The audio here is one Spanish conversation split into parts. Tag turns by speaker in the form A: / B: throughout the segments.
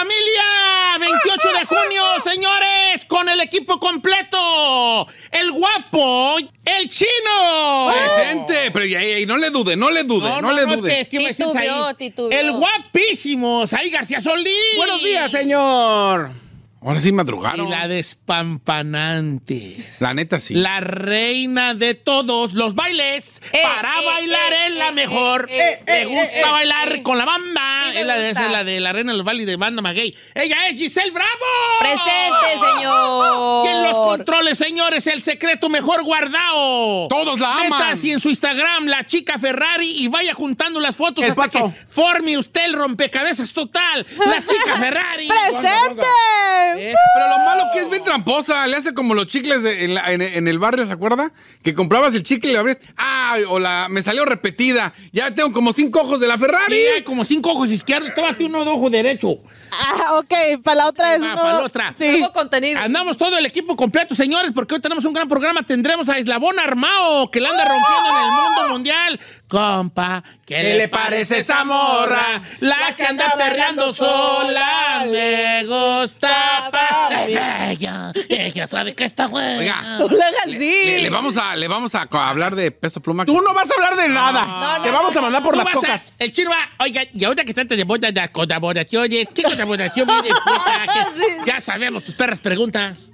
A: familia! 28 de junio, señores, con el equipo completo. El guapo, el chino.
B: Presente, pero y, y no le dude, no le dude, no, le
A: es
B: dude.
A: que, es que me decís
C: Titubeó,
A: ahí. El guapísimo, Saí García Solís.
D: Buenos días, señor.
B: Ahora sí madrugaron.
A: Y la despampanante.
B: La neta sí.
A: La reina de todos los bailes.
C: Eh,
A: para
C: eh,
A: bailar
C: eh,
A: es la
C: eh,
A: mejor.
C: eh,
A: Le
C: eh,
A: gusta
C: eh,
A: bailar
C: eh.
A: con la banda.
C: Me
A: es la de, esa la de la reina de los bailes de banda maguey. Ella es Giselle Bravo.
C: Presente, señor.
A: Y en los controles, señores, el secreto mejor guardado.
B: Todos la aman.
A: Métase en su Instagram, la chica Ferrari, y vaya juntando las fotos
D: El
A: hasta
D: pato.
A: que forme usted el rompecabezas total. La chica Ferrari.
E: ¡Presente!
A: Eh,
B: Pero lo malo que es bien tramposa, le hace como los chicles de- en, la- en- en el barrio, ¿se acuerda? Que comprabas el chicle y lo abrías, ah, o la, me salió repetida, ya tengo como cinco ojos de la Ferrari.
A: Sí, hay como cinco ojos izquierdos, tómate uno de ojo derecho.
E: Ah, ok, para la otra es
A: Ah, para la otra.
E: Sí.
C: Nuevo contenido.
A: Andamos todo el equipo completo, señores, porque hoy tenemos un gran programa. Tendremos a Eslabón Armao, que la anda rompiendo en el mundo mundial. Compa, ¿qué,
D: ¿Qué le parece esa morra?
A: La que anda perreando sola, me gusta. pa- Ella, ella sabe que está buena.
B: Oiga,
C: No le hagas así.
B: le, le vamos a, le vamos a hablar de peso pluma.
D: Tú no vas a hablar de nada.
C: no,
D: Te
C: no,
D: vamos a mandar por las
A: a-
D: cocas.
A: el chino va, oiga, y ahorita que trata de bodas de colaboraciones, ¿qué Ya sabemos tus perras preguntas.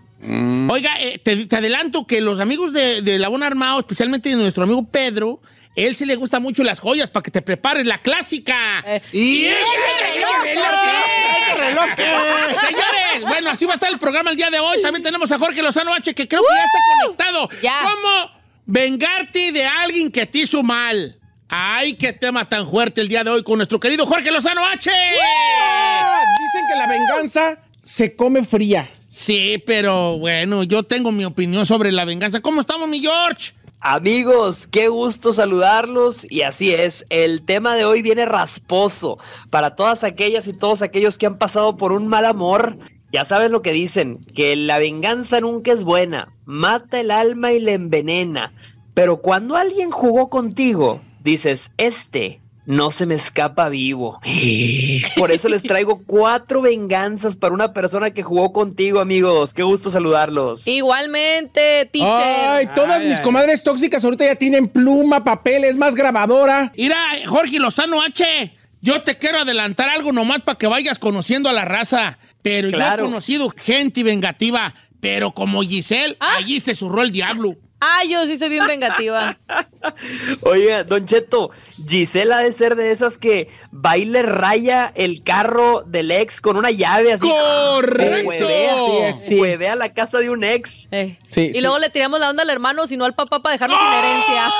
A: Oiga, eh, te, te adelanto que los amigos de, de Labón Armado, especialmente nuestro amigo Pedro, él sí le gusta mucho las joyas para que te prepares la clásica.
B: Y
A: ¡Ese reloj! Señores, bueno, así va a estar el programa el día de hoy. También tenemos a Jorge Lozano H, que creo que ya está conectado.
C: Ya.
A: ¿Cómo vengarte de alguien que te hizo mal? Ay, qué tema tan fuerte el día de hoy con nuestro querido Jorge Lozano H.
D: Dicen que la venganza se come fría.
A: Sí, pero bueno, yo tengo mi opinión sobre la venganza. ¿Cómo estamos, mi George?
F: Amigos, qué gusto saludarlos y así es, el tema de hoy viene rasposo para todas aquellas y todos aquellos que han pasado por un mal amor. Ya sabes lo que dicen, que la venganza nunca es buena, mata el alma y le envenena. Pero cuando alguien jugó contigo, dices, este no se me escapa vivo. Por eso les traigo cuatro venganzas para una persona que jugó contigo, amigos. Qué gusto saludarlos.
C: Igualmente, teacher.
D: Ay, todas
A: Ay,
D: mis
A: ay.
D: comadres tóxicas ahorita ya tienen pluma, papel, es más grabadora.
A: Mira, Jorge Lozano H, yo te quiero adelantar algo nomás para que vayas conociendo a la raza. Pero yo
F: Claro.
A: he conocido gente vengativa, pero como Giselle,
C: Ah.
A: allí se zurró el diablo.
C: Ah, yo sí soy bien vengativa.
F: Oiga, Don Cheto, Gisela ha de ser de esas que va y le raya el carro del ex con una llave así.
A: ¡Correcto!
F: Huevea,
D: Sí,
F: huevea la casa de un ex.
C: Eh.
D: Sí,
C: y
D: sí.
C: luego le tiramos la onda al hermano, sino al papá para dejarlo sin herencia.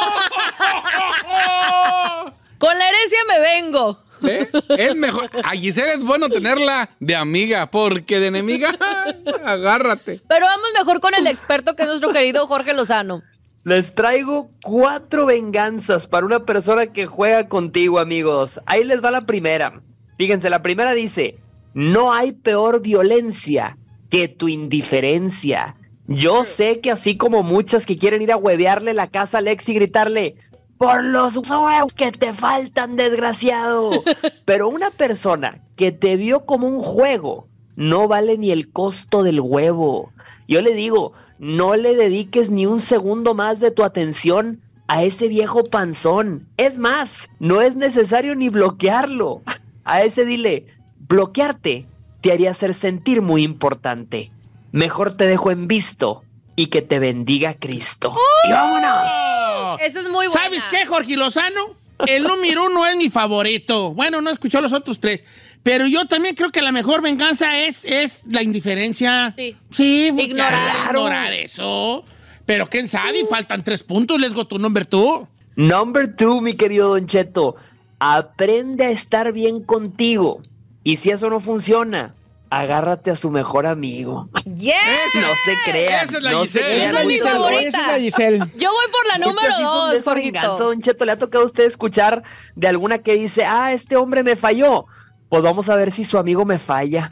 C: Con la herencia me vengo.
B: ¿Eh? Es mejor. A Giselle es bueno tenerla de amiga, porque de enemiga, agárrate.
C: Pero vamos mejor con el experto que es nuestro querido Jorge Lozano.
F: Les traigo cuatro venganzas para una persona que juega contigo, amigos. Ahí les va la primera. Fíjense, la primera dice, no hay peor violencia que tu indiferencia. Yo sé que así como muchas que quieren ir a huevearle la casa al ex y gritarle, por los huevos que te faltan, desgraciado. Pero una persona que te vio como un juego no vale ni el costo del huevo. Yo le digo, no le dediques ni un segundo más de tu atención a ese viejo panzón. Es más, no es necesario ni bloquearlo. A ese dile, bloquearte te haría hacer sentir muy importante. Mejor te dejo en visto y que te bendiga Cristo. ¡Y vámonos!
C: Esa es muy buena.
A: ¿Sabes qué, Jorge Lozano? El número uno es mi favorito. Bueno, no escuchó los otros tres. Pero yo también creo que la mejor venganza es, es la indiferencia.
C: Sí.
A: Sí,
C: Ignorar.
A: ignorar eso. Pero quién sabe, faltan tres puntos. Les go tu number two.
F: Number two, mi querido Don Cheto. Aprende a estar bien contigo. Y si eso no funciona, agárrate a su mejor amigo.
C: ¡Yeah!
F: No se crean.
B: Esa es la
F: no
B: Giselle.
F: se
D: Esa es la
C: mi
D: Giselle,
C: favorita.
D: esa es la Giselle.
C: Yo voy por la número
F: de
C: dos, Jorgito.
F: Don Cheto. ¿Le ha tocado a usted escuchar de alguna que dice, ah, este hombre me falló? Pues vamos a ver si su amigo me falla.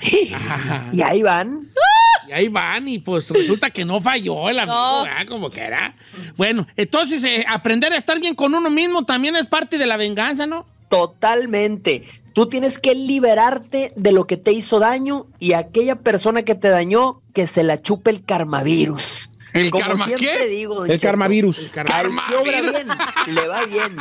F: y ahí van.
A: Y ahí van y pues resulta que no falló el amigo,
C: No.
A: ¿verdad? Como que era. Bueno, entonces eh, aprender a estar bien con uno mismo también es parte de la venganza, ¿no?
F: Totalmente. Tú tienes que liberarte de lo que te hizo daño y aquella persona que te dañó, que se la chupe el karmavirus.
B: ¿El
F: Como
B: karma
F: siempre
B: qué?
F: digo,
D: El karmavirus.
F: Al que obra bien, le va bien.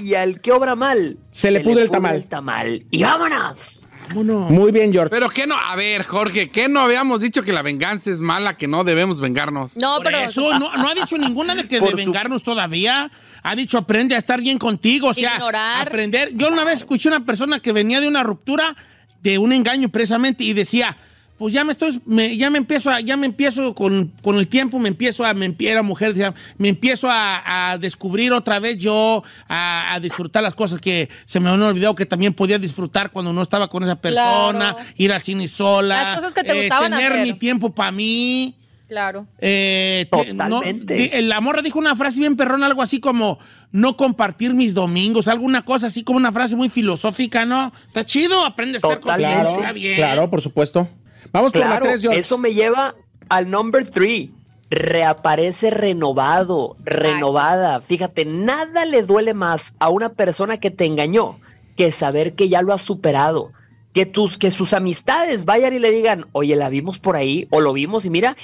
F: Y al que obra mal,
D: Se le pudre el tamal.
F: tamal. ¡Y vámonos!
A: Vámonos.
D: Muy bien, George.
B: Pero que no, a ver, Jorge, ¿qué no habíamos dicho que la venganza es mala, que no debemos vengarnos?
C: No,
A: Por
C: pero.
A: eso no, no ha dicho ninguna de que
F: Por
A: de
F: su-
A: vengarnos todavía. Ha dicho aprende a estar bien contigo, o sea,
C: Ignorar.
A: aprender. Yo una vez escuché una persona que venía de una ruptura, de un engaño precisamente, y decía, pues ya me estoy, me- ya me empiezo a, ya me empiezo con, con el tiempo, me empiezo a, me era mujer, decía, me empiezo a, a descubrir otra vez yo, a, a disfrutar las cosas que se me habían olvidado que también podía disfrutar cuando no estaba con esa persona,
C: Claro.
A: ir al cine sola,
C: Las cosas que te gustaban
A: tener
C: hacer.
A: mi tiempo para mí.
C: Claro.
A: Eh, te- no,
F: Totalmente.
A: di- la morra dijo una frase bien perrona, algo así como no compartir mis domingos, alguna cosa así como una frase muy filosófica, ¿no? Está chido, aprende a estar con
F: Totalmente.
D: Claro,
A: está bien.
D: claro, por supuesto. Vamos por la
F: Claro,
D: 3, George.
F: eso me lleva al number three. Reaparece renovado, renovada. Fíjate, nada le duele más a una persona que te engañó que saber que ya lo has superado. Que, tus, que sus amistades vayan y le digan, oye, la vimos por ahí, o lo vimos y mira,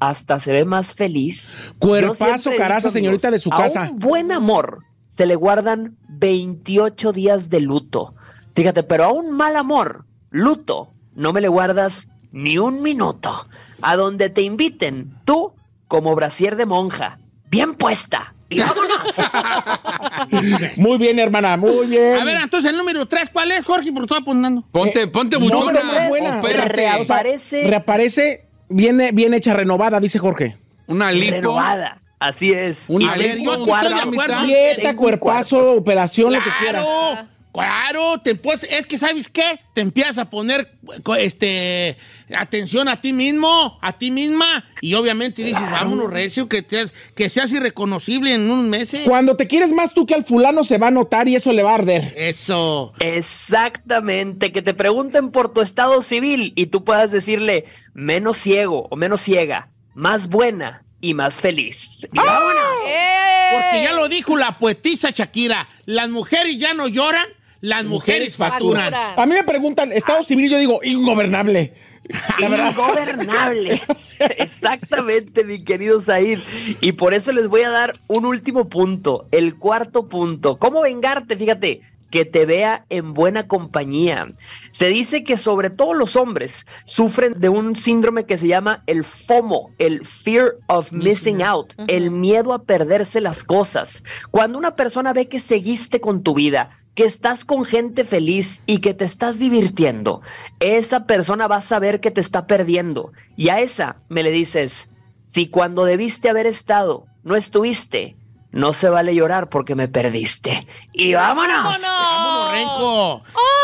F: hasta se ve más feliz.
D: Cuerpazo, caraza, señorita de su
F: a
D: casa.
F: Un buen amor se le guardan 28 días de luto. Fíjate, pero a un mal amor, luto, no me le guardas ni un minuto. A donde te inviten, tú, como brasier de monja, bien puesta.
D: Muy bien, hermana, muy bien.
A: A ver, entonces el número 3, ¿cuál es, Jorge? Porque estoy apuntando.
B: Ponte, ponte
D: Eh, No,
B: buchona.
F: Reaparece-
D: Reaparece, viene bien hecha, renovada, dice Jorge.
B: Una lipo.
F: Renovada. Así es.
B: Un
F: Y
A: A ver,
F: tengo
A: yo
F: un cuarto.
D: Dieta, cuerpazo, operación, lo que quieras.
A: Claro, claro, te puedes- es que ¿sabes qué? Te empiezas a poner este, atención a ti mismo, a ti misma, y obviamente dices, vámonos, recio, que, te- que seas irreconocible en unos meses.
D: Cuando te quieres más tú que al fulano se va a notar y eso le va a arder.
A: Eso.
F: Exactamente, que te pregunten por tu estado civil y tú puedas decirle menos ciego o menos ciega, más buena y más feliz. Y vámonos.
A: Porque ya lo dijo la poetisa Shakira, las mujeres ya no lloran, las mujeres facturan.
C: facturan.
D: A mí me preguntan, estado civil, yo digo, ingobernable.
F: Ingobernable. Exactamente, mi querido Said. Y por eso les voy a dar un último punto, el cuarto punto. ¿Cómo vengarte? Fíjate, que te vea en buena compañía. Se dice que sobre todo los hombres sufren de un síndrome que se llama el FOMO, el Fear of Missing Out, el miedo a perderse las cosas. Cuando una persona ve que seguiste con tu vida, que estás con gente feliz y que te estás divirtiendo, esa persona va a saber que te está perdiendo. Y a esa me le dices, si cuando debiste haber estado no estuviste, no se vale llorar porque me perdiste. Y vámonos.
A: Vámonos, Renco.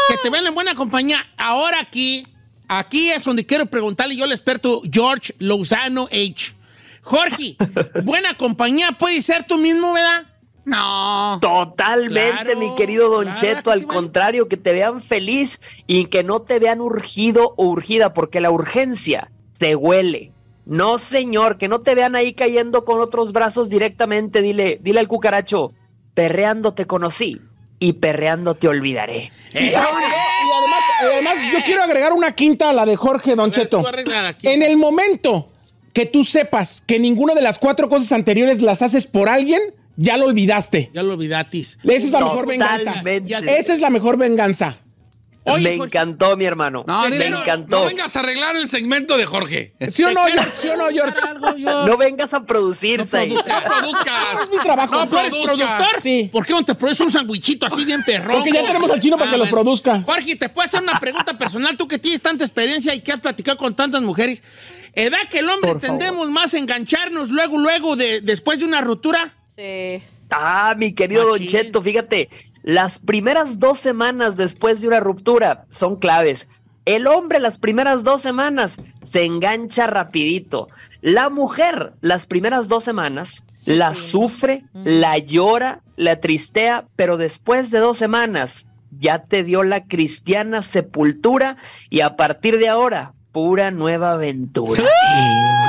A: Que te ven en buena compañía. Ahora aquí, aquí es donde quiero preguntarle yo al experto George Lozano H. Jorge, buena compañía puede ser tú mismo, ¿verdad?
B: No.
F: Totalmente,
A: Claro,
F: mi querido Don
A: claro
F: Cheto. Al
A: sí,
F: contrario, que te vean feliz y que no te vean urgido o urgida, porque la urgencia te huele. No, señor, que no te vean ahí cayendo con otros brazos directamente. Dile, dile al cucaracho, perreando te conocí y perreando te olvidaré.
A: Eh,
D: Y además, además, yo quiero agregar una quinta a la de Jorge Don Cheto. En el momento que tú sepas que ninguna de las cuatro cosas anteriores las haces por alguien, ya lo olvidaste.
A: Ya lo olvidatis.
D: Esa es la mejor venganza. Esa es la mejor venganza.
A: Oye,
F: me
A: Jorge.
F: encantó, mi hermano.
B: No,
F: me
B: dile,
F: encantó.
B: No vengas a arreglar el segmento de Jorge.
D: ¿Sí o no, George? ¿Sí o no, George?
F: No vengas a producir, Said.
B: No produzcas.
D: Es mi trabajo.
B: No
A: ¿Tú eres productor?
D: Sí.
A: ¿Por qué no te produces un sandwichito así bien perrón?
D: Porque ya tenemos al chino para que lo produzca.
A: Jorge, ¿te puedo hacer una pregunta personal? Tú que tienes tanta experiencia y que has platicado con tantas mujeres. ¿Edad que el hombre
F: Por favor.
A: tendemos más a engancharnos luego, luego, de, después de una ruptura?
C: Sí.
F: Ah, mi querido Don. Cheto, fíjate, las primeras dos semanas después de una ruptura son claves. El hombre las primeras dos semanas se engancha rapidito. La mujer las primeras dos semanas la sufre, la llora, la tristea, pero después de dos semanas ya te dio la cristiana sepultura y a partir de ahora, pura nueva aventura.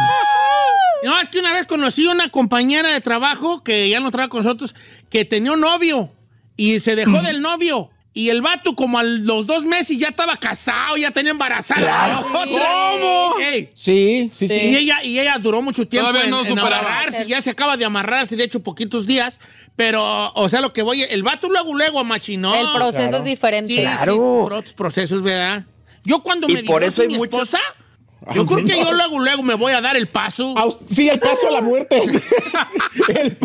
A: No, es que una vez conocí una compañera de trabajo que ya no trabaja con nosotros, que tenía un novio. y se dejó del novio. Y el vato, como a los dos meses, ya estaba casado, ya tenía embarazada. a.
B: ¿Cómo?
A: Ey,
D: Sí, sí, sí.
A: Y ella, y ella duró mucho tiempo
B: Todavía
A: en,
B: no
A: en amarrarse, ya se acaba de amarrarse, de hecho, poquitos días. Pero, o sea, lo que voy, el vato luego, luego machinó.
C: el proceso
D: claro.
C: es diferente.
A: Sí,
F: Claro.
A: sí, por otros procesos, ¿verdad? Yo cuando
F: Y
A: me
F: por
A: divorcio
F: eso
A: de
F: hay
A: mi
F: muchos-
A: esposa, yo
D: Ah,
A: creo
D: sí,
A: que
D: no.
A: yo luego, luego me voy a dar el paso.
D: Ah, Sí, el paso a la muerte. el,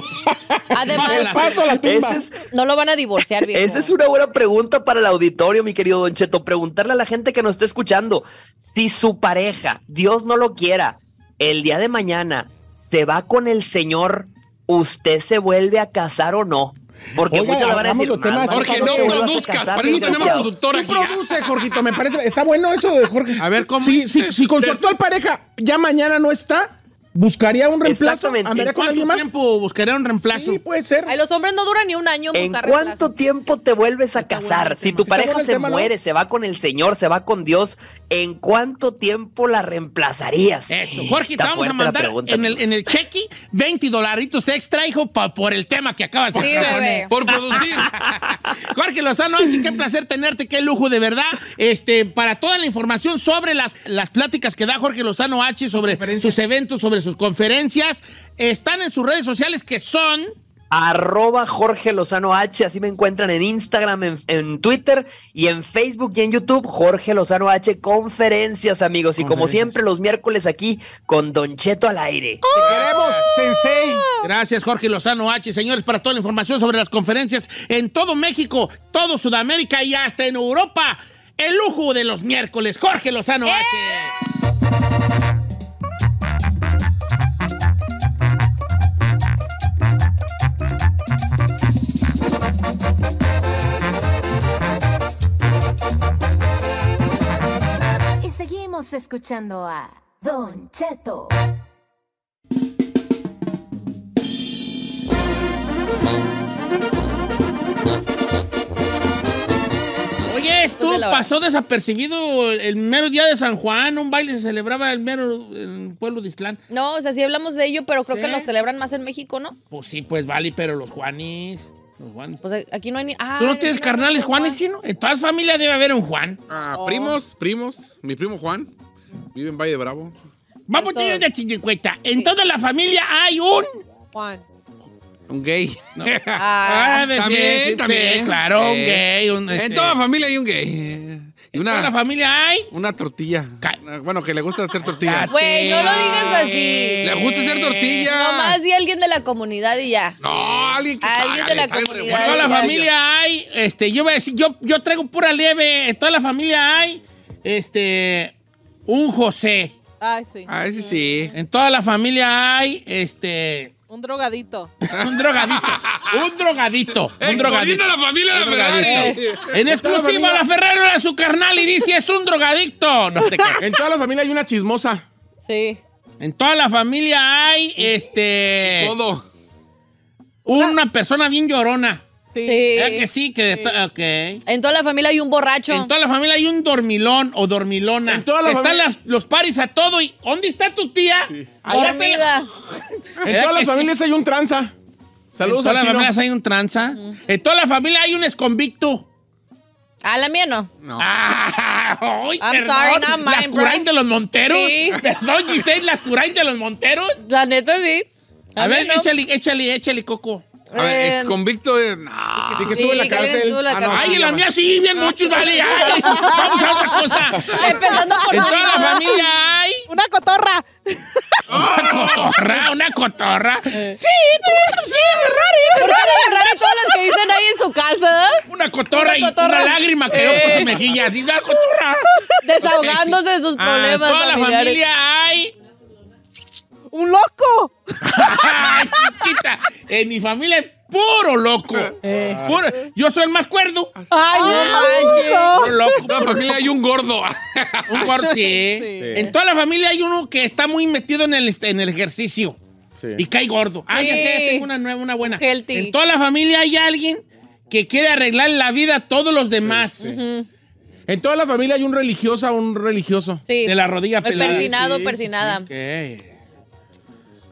C: Además,
D: el paso a la tumba.
F: Ese es-
C: no lo van a divorciar, viejo.
F: Esa es una buena pregunta para el auditorio, mi querido Don Cheto. Preguntarle a la gente que nos está escuchando si su pareja, Dios no lo quiera, el día de mañana se va con el Señor, ¿usted se vuelve a casar o no? Porque
D: Oiga,
F: muchos le van a decir,
D: temas-
F: "Mamá,
B: Jorge,
F: ¿cuándo
B: no produzcas. Para eso tenemos
F: desgraciado?"
B: productor
D: ¿Qué
B: aquí.
D: produce, Jorgito? Me parece. Está bueno eso de Jorge.
A: A ver, ¿cómo?
D: Si, si, si con su actual pareja ya mañana no está, ¿buscaría un reemplazo?
F: Exactamente.
D: ¿Andaría
A: ¿En cuánto
D: más?
A: tiempo buscaré un reemplazo?
D: Sí, puede ser.
C: Ay, los hombres no duran ni un año en
F: ¿En
C: buscar
F: cuánto
C: reemplazo.
F: tiempo te vuelves a casar? Si tu pareja se
D: tema, ¿no?
F: muere, se va con el Señor, se va con Dios, ¿en cuánto tiempo la reemplazarías?
A: Eso, Jorge, te vamos a mandar
F: pregunta,
A: en el, en el cheque 20 dolaritos extra, hijo, pa- por el tema que acabas de
C: Sí, bebé.
B: Por producir.
A: Jorge Lozano, H, qué placer tenerte, qué lujo de verdad. Este, para toda la información sobre las, las pláticas que da Jorge Lozano H sobre sus eventos, sobre sus conferencias, están en sus redes sociales que son
F: Arroba Jorge Lozano H, así me encuentran en Instagram, en, en Twitter y en Facebook y en YouTube. Jorge Lozano H, conferencias, amigos. Y como siempre, los miércoles aquí con Don Cheto al aire.
D: Te queremos, Sensei.
A: Gracias, Jorge Lozano H. Señores, para toda la información sobre las conferencias en todo México, todo Sudamérica y hasta en Europa. El lujo de los miércoles, Jorge Lozano H.
G: Seguimos escuchando a Don Cheto.
A: Oye, esto pasó desapercibido el mero día de San Juan. Un baile se celebraba el mero en el pueblo de Islán.
C: No, o sea, sí hablamos de ello, pero creo
A: Sí.
C: que lo celebran más en México, ¿no?
A: Pues sí, pues vale, pero los Juanis. Los Juanis.
C: Pues aquí no hay ni. Ah,
A: ¿Tú no tienes carnales Juanes, chino? En todas familias debe haber un Juan.
B: Ah, primos, primos. Mi primo Juan vive en Valle de Bravo.
A: Vamos,
C: Pues
A: chino
C: todo.
A: de chiquicueta. En toda la familia hay un.
E: Juan.
B: Un gay.
C: Ah,
A: de-
B: también,
A: sí, sí,
B: también.
A: Claro, un
B: Eh,
A: gay. un,
B: En
A: este,
B: toda familia hay un gay. Y
A: en toda la
B: una,
A: familia hay.
B: una tortilla.
A: Ca-
B: Bueno, que le gusta hacer tortillas.
C: Güey, no lo digas así.
B: Le gusta hacer tortilla.
C: Nomás a alguien de la comunidad y ya.
B: No, alguien que
C: Alguien de la comunidad.
A: En toda la familia hay, este, yo voy a decir, yo, yo traigo pura leve. En toda la familia hay, este, un José.
E: Ay, sí.
B: Ah, ese sí.
A: En toda la familia hay, este,
E: Un drogadito.
A: un drogadito. un drogadito. Un drogadito.
B: a la familia de la Ferrari.
A: En exclusiva, la Ferrero era su carnal y dice, es un drogadicto. No te creas.
D: En toda la familia hay una chismosa.
C: Sí.
A: En toda la familia hay, este,
B: Todo.
A: una persona bien llorona.
E: Sí.
C: Sí.
A: ¿Verdad que sí? Que de to- ok.
C: En toda la familia hay un borracho.
A: En toda la familia hay un dormilón o dormilona.
D: En toda la
A: Están las- los paris a todo y ¿dónde está tu tía?
C: Dormida.
D: En
A: ¿Verdad
D: todas las
A: sí?
D: familias hay un tranza.
A: En
D: Saludos
A: todas
D: a
A: las familias hay un tranza. En toda la familia hay un esconvicto.
C: Ah, la mía no.
B: No.
A: Ah, ay,
C: I'm
A: perdón.
C: sorry, not mine,
A: las curain de los monteros.
C: Sí.
A: Perdón, Giselle, las curain de los monteros.
C: La neta sí.
A: A, ver,
C: no.
A: échale, échale, échale, Coco.
B: A ver,
C: Eh,
B: ex convicto de. No.
D: Sí, que estuvo en la
C: Sí, que alguien
D: cárcel.
C: estuvo en la
B: Ah, no.
C: cárcel.
A: Ay, en la mía sí, bien muchos, vale. Ay, vamos a otra cosa.
C: Empezando por
A: En
C: la
A: toda la familia hay
E: Una cotorra.
A: una cotorra, una cotorra. Sí, tú, sí, Ferrari.
C: ¿Por qué la Ferrari todas las que dicen ahí en su casa?
A: Una cotorra
C: Una
A: y una lágrima cayó por
C: Eh.
A: su mejilla. Así, una cotorra.
C: Desahogándose de sus
A: Ah,
C: problemas
A: en toda la familia hay.
E: Un loco.
A: Ay, chiquita. En mi familia hay puro loco. Puro- Yo soy el más cuerdo.
C: Ay, no manches.
A: Puro loco.
B: En toda familia hay un gordo.
A: Un gordo, sí. En toda la familia hay uno que está muy metido en el, en el ejercicio.
D: Sí.
A: Y cae gordo. Ah, ya
C: Sí.
A: sé, tengo una nueva, una buena.
C: Healthy.
A: En toda la familia hay alguien que quiere arreglar la vida a todos los demás.
D: En toda la familia hay un religiosa o un religioso.
C: Sí.
A: De la rodilla
C: El
A: pelada.
C: persinado,
D: Sí, sí,
C: persinada.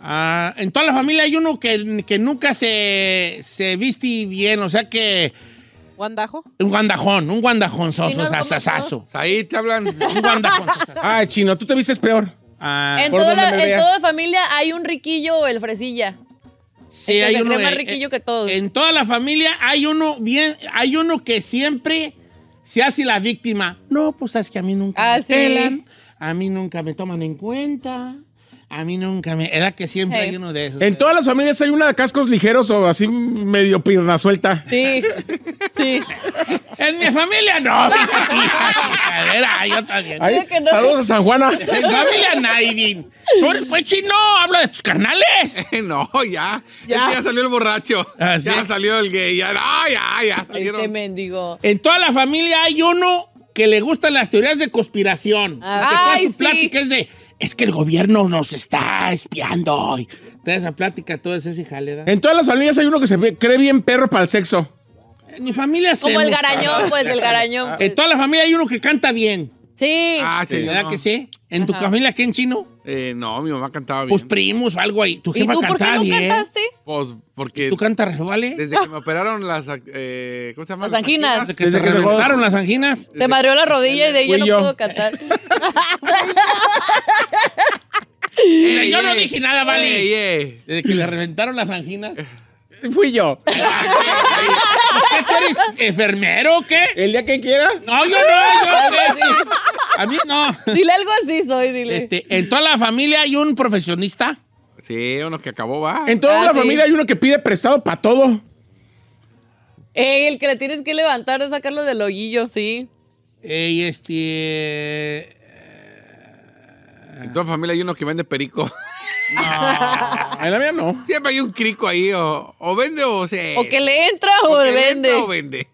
A: Ah, en toda la familia hay uno que, que nunca se, se viste bien, o sea que
E: ¿Guandajo?
A: un guandajón, un guandajón
C: Sí, no, como
A: sasasazo.
B: Ahí te hablan.
A: Un guandajón.
D: Ay, chino, tú te vistes peor.
A: Ah,
C: En,
D: ¿Por
C: toda
D: dónde
C: la, en toda familia hay un riquillo o el fresilla.
A: sí,
C: el que
A: hay
C: se
A: uno
C: cree más
A: eh,
C: riquillo
A: eh,
C: que todos.
A: En toda la familia hay uno bien, hay uno que siempre se hace la víctima. No, pues es que a mí nunca
C: Ah,
A: me
C: sí.
A: pelan, a mí nunca me toman en cuenta, a mí nunca me... Era que siempre
C: Hey.
A: hay uno de esos.
D: En todas las familias hay una de cascos ligeros o así medio pierna suelta.
C: Sí, sí.
A: En mi familia no. Era, yo también.
C: No.
D: Saludos a San Juana.
A: En familia Naidin. Tú eres pues chino, habla de tus carnales.
B: no, ya.
E: Ya.
B: Ya. ya salió el borracho.
A: Ah, ¿sí?
B: Ya salió el gay. Ya, no, ya, ya. salieron.
C: Este mendigo.
A: En toda la familia hay uno que le gustan las teorías de conspiración.
C: Ah. Ay,
A: su
C: sí.
A: plática es de, es que el gobierno nos está espiando. Y toda esa plática, todo es ese jaleda.
D: En todas las familias hay uno que se cree bien perro para el sexo.
A: En mi familia
C: Como el garañón, pues, el garañón.
A: En toda la familia hay uno que canta bien.
C: Sí.
B: Ah, sí,
A: ¿Verdad
B: no.
A: que sí? ¿En tu
C: Ajá.
A: familia qué en chino?
B: Eh, no, mi mamá cantaba bien.
A: Pues primos o algo ahí. Tu
C: ¿Y tú por qué
A: cantaba
C: no
A: bien.
C: cantaste?
B: Pues porque
A: ¿Tú cantas, vale?
B: desde que me operaron las. eh, ¿Cómo se llama?
C: Las anginas.
A: Desde que
D: Desde
A: te
D: que se
A: las anginas.
C: Se madrió la rodilla y de ahí yo
D: Fui
C: no
D: yo.
C: puedo cantar.
A: Mira, yo no dije nada, vale. Desde que le reventaron las anginas.
D: Fui yo.
A: ¿Por qué tú eres enfermero o qué?
D: El día que quiera.
A: No, yo no, yo no. A mí no.
C: Dile algo así, soy, dile.
A: Este, en toda la familia hay un profesionista.
B: Sí, uno que acabó, va.
D: En toda
C: Ah,
D: la
C: sí.
D: familia hay uno que pide prestado para todo.
C: Ey, el que le tienes que levantar es sacarlo del hoyillo, sí.
A: Eh, y este.
B: En toda familia hay uno que vende perico.
D: En la mía no.
B: Siempre hay un crico ahí, o, o vende o se.
C: O que le entra o,
B: que
C: le vende.
B: O vende.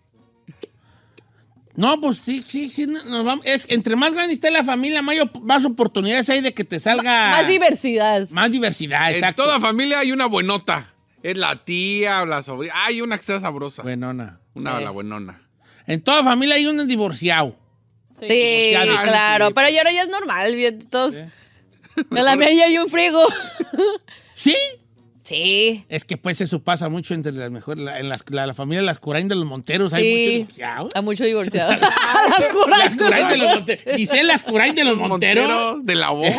A: No, pues sí, sí, sí. no- nos vamos- es, entre más grande esté la familia, más, más oportunidades hay de que te salga.
C: Más diversidad.
A: Más diversidad,
B: En
A: exacto.
B: toda familia hay una buenota. Es la tía o la sobrina. Hay una que está sabrosa.
A: Buenona.
B: Una
C: Eh.
B: la buenona.
A: En toda familia hay un divorciado.
C: Sí,
A: divorciado.
C: claro.
B: Sí.
C: Pero ya ahora ya es normal, bien, todos. En la mía hay un frigo.
A: ¿Sí?
C: Sí.
A: Es que pues eso pasa mucho entre las mejores, la- en las- la, la familia de las Curain de los Monteros hay muchos
C: Sí.
A: divorciados.
C: Hay mucho divorciado. Las curas.
A: Las Curain de los Monteros. Dice las Curain de los Monteros.
B: de la voz.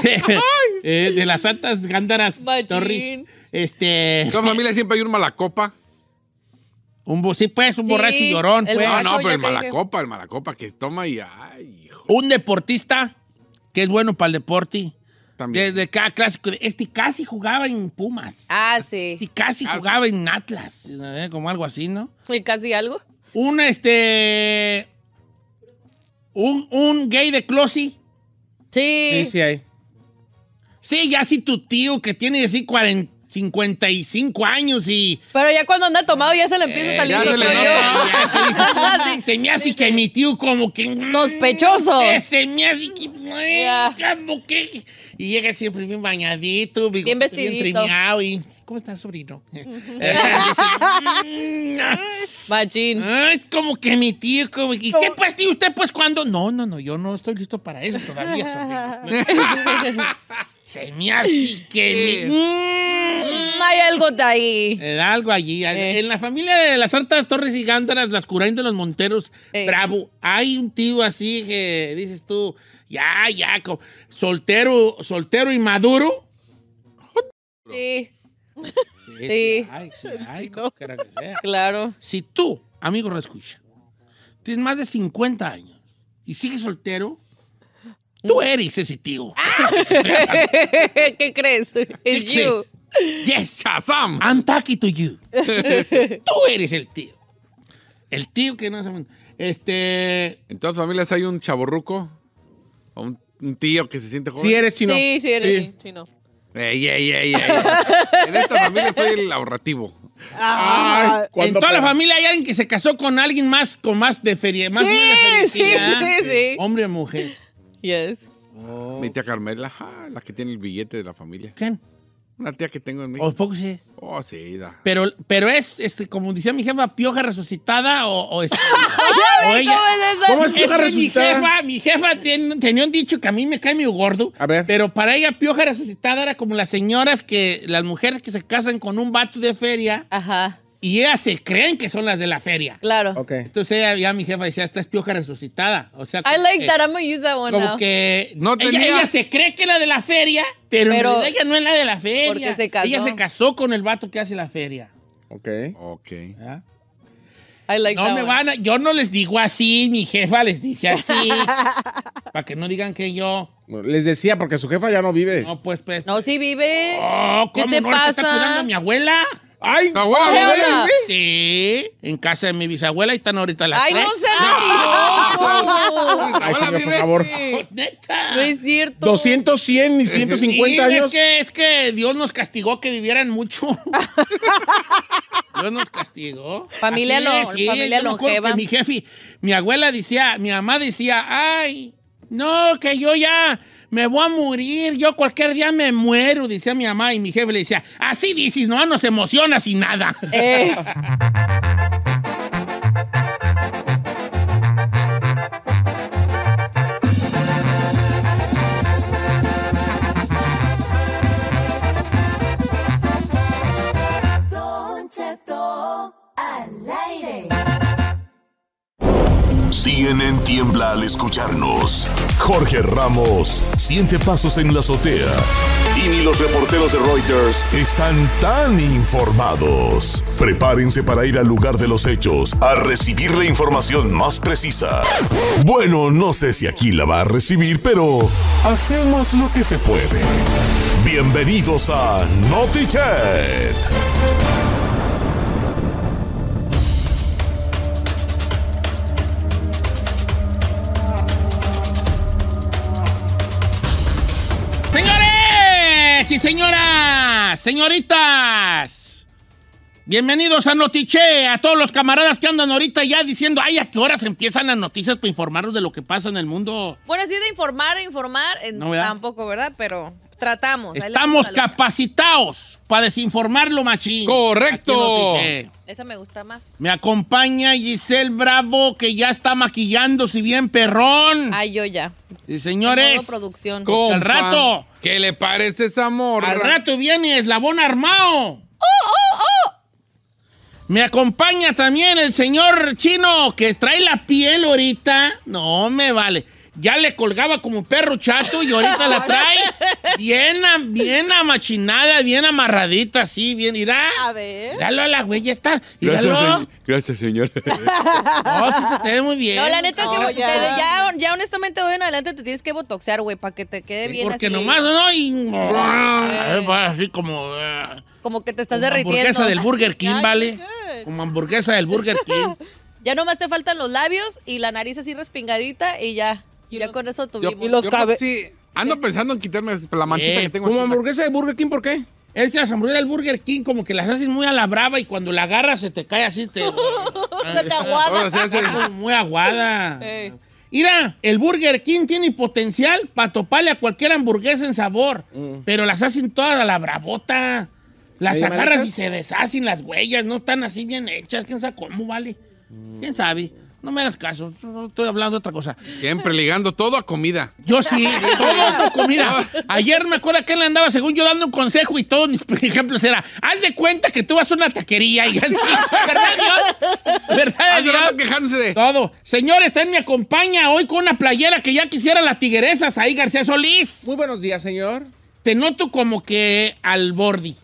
A: Eh, de las santas gándaras
C: Machín.
A: Torres. Este.
B: En toda familia siempre hay un malacopa.
A: Un, bo- sí, pues, un
C: Sí,
A: borracho llorón, pues.
B: No,
C: borracho.
B: no, pero el
C: dije.
B: malacopa, el malacopa que toma y. Ay, hijo.
A: Un deportista que es bueno para el deporte. De,
B: También.
A: de cada clásico. Este casi jugaba en Pumas.
C: Ah, sí.
A: Sí, casi
B: Casi.
A: jugaba en Atlas. eh, como algo así, ¿no?
C: Y casi algo.
A: Un, este. Un, un gay de closet.
C: Sí.
D: Sí, sí hay.
A: Sí, ya si tu tío que tiene así 40, 55 años y.
C: Pero ya cuando anda tomado ya se le empieza a
A: Eh,
C: salir
B: ya se le nota,
A: ya que
C: sí.
A: se me hace que mi tío como que... mm,
C: Sospechoso.
A: Se me hace que... como que... Y llega siempre bien bañadito, bigote
C: Bien vestidito.
A: trimeado y... ¿Cómo estás, sobrino? "Mm,
C: Machín.
A: ah, es como que mi tío... Como, ¿Y qué pues, tío? ¿Usted pues cuándo? No, no, no, yo no estoy listo para eso todavía, sobrino. Se me hace que... Mm.
C: Mm, Hay algo de ahí.
A: Eh, algo allí.
C: Eh.
A: En la familia de las Altas Torres y Gándaras, las Curain de los Monteros,
C: Eh.
A: bravo. Hay un tío así que dices tú, ya, ya, co- soltero, soltero y maduro.
C: Sí,
A: Sí,
C: Sí.
A: Ay, sí, ay, como quiera que sea.
C: claro.
A: Si tú, amigo escucha, tienes más de 50 años y sigues soltero, tú eres ese tío.
C: ¿Qué crees?
A: ¿Qué
C: Es you.
A: crees? Yes,
B: ¡Shazam!
A: I'm talking to you. tú eres el tío. El tío que no se... Este...
B: En todas las familias hay un chaborruco. O un, un tío que se siente joven.
D: Sí eres chino.
C: Sí, sí eres.
D: Sí.
E: Chino.
B: Ey, ey, ey, ey. En esta familia soy el ahorrativo.
E: Ah,
D: Ay,
A: En
D: ¿cuándo
A: toda la familia hay alguien que se casó con alguien más, con más de feria, más
C: Sí,
A: de
C: sí,
A: felicidad.
C: sí, sí.
A: Hombre o mujer.
C: Yes.
B: Mi tía Carmela, ah, la que tiene el billete de la familia.
A: ¿Quién?
B: Una tía que tengo en
A: ¿O
B: México.
A: poco sí?
B: Oh, sí, da.
A: Pero, pero es, este, como decía mi jefa, pioja resucitada o, o, este, o
C: ¿Cómo
A: ella.
C: es eso?
D: ¿Cómo es
A: Es
D: pioja
A: que mi
D: resucitada?
A: jefa, mi jefa tenía un dicho que a mí me cae medio gordo.
D: A ver.
A: Pero para ella, pioja resucitada era como las señoras que, las mujeres que se casan con un vato de feria
C: Ajá,
A: y ellas se creen que son las de la feria.
C: claro.
A: Entonces ella, ya mi jefa decía, esta es pioja resucitada. O sea,
C: I
A: como
C: like
A: que-
C: that. I'm gonna use that one
A: Como
C: now.
A: que
B: No
A: ella,
B: tenía-
A: ella se cree que es la de la feria, pero,
C: Pero-
A: en realidad ella no es la de la feria.
C: Porque se casó.
A: Ella se casó con el vato que hace la feria.
D: Ok.
B: Ok.
C: I like
A: No
C: that
A: me
C: one.
A: van a, yo no les digo así, mi jefa les dice así. para que no digan que yo.
D: Les decía, porque su jefa ya no vive.
A: No, pues, pues.
C: No, sí vive.
A: Oh,
C: ¿Qué
A: ¿cómo
C: te
A: no? ¿Ahorita
C: pasa?
A: está cuidando a mi abuela?
D: ¡Ay!
B: Tu abuela.
A: Sí, en casa de mi bisabuela y están ahorita las
C: Ay, no
A: tres.
C: sean mentirosos.
D: Ay, señor, por favor.
A: Neta.
C: No es cierto.
D: 200, 100 y 150
A: Sí,
D: años.
A: Es que, es que Dios nos castigó que vivieran mucho. Dios nos castigó.
C: Familia lo-
A: sí,
C: familia
A: me
C: longeva.
A: Mi jefe, mi abuela decía, mi mamá decía, ay, no, que yo ya me voy a morir, yo cualquier día me muero, decía mi mamá, y mi jefe le decía, así dices, no nos emocionas y nada.
C: Eh,
H: CNN tiembla al escucharnos. Jorge Ramos siente pasos en la azotea. Y ni los reporteros de Reuters están tan informados. Prepárense para ir al lugar de los hechos a recibir la información más precisa. Bueno, no sé si aquí la va a recibir, pero hacemos lo que se puede. Bienvenidos a NotiChat.
A: Señores y señoras, señoritas, bienvenidos a Notiche, a todos los camaradas que andan ahorita ya diciendo, ay, ¿a qué horas empiezan las noticias para informarnos de lo que pasa en el mundo?
C: bueno, sí, de informar, informar, eh,
A: No, ¿verdad?
C: tampoco, ¿verdad? Pero tratamos.
A: Estamos capacitados para desinformarlo, machín.
B: Correcto.
C: Esa me gusta más.
A: Me acompaña Giselle Bravo, que ya está maquillándose bien perrón.
C: Ay, yo ya.
A: Y señores,
C: producción.
A: Al rato.
B: ¿Qué le parece esa
A: al rato viene Eslabón Armado. Me acompaña también el señor chino que trae la piel ahorita. No me vale. Ya le colgaba como perro chato y ahorita la trae bien, bien amachinada, bien amarradita, así, bien. Irá.
E: A ver.
A: Míralo a la güey, ya está.
B: Gracias, señor.
A: No, sí se te ve muy bien.
C: No, la neta,
E: No,
C: que
E: ya.
C: te- ya, ya honestamente hoy en adelante te tienes que botoxear, güey, para que te quede bien
A: Porque
C: así.
A: nomás, ¿no? Y, así como, eh,
C: Como que te estás
A: como
C: derritiendo.
A: hamburguesa del Burger King,
E: Ay,
A: ¿vale? Como hamburguesa del Burger King.
C: Ya nomás te faltan los labios y la nariz así respingadita y ya. Ya con eso
B: Yo,
C: tuvimos.
E: Y los
B: yo,
E: cabe-
B: sí, ando pensando en quitarme la manchita
A: Eh,
B: que tengo
D: Como hamburguesa de Burger King, ¿por qué?
A: Es que las hamburguesas del Burger King como que las hacen muy a la brava y cuando la agarras se te cae así. Te,
C: Se te aguada.
B: Se
A: muy aguada.
C: Eh.
A: Mira, el Burger King tiene potencial para toparle a cualquier hamburguesa en sabor, pero las hacen todas a la bravota. Las
D: ¿Ahí,
A: agarras y se deshacen las huellas, no están así bien hechas. ¿Quién sabe cómo vale? ¿Quién sabe? No me hagas caso, estoy hablando de otra cosa.
B: Siempre ligando todo a comida.
A: Yo sí, todo con comida. Ayer me acuerdo que él andaba, según yo, dando un consejo y todos mis ejemplos era, haz de cuenta que tú vas a una taquería y así. ¿Verdad, Dios? ¿Verdad,
B: Hace
A: Dios?
B: rato quejándose de...
A: Todo. Señores, él me acompaña hoy con una playera que ya quisiera la tigueresa, ahí García Solís.
D: Muy buenos días, señor.
A: Te noto como que al borde.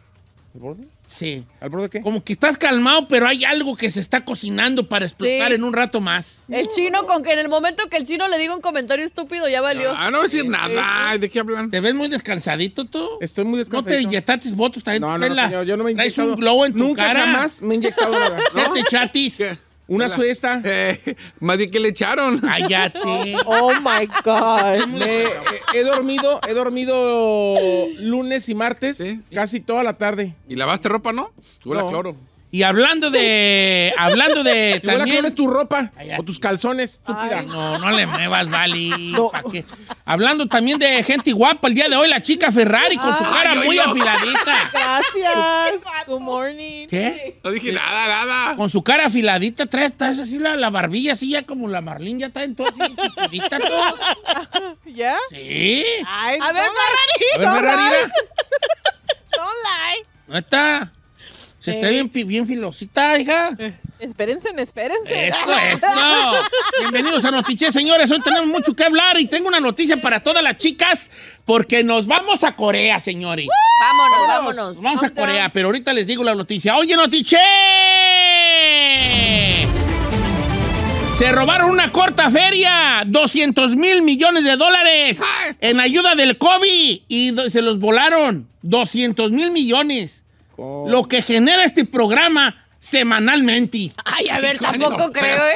D: ¿Al borde?
A: Sí.
D: ¿Al borde qué?
A: Como que estás calmado, pero hay algo que se está cocinando para explotar
C: Sí.
A: en un rato más.
C: El chino, con que en el momento que el chino le diga un comentario estúpido, ya valió.
B: Ah, no voy a decir nada. Ay, ¿De qué hablan?
A: ¿Te ves muy descansadito tú?
D: Estoy muy
A: ¿No
D: descansado.
A: te inyectaste votos también?
D: No, no,
A: Traes
D: no, señor, yo no me he
A: Traes
D: inyectado.
A: un glow en tu
D: Nunca
A: cara.
D: jamás me he inyectado nada.
A: Fíjate, chatis.
B: ¿Qué?
D: Una suesta.
B: Eh, más bien que le echaron.
A: Cállate.
E: Oh my God.
D: Me- eh, he dormido, he dormido lunes y martes
B: Sí.
D: casi toda la tarde.
B: ¿Y lavaste ropa, no? Huele a
D: No.
B: cloro.
A: Y hablando de. hablando de.
D: Igual
A: también,
D: clones tu ropa
A: Ay,
D: o tus calzones, estúpida.
C: Ay,
A: No, no le muevas, Vali.
E: No.
A: Hablando también de gente guapa, el día de hoy, la chica Ferrari con su cara
B: Ay,
A: muy afiladita.
E: Gracias. Good morning.
A: ¿Qué?
B: No dije nada, nada.
A: Con su cara afiladita, trae, traes así la, la barbilla, así ya como la Marlín, ya está en todo así, todo.
E: ¿Ya?
A: Sí.
E: Ay,
C: A ver, Ferrari.
A: A ver, Ferrari.
E: Don't lie.
A: ¿No está? Se está bien, filosita, hija.
E: Espérense, espérense.
A: Eso, eso. Bienvenidos a Notiche, señores. Hoy tenemos mucho que hablar y tengo una noticia para todas las chicas porque nos vamos a Corea, señores.
C: Vámonos, vámonos.
A: Nos vamos a Corea, pero ahorita les digo la noticia. Oye, Notiche. Se robaron una corta feria, 200 mil millones de dólares en ayuda del COVID y se los volaron, 200 mil millones. Lo que genera este programa semanalmente.
C: Ay, a ver, tampoco creo, ¿eh?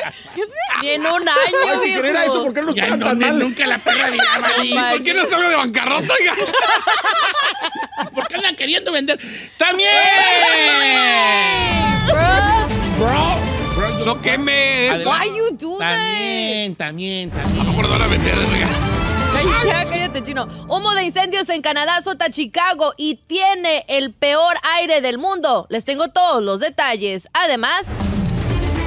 C: Ni en un año,
D: Ay, si
C: viejo.
D: genera eso, ¿por qué no nos
A: Ya
D: pagan
A: no,
D: tan
A: ni-
D: mal?
A: nunca la perra dirá, Mari.
C: No
B: ¿Por qué no se habla de bancarrota, oiga?
A: ¿Por qué andan queriendo vender? ¡También!
C: Bro,
B: No queme eso.
C: why you do that?
A: También, también, también.
B: Por ahora vender, oiga.
C: Cállate, ya, cállate, chino. Humo de incendios en Canadá azota Chicago y tiene el peor aire del mundo. Les tengo todos los detalles. Además,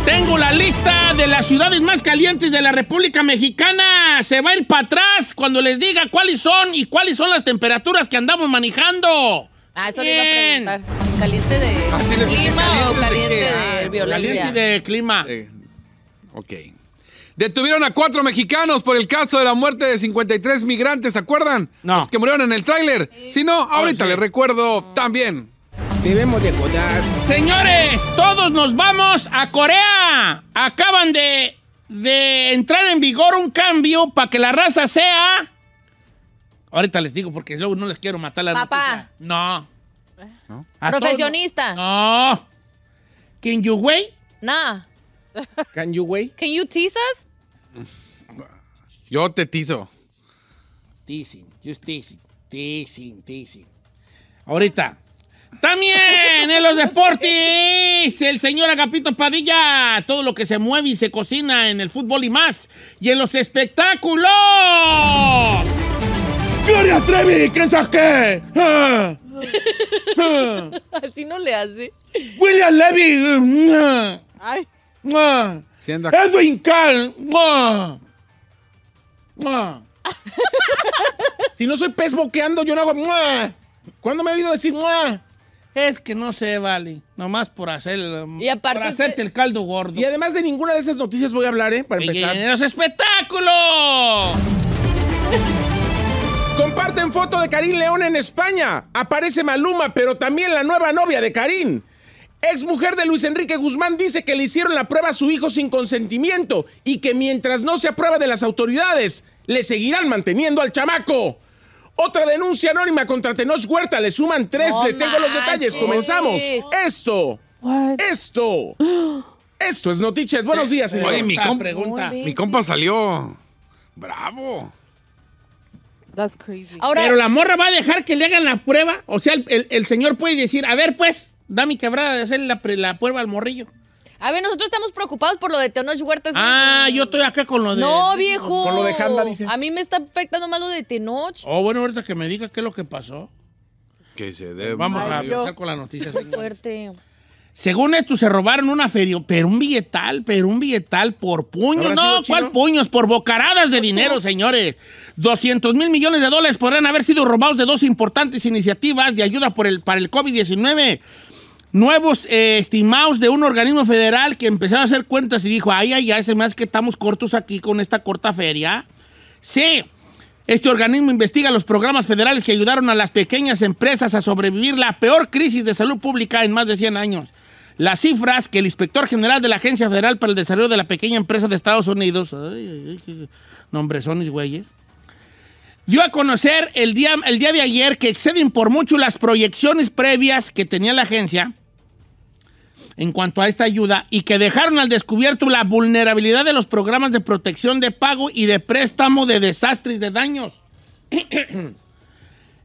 A: Tengo la lista de las ciudades más calientes de la República Mexicana. Se va a ir para atrás cuando les diga cuáles son y cuáles son las temperaturas que andamos manejando.
C: ah, eso le iba a
A: Bien.
C: preguntar. ¿Caliente de
B: Ah, sí,
C: clima o
B: calientes de
C: caliente
B: qué?
C: de,
B: Ah,
C: violencia?
A: Caliente de clima.
B: Eh, ok. Detuvieron a cuatro mexicanos por el caso de la muerte de 53 migrantes, ¿se acuerdan?
A: No.
B: Los que murieron en el tráiler. Si no, ahorita
A: sí.
B: les recuerdo también.
D: Debemos de acordar.
A: Señores, todos nos vamos a Corea. Acaban de, de entrar en vigor un cambio para que la raza sea. Ahorita les digo porque luego no les quiero matar la
C: Papá.
A: noticia. No. Todos
C: Profesionista.
A: No. no. Can you wait?
C: Nah.
D: Can you wait?
C: Can you tease us?
B: Yo te tizo.
A: Teasing, just teasing, teasing, teasing. Ahorita. También en los deportes, el señor Agapito Padilla, todo lo que se mueve y se cocina en el fútbol y más. Y en los espectáculos. ¡Gloria Trevi! ¿Quién sabe qué? Ah, ah.
C: Así no le hace.
A: William Levy.
E: Ay.
B: Siendo
A: Edwin Cal. mua, mua.
D: Si no soy pez boqueando, yo no hago. ¡mua! ¿Cuándo me he oído decir ¡mua!
A: Es que no se vale. Nomás por hacer,
C: Y aparte
A: por hacerte
C: usted-
A: el caldo gordo.
D: Y además de ninguna de esas noticias voy a hablar, ¿eh? Para
A: Y
D: empezar.
A: en los espectáculos.
D: Comparten foto de Karim León en España. Aparece Maluma, pero también la nueva novia de Karim. Ex mujer de Luis Enrique Guzmán dice que le hicieron la prueba a su hijo sin consentimiento y que mientras no se apruebe de las autoridades, le seguirán manteniendo al chamaco. Otra denuncia anónima contra Tenoch Huerta. Le suman tres. Le tengo los detalles. Comenzamos. Esto.
E: what?
D: Esto. Esto es Noticias. Buenos días, señor.
B: Oye, mi, compa-
A: pregunta.
C: Muy bien.
B: mi compa salió bravo.
E: That's crazy.
C: Ahora,
A: Pero la morra va a dejar que le hagan la prueba. O sea, el, el- el señor puede decir, a ver, pues, da mi quebrada de hacer la, la prueba al morrillo.
C: a ver, nosotros estamos preocupados por lo de Tenoch Huerta. ¿sí?
A: Ah, yo estoy acá con lo de...
C: No, viejo.
D: Con lo de Handa, dice.
C: A mí me está afectando más lo de Tenoch.
A: Oh, bueno, ahorita que me diga qué es lo que pasó.
B: Que se dé.
A: Vamos a
E: yo-
A: empezar con la noticia. señor.
C: Fuerte.
A: Según esto, se robaron una feria, pero un billetal, pero un billetal por puños.
D: ¿Habrá
A: No, ¿cuál
D: chino?
A: puños? Por bocaradas de dinero, señores. 200 mil millones de dólares podrían haber sido robados de dos importantes iniciativas de ayuda por el, para el COVID-19. Nuevos eh, estimados de un organismo federal que empezaron a hacer cuentas y dijo, ay, ay, ay, se me hace que estamos cortos aquí con esta corta feria. Sí, este organismo investiga los programas federales que ayudaron a las pequeñas empresas a sobrevivir la peor crisis de salud pública en más de 100 años. Las cifras que el inspector general de la Agencia Federal para el Desarrollo de la Pequeña Empresa de Estados Unidos, ay, ay, ay, qué nombresones, güeyes, dio a conocer el día, el día de ayer que exceden por mucho las proyecciones previas que tenía la agencia en cuanto a esta ayuda y que dejaron al descubierto la vulnerabilidad de los programas de protección de pago y de préstamo de desastres de daños.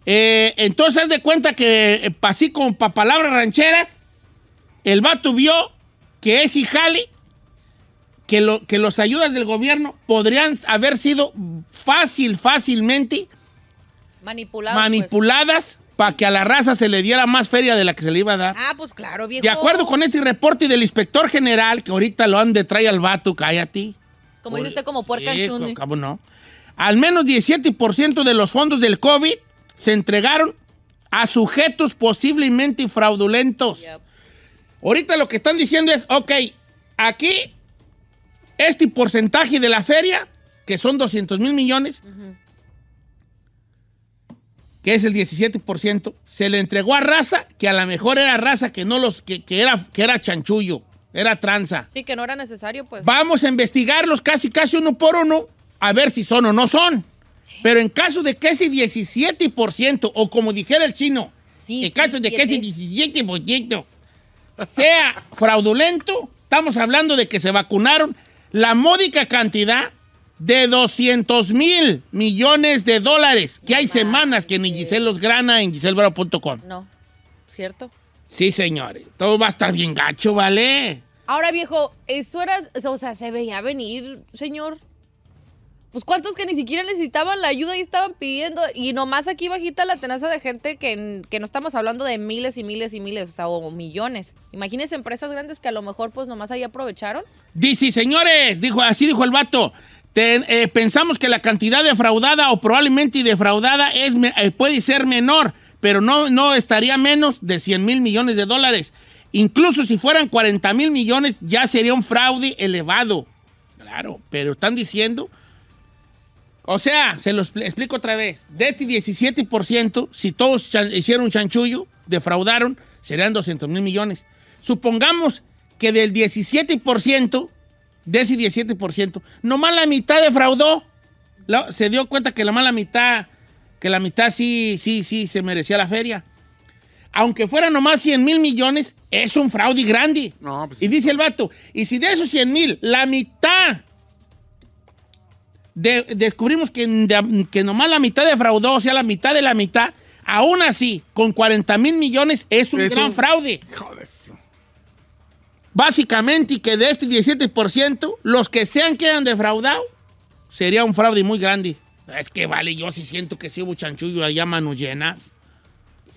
A: Eh, entonces, de cuenta que, eh, así como para palabras rancheras, el vato vio que ese jale, que, lo, que los ayudas del gobierno podrían haber sido fácil, fácilmente
C: pues.
A: manipuladas para que a la raza se le diera más feria de la que se le iba a dar.
C: Ah, pues claro, viejo.
A: De acuerdo con este reporte del inspector general, que ahorita lo han de traer al vato, cállate.
C: Como dice usted, como puerca
A: Sí,
C: en.
A: ¿cómo no? Al menos 17% de los fondos del COVID se entregaron a sujetos posiblemente fraudulentos.
C: Yep.
A: Ahorita lo que están diciendo es, ok, aquí este porcentaje de la feria, que son 200 mil millones, que es el 17%, se le entregó a raza que a lo mejor era raza que no los, que, que era, que era chanchullo, era tranza.
C: Sí, que no era necesario, pues.
A: Vamos a investigarlos casi, casi uno por uno, a ver si son o no son. Pero en caso de que ese 17%, o como dijera el chino, en caso de que ese 17% sea fraudulento, estamos hablando de que se vacunaron la módica cantidad de 200 mil millones de dólares, que hay semanas que ni Giselle los grana en giselbravo.com.
C: No, ¿cierto?
A: Sí, señores, todo va a estar bien gacho, ¿vale?
C: Ahora, viejo, eso era, o sea, se veía venir, señor. Pues cuántos que ni siquiera necesitaban la ayuda y estaban pidiendo. Y nomás aquí bajita la tenaza de gente que, que no estamos hablando de miles y miles y miles, o sea, o millones. Imagínense empresas grandes que a lo mejor pues nomás ahí aprovecharon.
A: Dice, señores, dijo, así dijo el vato. "Ten- eh, pensamos que la cantidad defraudada o probablemente defraudada es, eh, puede ser menor, pero no, no estaría menos de 100 mil millones de dólares. Incluso si fueran 40 mil millones, ya sería un fraude elevado. Claro, pero están diciendo. O sea, se lo expl- explico otra vez. De este 17%, si todos hicieron un chanchullo, defraudaron, serían 200 mil millones. Supongamos que del 17%, de ese 17%, nomás la mitad defraudó. La- se dio cuenta que la mala mitad, que la mitad sí, sí, sí se merecía la feria. Aunque fuera nomás 100 mil millones, es un fraude grande.
B: No, pues
A: y dice el vato, y si de esos 100 mil, la mitad, de- descubrimos que, de- que nomás la mitad defraudó, o sea, la mitad de la mitad, aún así, con 40 mil millones, es un
B: Es
A: gran
B: un-
A: fraude.
B: Joder.
A: Básicamente, y que de este 17%, los que sean quedan defraudados, sería un fraude muy grande. Es que vale, yo sí siento que sí hubo chanchullo allá a manos llenas.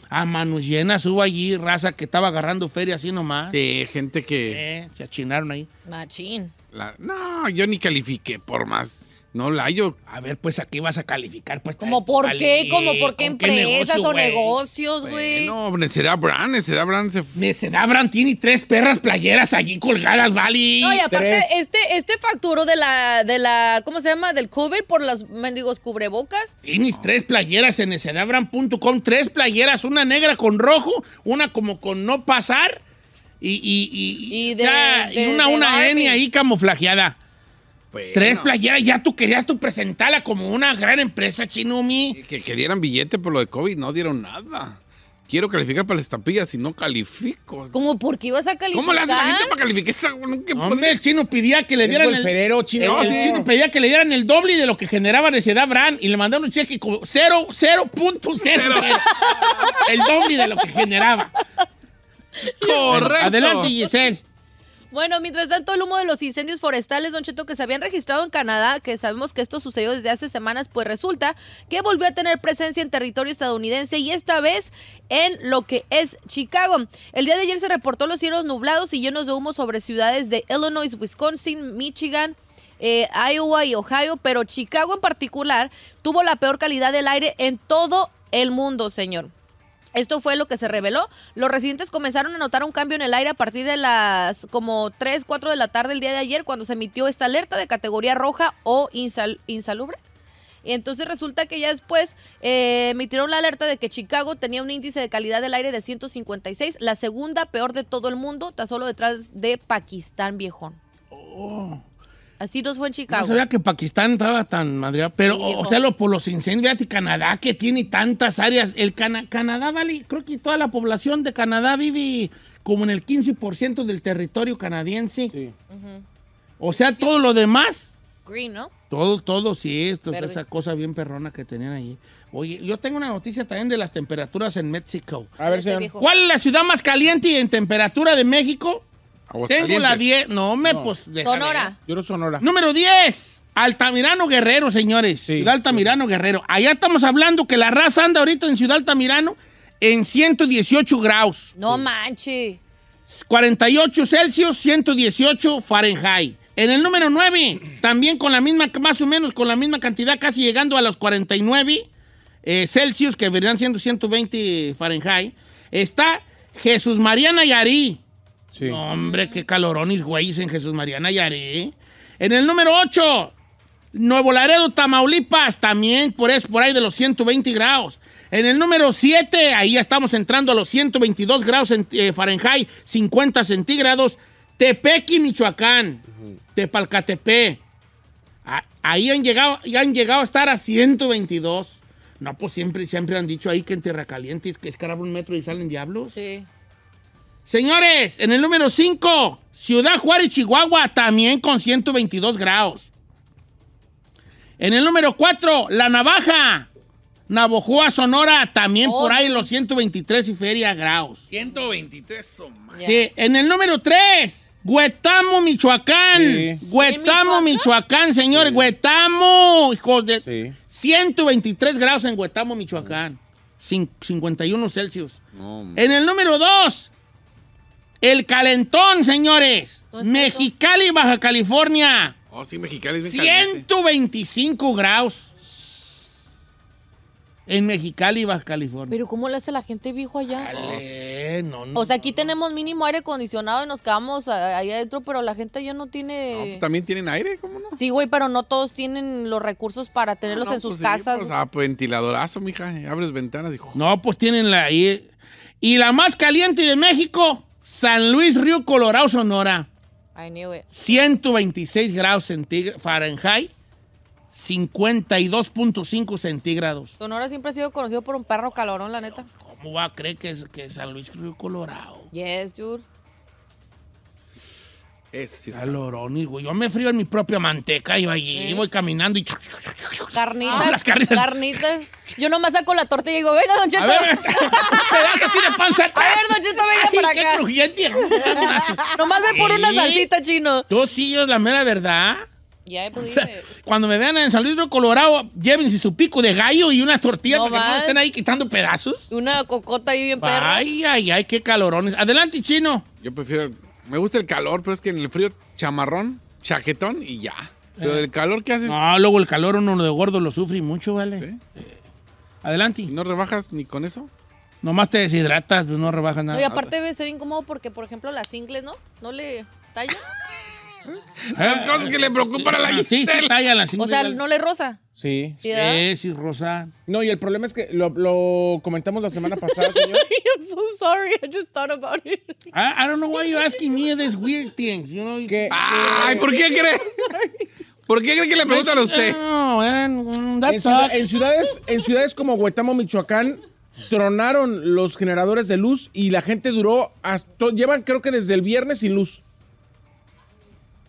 A: A manos llenas hubo allí raza que estaba agarrando feria así nomás.
B: Sí, gente que...
A: Eh, se achinaron ahí.
C: Machín.
B: la- no, yo ni califiqué por más. No, la yo...
A: A ver, pues aquí vas a calificar, pues.
C: ¿Como
A: ay,
C: por
A: vale,
C: qué? ¿Como por qué
A: ¿con
C: empresas
A: negocio,
C: o negocios, güey?
B: No, Necedad Brand, Necedad Brand se...
A: Necedad Brand tiene tres perras playeras allí colgadas, vale.
C: No, y aparte,
D: Tres.
C: este, este facturo de la, de la, ¿cómo se llama? Del COVID por los mendigos cubrebocas.
A: Tienes tres playeras en necedabran.com, tres playeras, una negra con rojo, una como con no pasar y, y, y,
C: Y
A: o
C: de-
A: sea,
C: de-
A: y una,
C: de
A: una. N ahí camuflajeada.
B: Bueno,
A: Tres playeras, ya tú querías tú presentarla como una gran empresa, Chinumi.
B: Que, que dieran billete por lo de COVID, no dieron nada. Quiero calificar para las estampillas y no califico.
C: ¿Cómo por qué ibas a calificar?
B: ¿Cómo le hace la gente para calificar esa? Nunca
A: Hombre, el chino pedía que le dieran el,
D: chino.
A: el- el chino pedía que le dieran el doble de lo que generaba Necedad Brand y le mandaron un cheque como cero, cero punto cero. el doble de lo que generaba.
B: Correcto.
A: Adelante, Giselle.
C: Bueno, mientras tanto, el humo de los incendios forestales, Don Cheto, que se habían registrado en Canadá, que sabemos que esto sucedió desde hace semanas, pues resulta que volvió a tener presencia en territorio estadounidense y esta vez en lo que es Chicago. El día de ayer se reportó los cielos nublados y llenos de humo sobre ciudades de Illinois, Wisconsin, Michigan, eh, Iowa y Ohio, pero Chicago en particular tuvo la peor calidad del aire en todo el mundo, señor. Esto fue lo que se reveló. Los residentes comenzaron a notar un cambio en el aire a partir de las como 3, 4 de la tarde el día de ayer cuando se emitió esta alerta de categoría roja o insal- insalubre. Y entonces resulta que ya después eh, emitieron la alerta de que Chicago tenía un índice de calidad del aire de 156, la segunda peor de todo el mundo, tan solo detrás de Pakistán, viejón. Así nos fue en
A: No
C: Chicago.
A: sabía que Pakistán estaba tan madreado. Pero,
C: Sí,
A: o, sea, lo, por los incendios, fíjate, Canadá, que tiene tantas áreas. El Cana- Canadá, vale, creo que toda la población de Canadá vive como en el 15% del territorio canadiense.
D: Sí.
A: O sea, todo lo demás
C: Green, ¿no?
A: Todo, todo, sí, esto,
C: Verde.
A: esa cosa bien perrona que tenían ahí. Oye, yo tengo una noticia también de las temperaturas en México.
D: A ver,
C: Este
D: señor.
A: ¿Cuál es la ciudad más caliente y en temperatura de México? Tengo la 10. No, me,
D: No.
A: pues. déjame
C: Sonora.
A: ver.
D: Yo no Sonora.
A: Número 10. Altamirano Guerrero, señores.
D: Sí.
A: Ciudad Altamirano Guerrero. Allá estamos hablando que la raza anda ahorita en Ciudad Altamirano en 118 grados.
C: No manches.
A: 48 Celsius, 118 Fahrenheit. En el número 9, también con la misma, más o menos con la misma cantidad, casi llegando a los 49 eh, Celsius, que vendrían siendo 120 Fahrenheit, está Jesús María Nayarí.
D: Sí.
A: No, hombre, qué calorones, güeyes, en Jesús María Nayarí. En el número 8, Nuevo Laredo, Tamaulipas, también por, es, por ahí de los 120 grados. En el número 7, ahí ya estamos entrando a los 122 grados en, eh, Fahrenheit, 50 centígrados. Tepequi, Michoacán. Tepalcatepé. Ah, Ahí han llegado, ya han llegado a estar a 122. No, pues siempre, siempre han dicho ahí que en Tierra Caliente es que escaraba un metro y salen diablos.
C: Sí.
A: Señores, en el número 5, Ciudad Juárez, Chihuahua, también con 122 grados. En el número 4, La Navaja, Navojoa, Sonora, también
C: Oh,
A: por ahí
C: sí.
A: los 123 y feria grados.
B: 123 o más.
A: Sí, en el número 3, Huetamo, Michoacán.
D: Sí.
A: Huetamo,
C: ¿En Michoacán?
A: Michoacán, señores. Huetamo, hijos de...
D: Sí.
A: 123 grados en Huetamo, Michoacán. Cin- 51 Celsius.
B: No,
A: En el número 2, el calentón, señores.
C: ¿Dónde está
A: Mexicali, Baja California.
B: Oh, sí, Mexicali es bien caliente.
A: 125 grados. En Mexicali, Baja California.
C: Pero ¿cómo le hace la gente viejo allá?
A: Dale, no, no.
C: O sea, aquí tenemos mínimo aire acondicionado y nos quedamos a- ahí adentro, pero la gente ya no
B: No,
C: tiene...
B: pues, ¿También tienen aire? ¿Cómo no?
C: Sí, güey, pero no todos tienen los recursos para tenerlos
B: Ah, no,
C: en sus
B: pues sí,
C: casas.
B: pues, ah, pues, ventiladorazo, mija. Abres ventanas y...
A: No, pues tienen la ahí. Y la más caliente de México, San Luis Río Colorado, Sonora.
C: I knew it.
A: 126 grados Fahrenheit, 52.5 centígrados.
C: Sonora siempre ha sido conocido por un perro calorón, la neta.
A: ¿Cómo va a creer que es, que es San Luis Río Colorado?
C: Yes, dude.
B: Es, sí, es-
A: Calorón, güey. Yo me frío en mi propia manteca y allí voy caminando y...
C: Carnitas.
A: Ah, las carnitas.
C: Carnitas. Yo nomás saco la tortilla y digo, venga, Don Cheto.
A: A ver, un pedazo así de panza atrás.
C: A ver, Don Cheto, venga
A: Ay,
C: para
A: qué
C: acá.
A: crujiente.
C: Nomás ve por una salsita, chino.
A: Yo sí, yo es la mera verdad.
C: Ya,
A: O
C: pues
A: sea,
C: dime.
A: cuando me vean en San Luis Río Colorado, llévense su pico de gallo y unas tortillas
C: No
A: para que no estén ahí quitando pedazos.
C: Una cocota ahí bien perra.
A: Ay, ay, ay, qué calorones. Adelante, chino.
B: Yo prefiero... Me gusta el calor, pero es que en el frío chamarrón, chaquetón y ya. Pero del calor, ¿qué haces?
A: No, luego el calor uno de gordo lo sufre y mucho, ¿vale?
B: ¿Sí?
A: Adelante.
B: ¿Y no rebajas ni con eso?
A: Nomás te deshidratas, pues no rebajas nada.
C: Y aparte debe ser incómodo porque, por ejemplo, las ingles, ¿no? No le talla.
B: Las cosas que le preocupan a la
A: Ah, Sí, sí, la
C: O sea, no le rosa.
D: Sí.
C: ¿Sí?
A: Sí, sí, Rosa.
D: No, y el problema es que lo, lo comentamos la semana pasada, señor.
C: I'm so sorry. I just thought about it.
A: I, I don't know why you're asking me these weird things, you know.
D: que
B: Ay, ¿por qué cree? ¿Por qué cree que le preguntan a usted?
A: No, man,
D: en,
A: that's
D: ciudad- en ciudades, en ciudades como Huetamo, Michoacán, tronaron los generadores de luz y la gente duró hasta... Llevan creo que desde el viernes sin luz.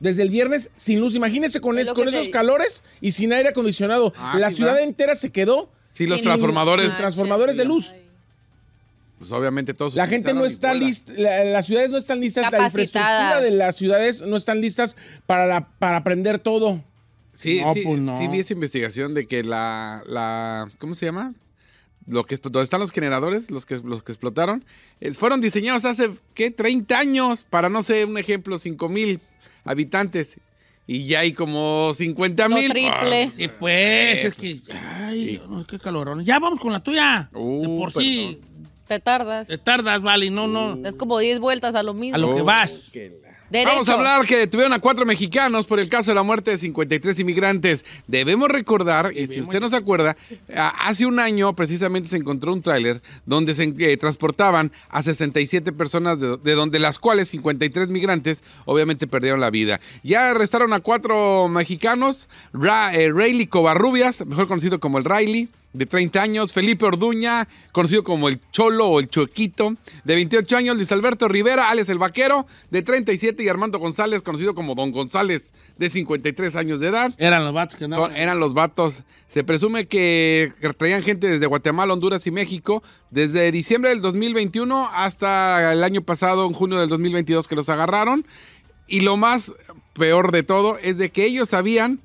D: Desde el viernes sin luz. Imagínense con,
C: Es
D: con
C: te
D: esos calores y sin aire acondicionado.
B: Ah,
D: la
B: sí,
D: ciudad
B: ¿verdad?
D: entera se quedó
B: Sí, los
D: sin-
B: transformadores.
D: transformadores de luz.
B: Pues obviamente todos.
D: La gente no está
B: lista.
D: lista, la- las ciudades no están listas, la infraestructura de las ciudades no están listas para, la- para aprender todo.
B: Sí,
A: No,
B: sí,
A: pues no.
B: sí vi esa investigación de que la, la ¿cómo se llama? Lo que, donde están los generadores, los que, los que explotaron, eh, fueron diseñados hace, ¿qué? 30 años para, no sé, un ejemplo, 5 mil habitantes. Y ya hay como 50
C: Lo
B: mil.
C: triple.
A: Sí, pues, es que. Ay, no, qué calorón. Ya vamos con la tuya.
B: Uh,
A: de por sí,
C: Te tardas.
A: te tardas, vale, no, no.
C: Es como 10 vueltas a lo mismo.
A: A lo que
B: Oh,
A: vas.
C: Derecho.
B: Vamos a hablar que detuvieron a cuatro mexicanos por el caso de la muerte de 53 inmigrantes. Debemos recordar, y si usted no se acuerda, hace un año precisamente se encontró un tráiler donde se eh, transportaban a 67 personas, de, de donde las cuales 53 migrantes obviamente perdieron la vida. Ya arrestaron a cuatro mexicanos, Ra, eh, Rayleigh Covarrubias, mejor conocido como el Riley, de 30 años, Felipe Orduña, conocido como el Cholo o el Chuequito, de 28 años, Luis Alberto Rivera, alias el Vaquero, de 37, y Armando González, conocido como Don González, de 53 años de edad.
A: Eran los vatos que no.
B: Son- eran los vatos. Se presume que traían gente desde Guatemala, Honduras y México desde diciembre del 2021 hasta el año pasado, en junio del 2022, que los agarraron. Y lo más peor de todo es de que ellos sabían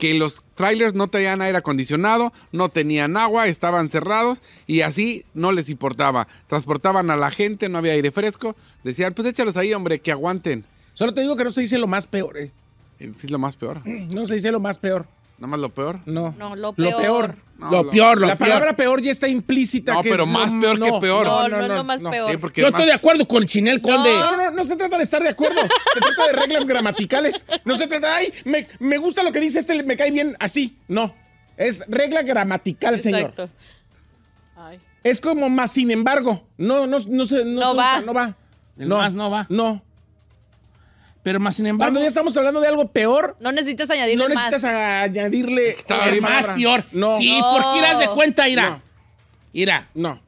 B: que los trailers no tenían aire acondicionado, no tenían agua, estaban cerrados y así no les importaba. Transportaban a la gente, no había aire fresco. Decían, pues échalos ahí, hombre, que aguanten.
D: Solo te digo que no se dice lo más peor. eh.
B: Es lo más peor.
D: No se dice lo más peor.
B: Nada más lo peor.
D: No.
C: No, lo
D: Lo
C: peor.
D: peor.
B: No,
A: lo
B: lo-
A: peor, lo
D: la
A: peor.
D: palabra peor ya está implícita.
B: No,
D: que
B: pero
D: es
B: más
D: lo-
B: peor que
D: no,
B: peor.
C: No, no, es lo más peor.
B: Sí, porque
A: Yo
B: es más-
A: estoy de acuerdo con Chinel Conde.
D: No, no, no se trata de estar de acuerdo. Se trata de reglas gramaticales. No se trata, ay, me, me gusta lo que dice este, me cae bien así. No. Es regla gramatical, señor.
C: Exacto.
E: Ay.
D: Es como más sin embargo. No, no, no, se, no,
C: No va.
D: no va.
A: El más no va.
D: No.
A: Pero más sin embargo.
D: Cuando ya estamos hablando de algo peor,
C: No necesitas añadirle
D: no
C: más.
D: necesitas añadirle.
B: Bien
A: más peor.
D: No.
A: Sí,
C: No.
A: porque irás de cuenta, Ira.
D: No.
A: Ira.
D: No.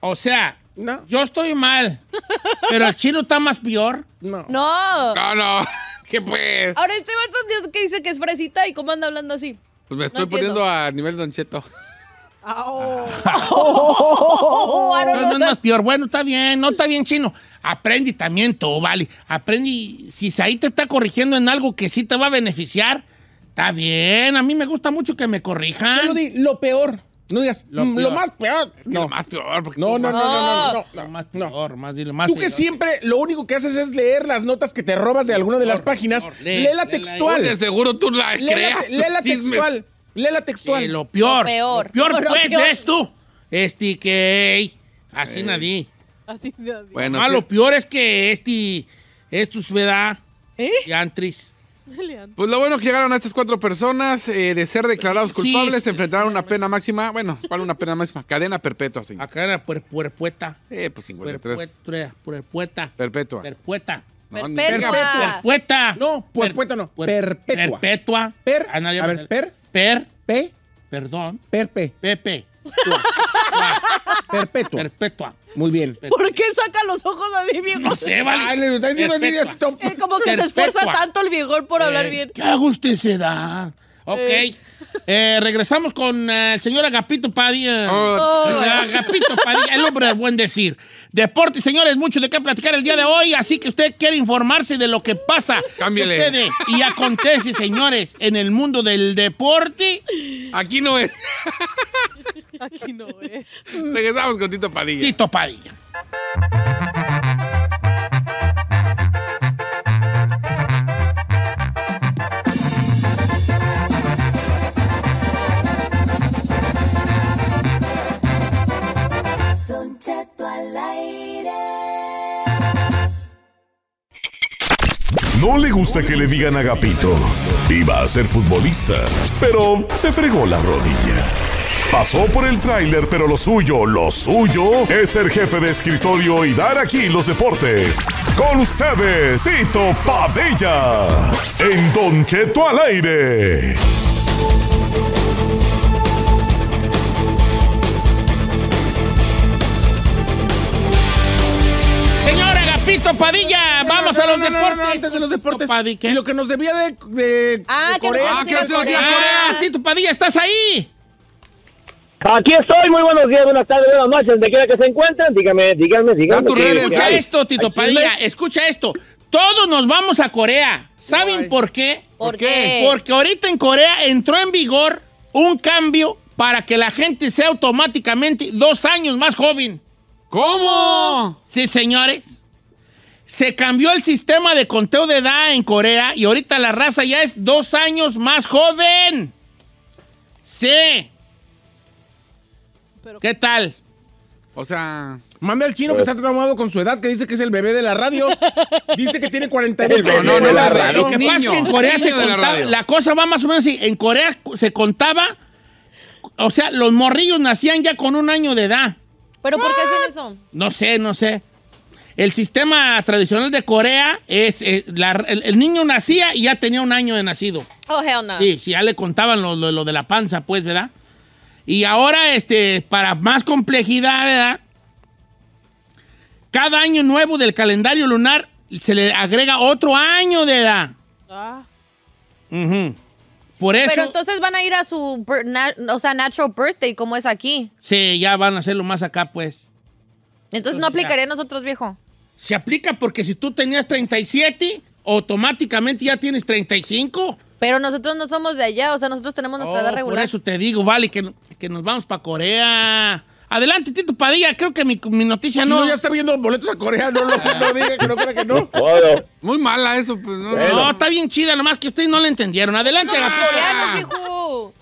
A: O sea,
D: No.
A: yo estoy mal. pero el chino está más peor.
D: No.
C: No.
B: No, no. ¿Qué pues?
C: Ahora este vato que dice que es fresita y cómo anda hablando así.
B: Pues me estoy poniendo a nivel Don Cheto.
E: Au.
A: No, no es más peor. Bueno, está bien, no está bien, chino. Aprende también tú, vale. Aprende. y Si ahí te está corrigiendo en algo que sí te va a beneficiar, está bien. A mí me gusta mucho que me corrijan.
D: Solo di lo peor. No digas
A: Lo
D: "Mm, lo,
A: peor".
D: más peor.
B: No.
D: No.
B: Lo más peor. Porque
D: No, no,
B: más-
D: no, no, no, no,
A: Lo más
D: no.
A: peor, más dile, más
D: Tú que
A: peor.
D: siempre lo único que haces es leer las notas que te robas de alguna de las páginas,
A: por, lee,
D: léela
A: léela
D: textual.
B: De seguro tú la creas. tus
D: léela
B: chismes.
D: textual. Léela textual.
A: Eh, lo peor.
C: Lo peor.
A: Lo peor,
C: Lo
A: pues,
C: peor.
A: de esto. Este que. Así nadie.
E: Así de así.
B: Bueno,
A: Ah, lo peor es que este. Estos, ¿verdad?
C: ¿Eh?
A: Yantris.
E: Leandro.
B: Pues lo bueno que llegaron a estas cuatro personas eh, de ser declarados
A: Sí.
B: culpables, se enfrentaron a una pena máxima. Bueno, ¿cuál una pena máxima? Cadena perpetua, señor.
A: Acá era puer, puerpueta.
B: Eh, pues 53.
A: Puerpueta. Puerpueta.
B: Perpetua.
A: Perpueta.
B: No,
C: Perpetua.
A: Puerpueta.
D: No, puerpueta no, perpetua.
A: Perpetua.
D: Per-
A: Ah,
D: a ver, per-
A: Per.
D: P,
A: Perdón.
D: perpe,
A: Pepe.
D: perpetua.
A: Perpetua.
D: Muy bien.
C: ¿Por qué saca los ojos así bien?
A: No sé, vale.
D: Ay, le está diciendo así,
A: Perpetua.
D: stop.
C: Eh, como que se esfuerza tanto el viejón por hablar
A: Eh,
C: bien.
A: ¿Qué hago usted se da? Ok.
C: Eh.
A: Eh, regresamos con eh, el señor Agapito Padilla.
B: Oh,
C: Oh.
A: Agapito Padilla, el hombre de buen decir. Deporte, señores, mucho de qué platicar el día de hoy, así que usted quiere informarse de lo que pasa,
B: Cámbiale.
A: sucede y acontece, señores, en el mundo del deporte.
B: Aquí no es.
E: Aquí no es.
B: Regresamos con Tito Padilla.
A: Tito Padilla.
H: Gusta que le digan Agapito. Iba a ser futbolista, pero se fregó la rodilla. Pasó por el tráiler, pero lo suyo, lo suyo es ser jefe de escritorio y dar aquí los deportes. Con ustedes, Tito Padilla. En Don Cheto al aire.
A: Señor Agapito Padilla, vamos a los deportes.
D: antes de los deportes.
A: Tito Padilla, ¿qué?
D: Y lo que nos debía de, de-
C: Ah,
D: de
C: que
D: Corea.
C: nos
B: Ah, que no se nos iba a
A: Ah, Tito Padilla, ¿estás ahí?
I: Aquí estoy, muy buenos días, buenas tardes, buenas noches, donde quiera que se encuentren, dígame, dígame, dígame.
B: tus
I: ¿qué-
B: redes,
I: qué
A: Escucha
I: hay?
A: esto, Tito
I: ¿Hay
A: Padilla, escucha esto. Todos nos vamos a Corea. ¿Saben
D: Ay.
A: por qué?
C: ¿Por qué?
A: Porque ahorita en Corea entró en vigor un cambio para que la gente sea automáticamente dos años más joven.
B: ¿Cómo?
A: Sí, señores. Se cambió el sistema de conteo de edad en Corea y ahorita la raza ya es dos años más joven. Sí.
E: Pero-
A: ¿Qué tal?
B: O sea.
D: Manda al chino que está traumado con su edad, que dice que es el bebé de la radio. Dice que tiene 42.
I: El bebé
B: No, no,
I: de la
B: no,
I: radio.
A: Lo que pasa es que en Corea se
B: la
A: contaba, la cosa va más o menos así. En Corea se contaba, o sea, los morrillos nacían ya con un año de edad.
C: ¿Pero por qué hacen eso?
A: No sé, no sé. El sistema tradicional de Corea es, eh, la- el, el niño nacía y ya tenía un año de nacido.
C: Oh, hell no.
A: Sí, sí, ya le contaban lo, lo- lo de la panza, pues, ¿verdad? Y ahora, este, para más complejidad, ¿verdad? Cada año nuevo del calendario lunar se le agrega otro año de edad.
E: Ah.
A: Por eso,
C: Pero entonces van a ir a su, o sea, natural birthday, como es aquí.
A: sí, ya van a hacerlo más acá, pues.
C: Entonces no
A: Entonces, ya.
C: aplicaría a nosotros, viejo.
A: Se aplica porque si tú tenías 37, automáticamente ya tienes 35.
C: Pero nosotros no somos de allá, o sea, nosotros tenemos nuestra
A: Oh,
C: edad
A: por
C: regular.
A: eso te digo, vale, que, que nos vamos para Corea. Adelante, Tito Padilla, creo que mi, mi noticia
D: Si
A: no.
D: no, ya está viendo boletos a Corea, no, no, no diga que no crea que no.
B: Muy mala eso, pues no.
I: Bueno.
A: No, está bien chida, nomás que ustedes no la entendieron. Adelante.
C: Coreanos, viejo.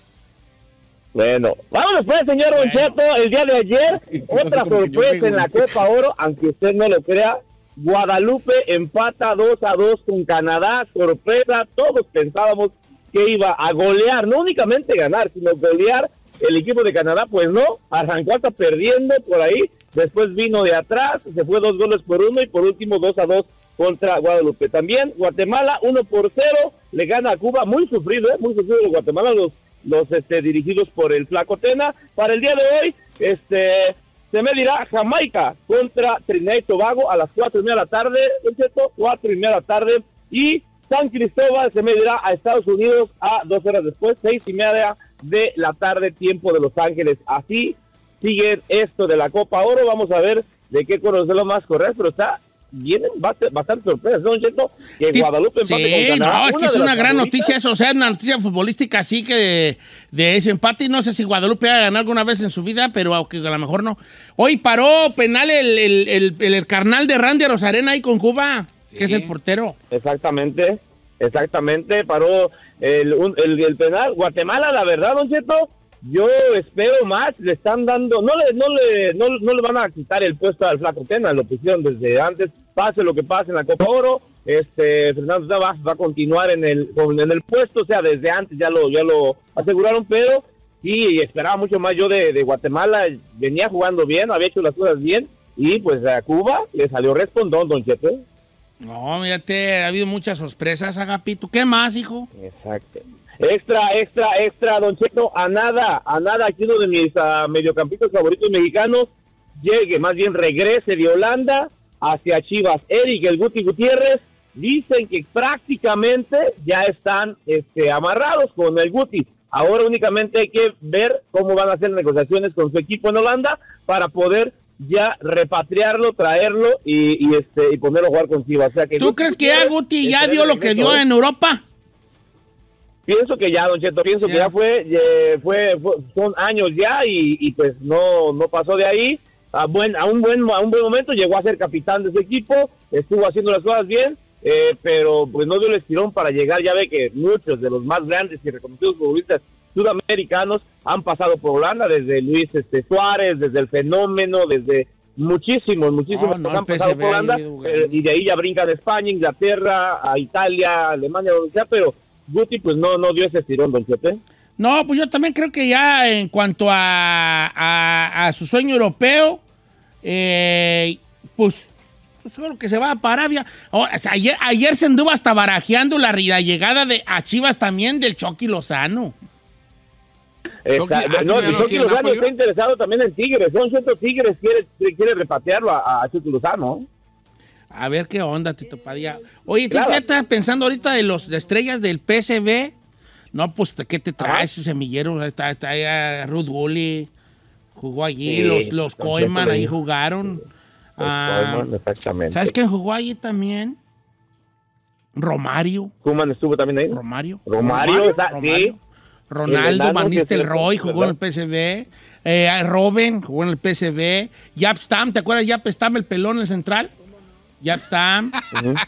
I: Bueno, vámonos pues, señor Don Cheto. El día de ayer, otra sorpresa en la Copa Oro, aunque usted no lo crea. Guadalupe empata 2 a 2 con Canadá. Sorpresa, todos pensábamos que iba a golear, no únicamente ganar, sino golear el equipo de Canadá. Pues no, arrancó hasta perdiendo por ahí. Después vino de atrás, se fue dos goles por uno y por último 2 a 2 contra Guadalupe. También Guatemala 1 por 0 le gana a Cuba, muy sufrido, ¿eh? muy sufrido de Guatemala, los, los este, dirigidos por el Flaco Tena. Para el día de hoy, este se medirá Jamaica contra Trinidad y Tobago a las 4 y media de la tarde, ¿no es cierto? 4 y media de la tarde. Y San Cristóbal se medirá a Estados Unidos a dos horas después, 6 y media de la tarde, tiempo de Los Ángeles. Así sigue esto de la Copa Oro. Vamos a ver de qué conocer lo más correcto, pero está vienen bast- bastante sorpresas, ¿no, Cheto? Que
A: Sí,
I: Guadalupe empate
A: sí,
I: con Canadá.
A: no, es que es una gran
I: favoritas.
A: noticia eso, o sea, una noticia futbolística así que de, de ese empate. Y no sé si Guadalupe ha ganado alguna vez en su vida, pero aunque a lo mejor no. Hoy paró penal el, el, el- el- el carnal de Randy Rosarena ahí con Cuba, que es el portero.
I: Exactamente, exactamente, paró el, un- el, el penal. Guatemala, la verdad, Don Cheto, yo espero más, le están dando, no le, no le, no, no le van a quitar el puesto al Flaco Tena, lo pusieron desde antes, pase lo que pase en la Copa Oro, este, Fernando va, va a continuar en el, en el puesto, o sea, desde antes ya lo, ya lo aseguraron, pero sí, esperaba mucho más yo de, de Guatemala, venía jugando bien, había hecho las cosas bien, y pues a Cuba le salió respondón, Don Cheto.
A: No, fíjate, ha habido muchas sorpresas, Agapito. ¿Qué más, hijo?
I: Exacto. Extra, extra, extra, Don Cheto, a nada, a nada, aquí uno de mis ah, mediocampistas favoritos mexicanos llegue, más bien regrese de Holanda hacia Chivas. Eric, el Guti Gutiérrez, dicen que prácticamente ya están este, amarrados con el Guti. Ahora únicamente hay que ver cómo van a hacer negociaciones con su equipo en Holanda para poder ya repatriarlo, traerlo y, y, este y ponerlo a jugar con Chivas. O sea que
A: ¿Tú
I: Guti
A: crees que ya Guti ya dio lo que dio en Europa?
I: Pienso que ya, Don Cheto, pienso
A: Sí.
I: que ya fue, eh, fue, fue- son años ya y, y pues no, no pasó de ahí. A, buen, a, un buen, a un buen momento llegó a ser capitán de ese equipo, estuvo haciendo las cosas bien, eh, pero pues no dio el estirón para llegar. Ya ve que muchos de los más grandes y reconocidos futbolistas sudamericanos han pasado por Holanda, desde Luis este, Suárez, desde el fenómeno, desde muchísimos, muchísimos
A: No, no,
I: que han pasado por Holanda, eh, y de ahí ya brincan a España, Inglaterra, a Italia, Alemania, donde sea, pero Guti pues no, no dio ese estirón, don Chepe.
A: No, pues yo también creo que ya en cuanto a, a- a su sueño europeo, eh, pues, pues creo que se va para Arabia. Ahora, o sea, ayer, ayer se anduvo hasta barajeando la, la llegada de a Chivas también del Chucky Lozano.
I: Está-
B: ah,
I: no,
B: no
I: Chucky Lozano
B: Napoli.
I: está interesado también en Tigres, son ciertos Tigres quiere, quiere repatriarlo a, a Chucky Lozano.
A: A ver qué onda, Tito Padilla. Oye, ¿tú
I: Claro.
A: qué estás pensando ahorita de los de estrellas del PSV? No, pues, ¿qué te trae ese semillero? Está, está ahí a Ruth Gulli, jugó allí,
I: Sí,
A: los, los
I: de
A: ahí jugaron. Ah,
I: Koeman, exactamente.
A: ¿Sabes quién jugó allí también? Romario.
I: Koeman estuvo también ahí.
A: Romario.
I: Romario, está- sí.
A: Romario. Ronaldo Van Nistelrooy jugó en el PSV. Eh, Robin jugó en el PSV. Jap Stam, ¿te acuerdas de Jap Stam, el pelón en el central? Jap Stam.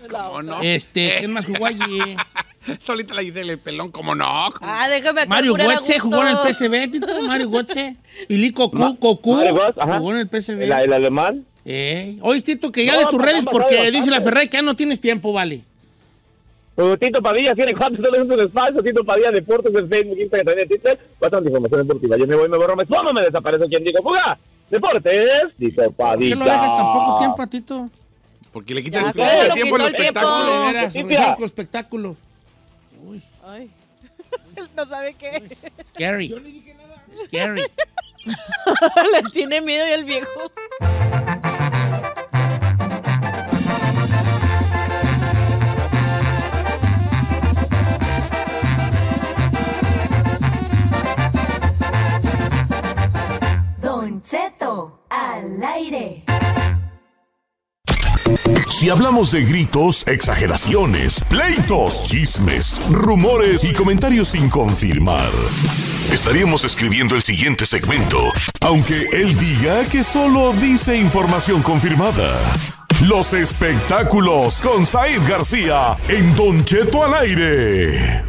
B: ¿Cómo no?
A: Este, ¿quién más jugó allí?
B: Solita la idea del pelón, ¿cómo no?
C: Ah, déjame acá
A: Mario Götze jugó en el PSV, Tito. Mario Götze. Pili Cocu,
I: Ma-
A: Cocu jugó en el PSV.
I: El, el alemán.
A: Eh. Oye, Tito, que ya
I: No,
A: de tus redes, porque
I: bastante.
A: dice la Ferrari que ya no tienes tiempo, vale.
I: Pues, Tito Padilla tiene cuatro teléfonos de espacio, Tito Padilla Deportes en Facebook, Instagram, también Twitter, bastante información deportiva. Yo me voy, me borro, me sumo, me desaparece quien digo, fuga. Deportes, Tito
A: ¿Por qué
I: Padilla.
A: lo dejas tan poco tiempo Tito?
B: Porque le quitan
C: Ya,
B: el tiempo
C: lo
B: tiempo en
C: quitó
B: los
C: el tiempo.
B: espectáculos.
A: De veras,
I: Leticia.
A: regresamos con espectáculos.
E: Ay. no sabe qué.
A: Scary. Scary.
C: Le tiene miedo y el viejo.
G: Don Cheto al aire.
H: Si hablamos de gritos, exageraciones, pleitos, chismes, rumores y comentarios sin confirmar, estaríamos escribiendo el siguiente segmento, aunque él diga que solo dice información confirmada. Los espectáculos con Said García en Don Cheto al aire.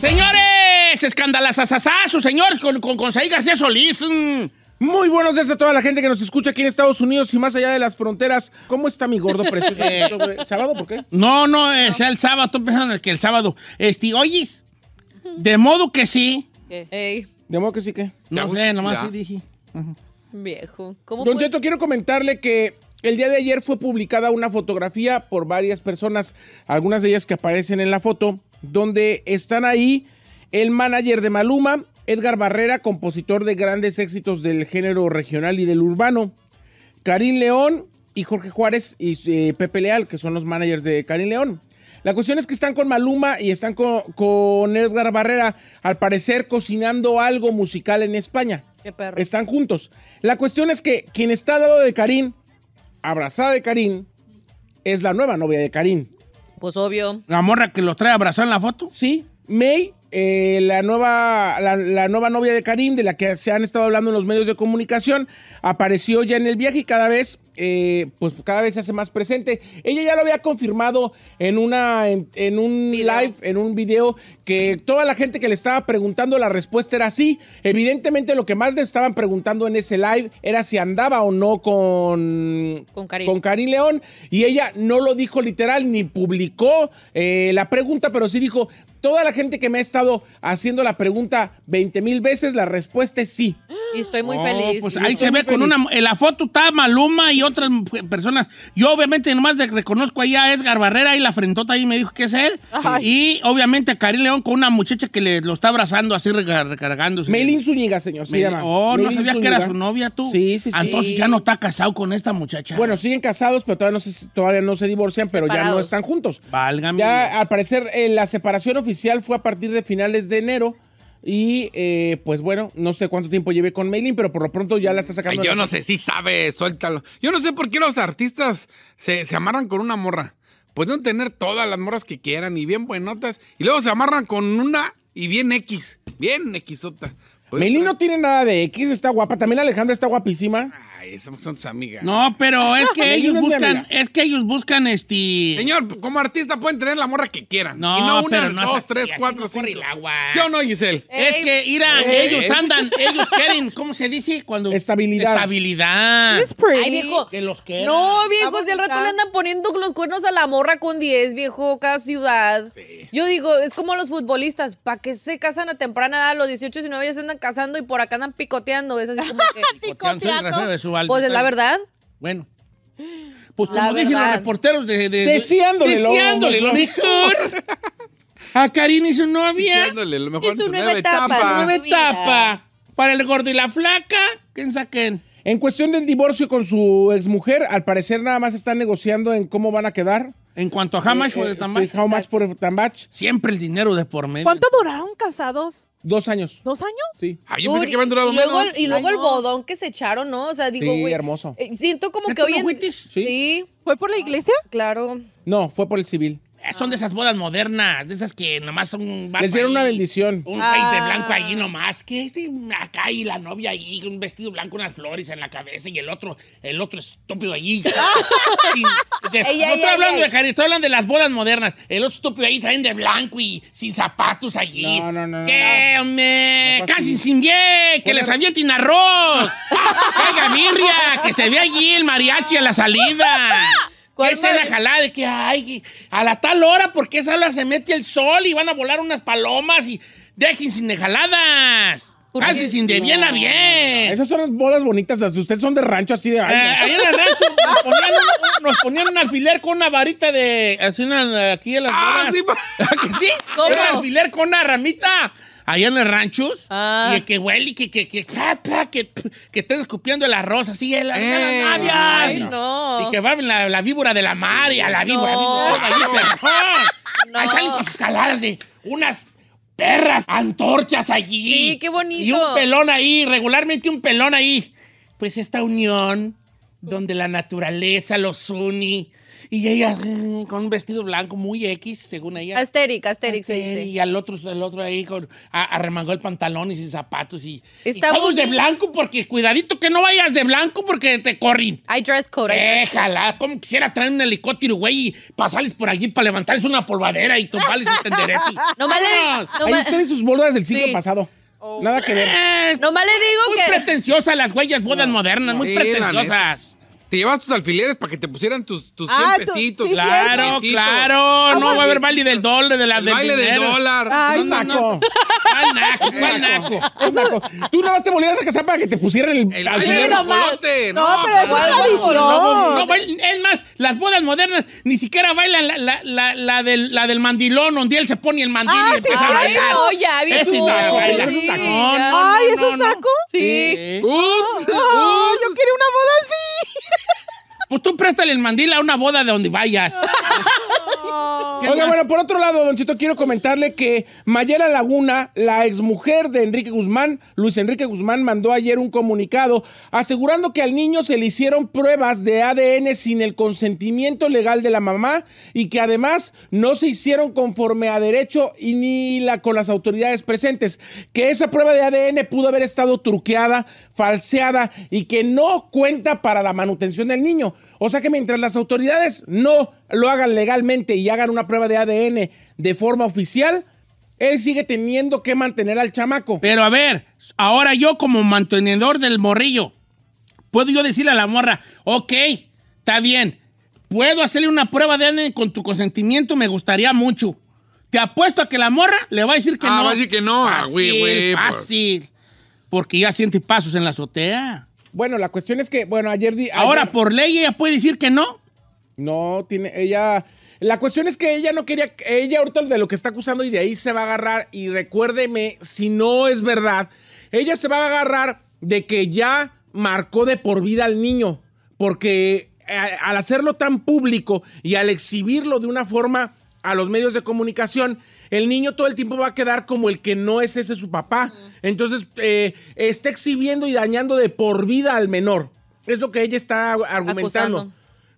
A: Señores, escandalazazazazo, señor, con, con, con Saí García Solís. mm.
D: Muy buenos días a toda la gente que nos escucha aquí en Estados Unidos y más allá de las fronteras. ¿Cómo está mi gordo precioso? ¿Sábado por qué?
A: No, no, sea el sábado, estoy pensando que el sábado. Este, oyes, de modo que sí.
C: Ey,
D: De modo que sí que.
A: No sé, nomás sí dije.
C: viejo. ¿Cómo
D: Don Cheto, quiero comentarle que el día de ayer fue publicada una fotografía por varias personas, algunas de ellas que aparecen en la foto, donde están ahí el manager de Maluma, Edgar Barrera, compositor de grandes éxitos del género regional y del urbano, Karim León y Jorge Juárez y eh, Pepe Leal, que son los managers de Karim León. La cuestión es que están con Maluma y están con, con Edgar Barrera, al parecer cocinando algo musical en España.
C: Qué perro.
D: Están juntos. La cuestión es que quien está al lado de Karim, abrazada de Karim, es la nueva novia de Karim.
C: Pues obvio.
A: La morra que lo trae abrazado en la foto.
D: Sí, May, eh, la, nueva, la, la nueva novia de Karim, de la que se han estado hablando en los medios de comunicación, apareció ya en el viaje y cada vez, eh, pues cada vez se hace más presente. Ella ya lo había confirmado en, una, en, en un
C: Video.
D: live, en un video, que toda la gente que le estaba preguntando la respuesta era sí. Evidentemente lo que más le estaban preguntando en ese live era si andaba o no con,
C: Con Karim
D: León y ella no lo dijo literal ni publicó eh, la pregunta, pero sí dijo, toda la gente que me ha estado haciendo la pregunta 20 mil veces, la respuesta es sí.
C: Y estoy muy
A: Oh,
C: feliz.
A: Pues ahí se ve con
D: feliz.
A: una. En la foto está Maluma y otras personas. Yo, obviamente, nomás de- reconozco ahí a Edgar Barrera y la frentota ahí me dijo que es él.
E: Ay.
A: Y obviamente a Karim León con una muchacha que le lo está abrazando así recargándose.
D: Meilín Zúñiga, señor, se llama.
A: Oh, no sabía que era su novia tú.
D: Sí, sí, sí.
A: Entonces ya no está casado con esta muchacha.
D: Bueno, siguen casados, pero todavía no se, todavía no se divorcian, pero ya no están juntos.
A: válgame.
D: Ya, al parecer, eh, la separación oficial fue a partir de finales de enero. Y eh, pues bueno, no sé cuánto tiempo lleve con Meilin, pero por lo pronto ya la está
B: Ay,
D: sacando.
B: yo
D: de la-
B: no sé, sí sabe, suéltalo. Yo no sé por qué los artistas se, se amarran con una morra. Pueden tener todas las morras que quieran y bien buenotas. Y luego se amarran con una y bien X. Bien Xota. Pues,
D: no tiene nada de X, está guapa. También Alejandra está guapísima.
B: Ay, esas son tus amigas.
A: No, pero es que ellos
D: no es mi
A: buscan, es que ellos buscan este.
B: Señor, como artista pueden tener la morra que quieran.
A: No,
B: y no una,
A: pero no
B: dos,
A: así,
B: tres, cuatro,
A: no
B: cinco.
A: el agua.
B: ¿Sí o no, Giselle?
A: Es que, mira,
B: Ey.
A: ellos andan, ellos quieren, ¿cómo se dice? Cuando
D: Estabilidad.
A: Estabilidad.
C: Ay, viejo.
A: Que los quieran.
C: No, viejo, si al rato le andan poniendo los cuernos a la morra con 10, viejo, cada ciudad. Yo digo, es como los futbolistas, ¿para qué se casan a temprana edad? Los 18, 19 ya se andan casando y por acá andan picoteando. Es así como que.
A: Porque
C: pues es la verdad.
A: Bueno. Pues
C: La
A: como dicen los reporteros de... de-
D: Deseándole lo-
A: deseándole lo
D: lo
A: mejor. A Karin y su novia.
B: Diciéndole lo mejor en su
C: su
B: nueva
C: nueva etapa.
B: etapa.
A: Nueva etapa. Para el gordo y la flaca, ¿quién saquen?
D: En cuestión del divorcio con su exmujer, al parecer nada más están negociando en cómo van a quedar.
A: En cuanto a Hamash
D: Eh,
A: o de
D: eh,
A: Tambach.
D: sí, how much por Tambach?
A: Siempre el dinero de por medio.
E: ¿Cuánto duraron casados?
D: Dos años.
E: ¿Dos años?
D: Sí.
B: Ay, yo pensé que habían durado
C: y luego,
B: menos.
C: Y luego
E: Ay,
C: el
E: no.
C: bodón que se echaron, ¿no? O sea, digo,
D: Sí,
C: güey.
D: hermoso.
C: eh, Siento como
A: ¿Neta
C: que hoy en...
D: Sí.
C: Sí,
E: ¿Fue por la iglesia?
C: claro.
D: No, fue por el civil.
A: Eh, Son de esas bodas modernas, de esas que nomás son... van
D: Les dieron
A: ahí,
D: una bendición.
A: Un
E: Ah.
A: face de blanco ahí nomás. que este acá y la novia ahí, un vestido blanco, unas flores en la cabeza y el otro, el otro estúpido allí. De-
C: Ey,
A: no
C: ey,
A: estoy
C: ey,
A: hablando
C: ey.
A: de Cari, estoy hablando de las bodas modernas. El otro estúpido ahí salen de blanco y sin zapatos allí.
D: No, no, no, no.
A: ¿Qué, hombre?
D: No fue
A: Casi sin bien, que les avienten arroz. ¡Venga, birria! Que se ve allí el mariachi a la salida.
C: ¿Cuál
A: Esa es la jalada de que, ay, a la tal hora, porque esa hora se mete el sol y van a volar unas palomas y dejen sin de jaladas.
C: ¿Por
A: Casi sin de bien a bien.
D: Esas son las bodas bonitas, las de ustedes son de rancho así de...
A: Eh, ahí en el rancho nos ponían, un- nos ponían un alfiler con una varita de. Así una, aquí en las
B: Ah,
A: bodas.
B: sí,
A: ¿Ah, que sí?
C: ¿Cómo?
A: Era alfiler con una ramita. Allá en los ranchos.
C: Ah.
A: Y que huele y que, que, que, que, que, que estén escupiendo el arroz así. En la,
B: Eh,
A: la.
C: Ay, no.
A: Y que va la, la víbora de la mar y a la víbora.
C: No.
A: víbora, ahí, perrón.
C: No.
A: Ahí salen con sus caladas de unas perras, antorchas allí.
C: Sí, qué bonito.
A: Y un pelón ahí, regularmente un pelón ahí. Pues esta unión donde la naturaleza los une. Y ella mm, con un vestido blanco muy X, según ella.
C: Asterix, Asterix
A: Este,
C: dice.
A: Y al otro, el otro ahí con, a- arremangó el pantalón y sin zapatos. Y,
C: Está
A: y todos de blanco, porque cuidadito que no vayas de blanco porque te corren.
C: Hay dress code.
A: Déjala, como quisiera traer un helicóptero, güey, y pasarles por allí para levantarles una polvadera y tumbarles el tenderete.
C: Nomás le-
A: Vámonos.
C: no
D: Ahí
C: ma-
D: ustedes sus bodas del siglo
C: Sí.
D: pasado. Nada que ver.
A: Eh,
C: Nomás le digo
A: muy
C: que.
A: pretenciosas las huellas bodas modernas, muy
B: Sí, la
A: pretenciosas.
B: Te llevas tus alfileres para que te pusieran tus, tus 100
E: Ah,
B: pesitos.
E: sí,
A: Claro, claro, no va a haber baile del dólar, de la
B: El
A: del
B: baile del dólar.
E: Ay,
D: Es naco.
A: ¿Cuál naco? ¿Cuál naco?
D: Es naco. Tú nada más te volvías a casar para que te pusieran el,
B: El
D: alfiler.
C: nomás.
B: colote.
E: No, pero es
C: ¿cuál
E: una.
A: No, no, es más, las bodas modernas ni siquiera bailan la, la, la, la del, la del mandilón, donde él se pone el mandil
E: Ah,
A: y
E: sí,
A: a bailar.
C: No, ya, bien
A: no es tacón. No,
E: Ay,
A: no,
E: ¿eso
A: no,
E: es
A: no.
E: naco?
C: Sí.
B: Ups,
E: Oh,
B: ups.
E: yo quería una boda así.
A: Pues tú préstale el mandil a una boda de donde vayas. ¿Qué
D: Oiga, bueno, por otro lado, Don Chito, quiero comentarle que Mayela Laguna, la exmujer de Enrique Guzmán, Luis Enrique Guzmán, mandó ayer un comunicado asegurando que al niño se le hicieron pruebas de ADN sin el consentimiento legal de la mamá y que además no se hicieron conforme a derecho y ni la, con las autoridades presentes. Que esa prueba de ADN pudo haber estado truqueada, falseada y que no cuenta para la manutención del niño. O sea que mientras las autoridades no lo hagan legalmente y hagan una prueba de ADN de forma oficial, él sigue teniendo que mantener al chamaco.
A: Pero a ver, ahora yo como mantenedor del morrillo, puedo yo decirle a la morra, ok, está bien, puedo hacerle una prueba de ADN con tu consentimiento, me gustaría mucho. Te apuesto a que la morra le va a decir que
B: Ah,
A: no.
B: va a decir que no. Ah,
A: Fácil,
B: güey, güey, pues.
A: fácil. Porque ya siente pasos en la azotea.
D: Bueno, la cuestión es que, bueno, ayer... di-
A: Ahora,
D: ayer-
A: por ley, ella puede decir que no.
D: No, tiene, ella... La cuestión es que ella no quería, ella ahorita de lo que está acusando y de ahí se va a agarrar, y recuérdeme, si no es verdad, ella se va a agarrar de que ya marcó de por vida al niño, porque a- al hacerlo tan público y al exhibirlo de una forma a los medios de comunicación, el niño todo el tiempo va a quedar como el que no es ese su papá. Entonces, eh, está exhibiendo y dañando de por vida al menor. Es lo que ella está argumentando.
C: Acusando.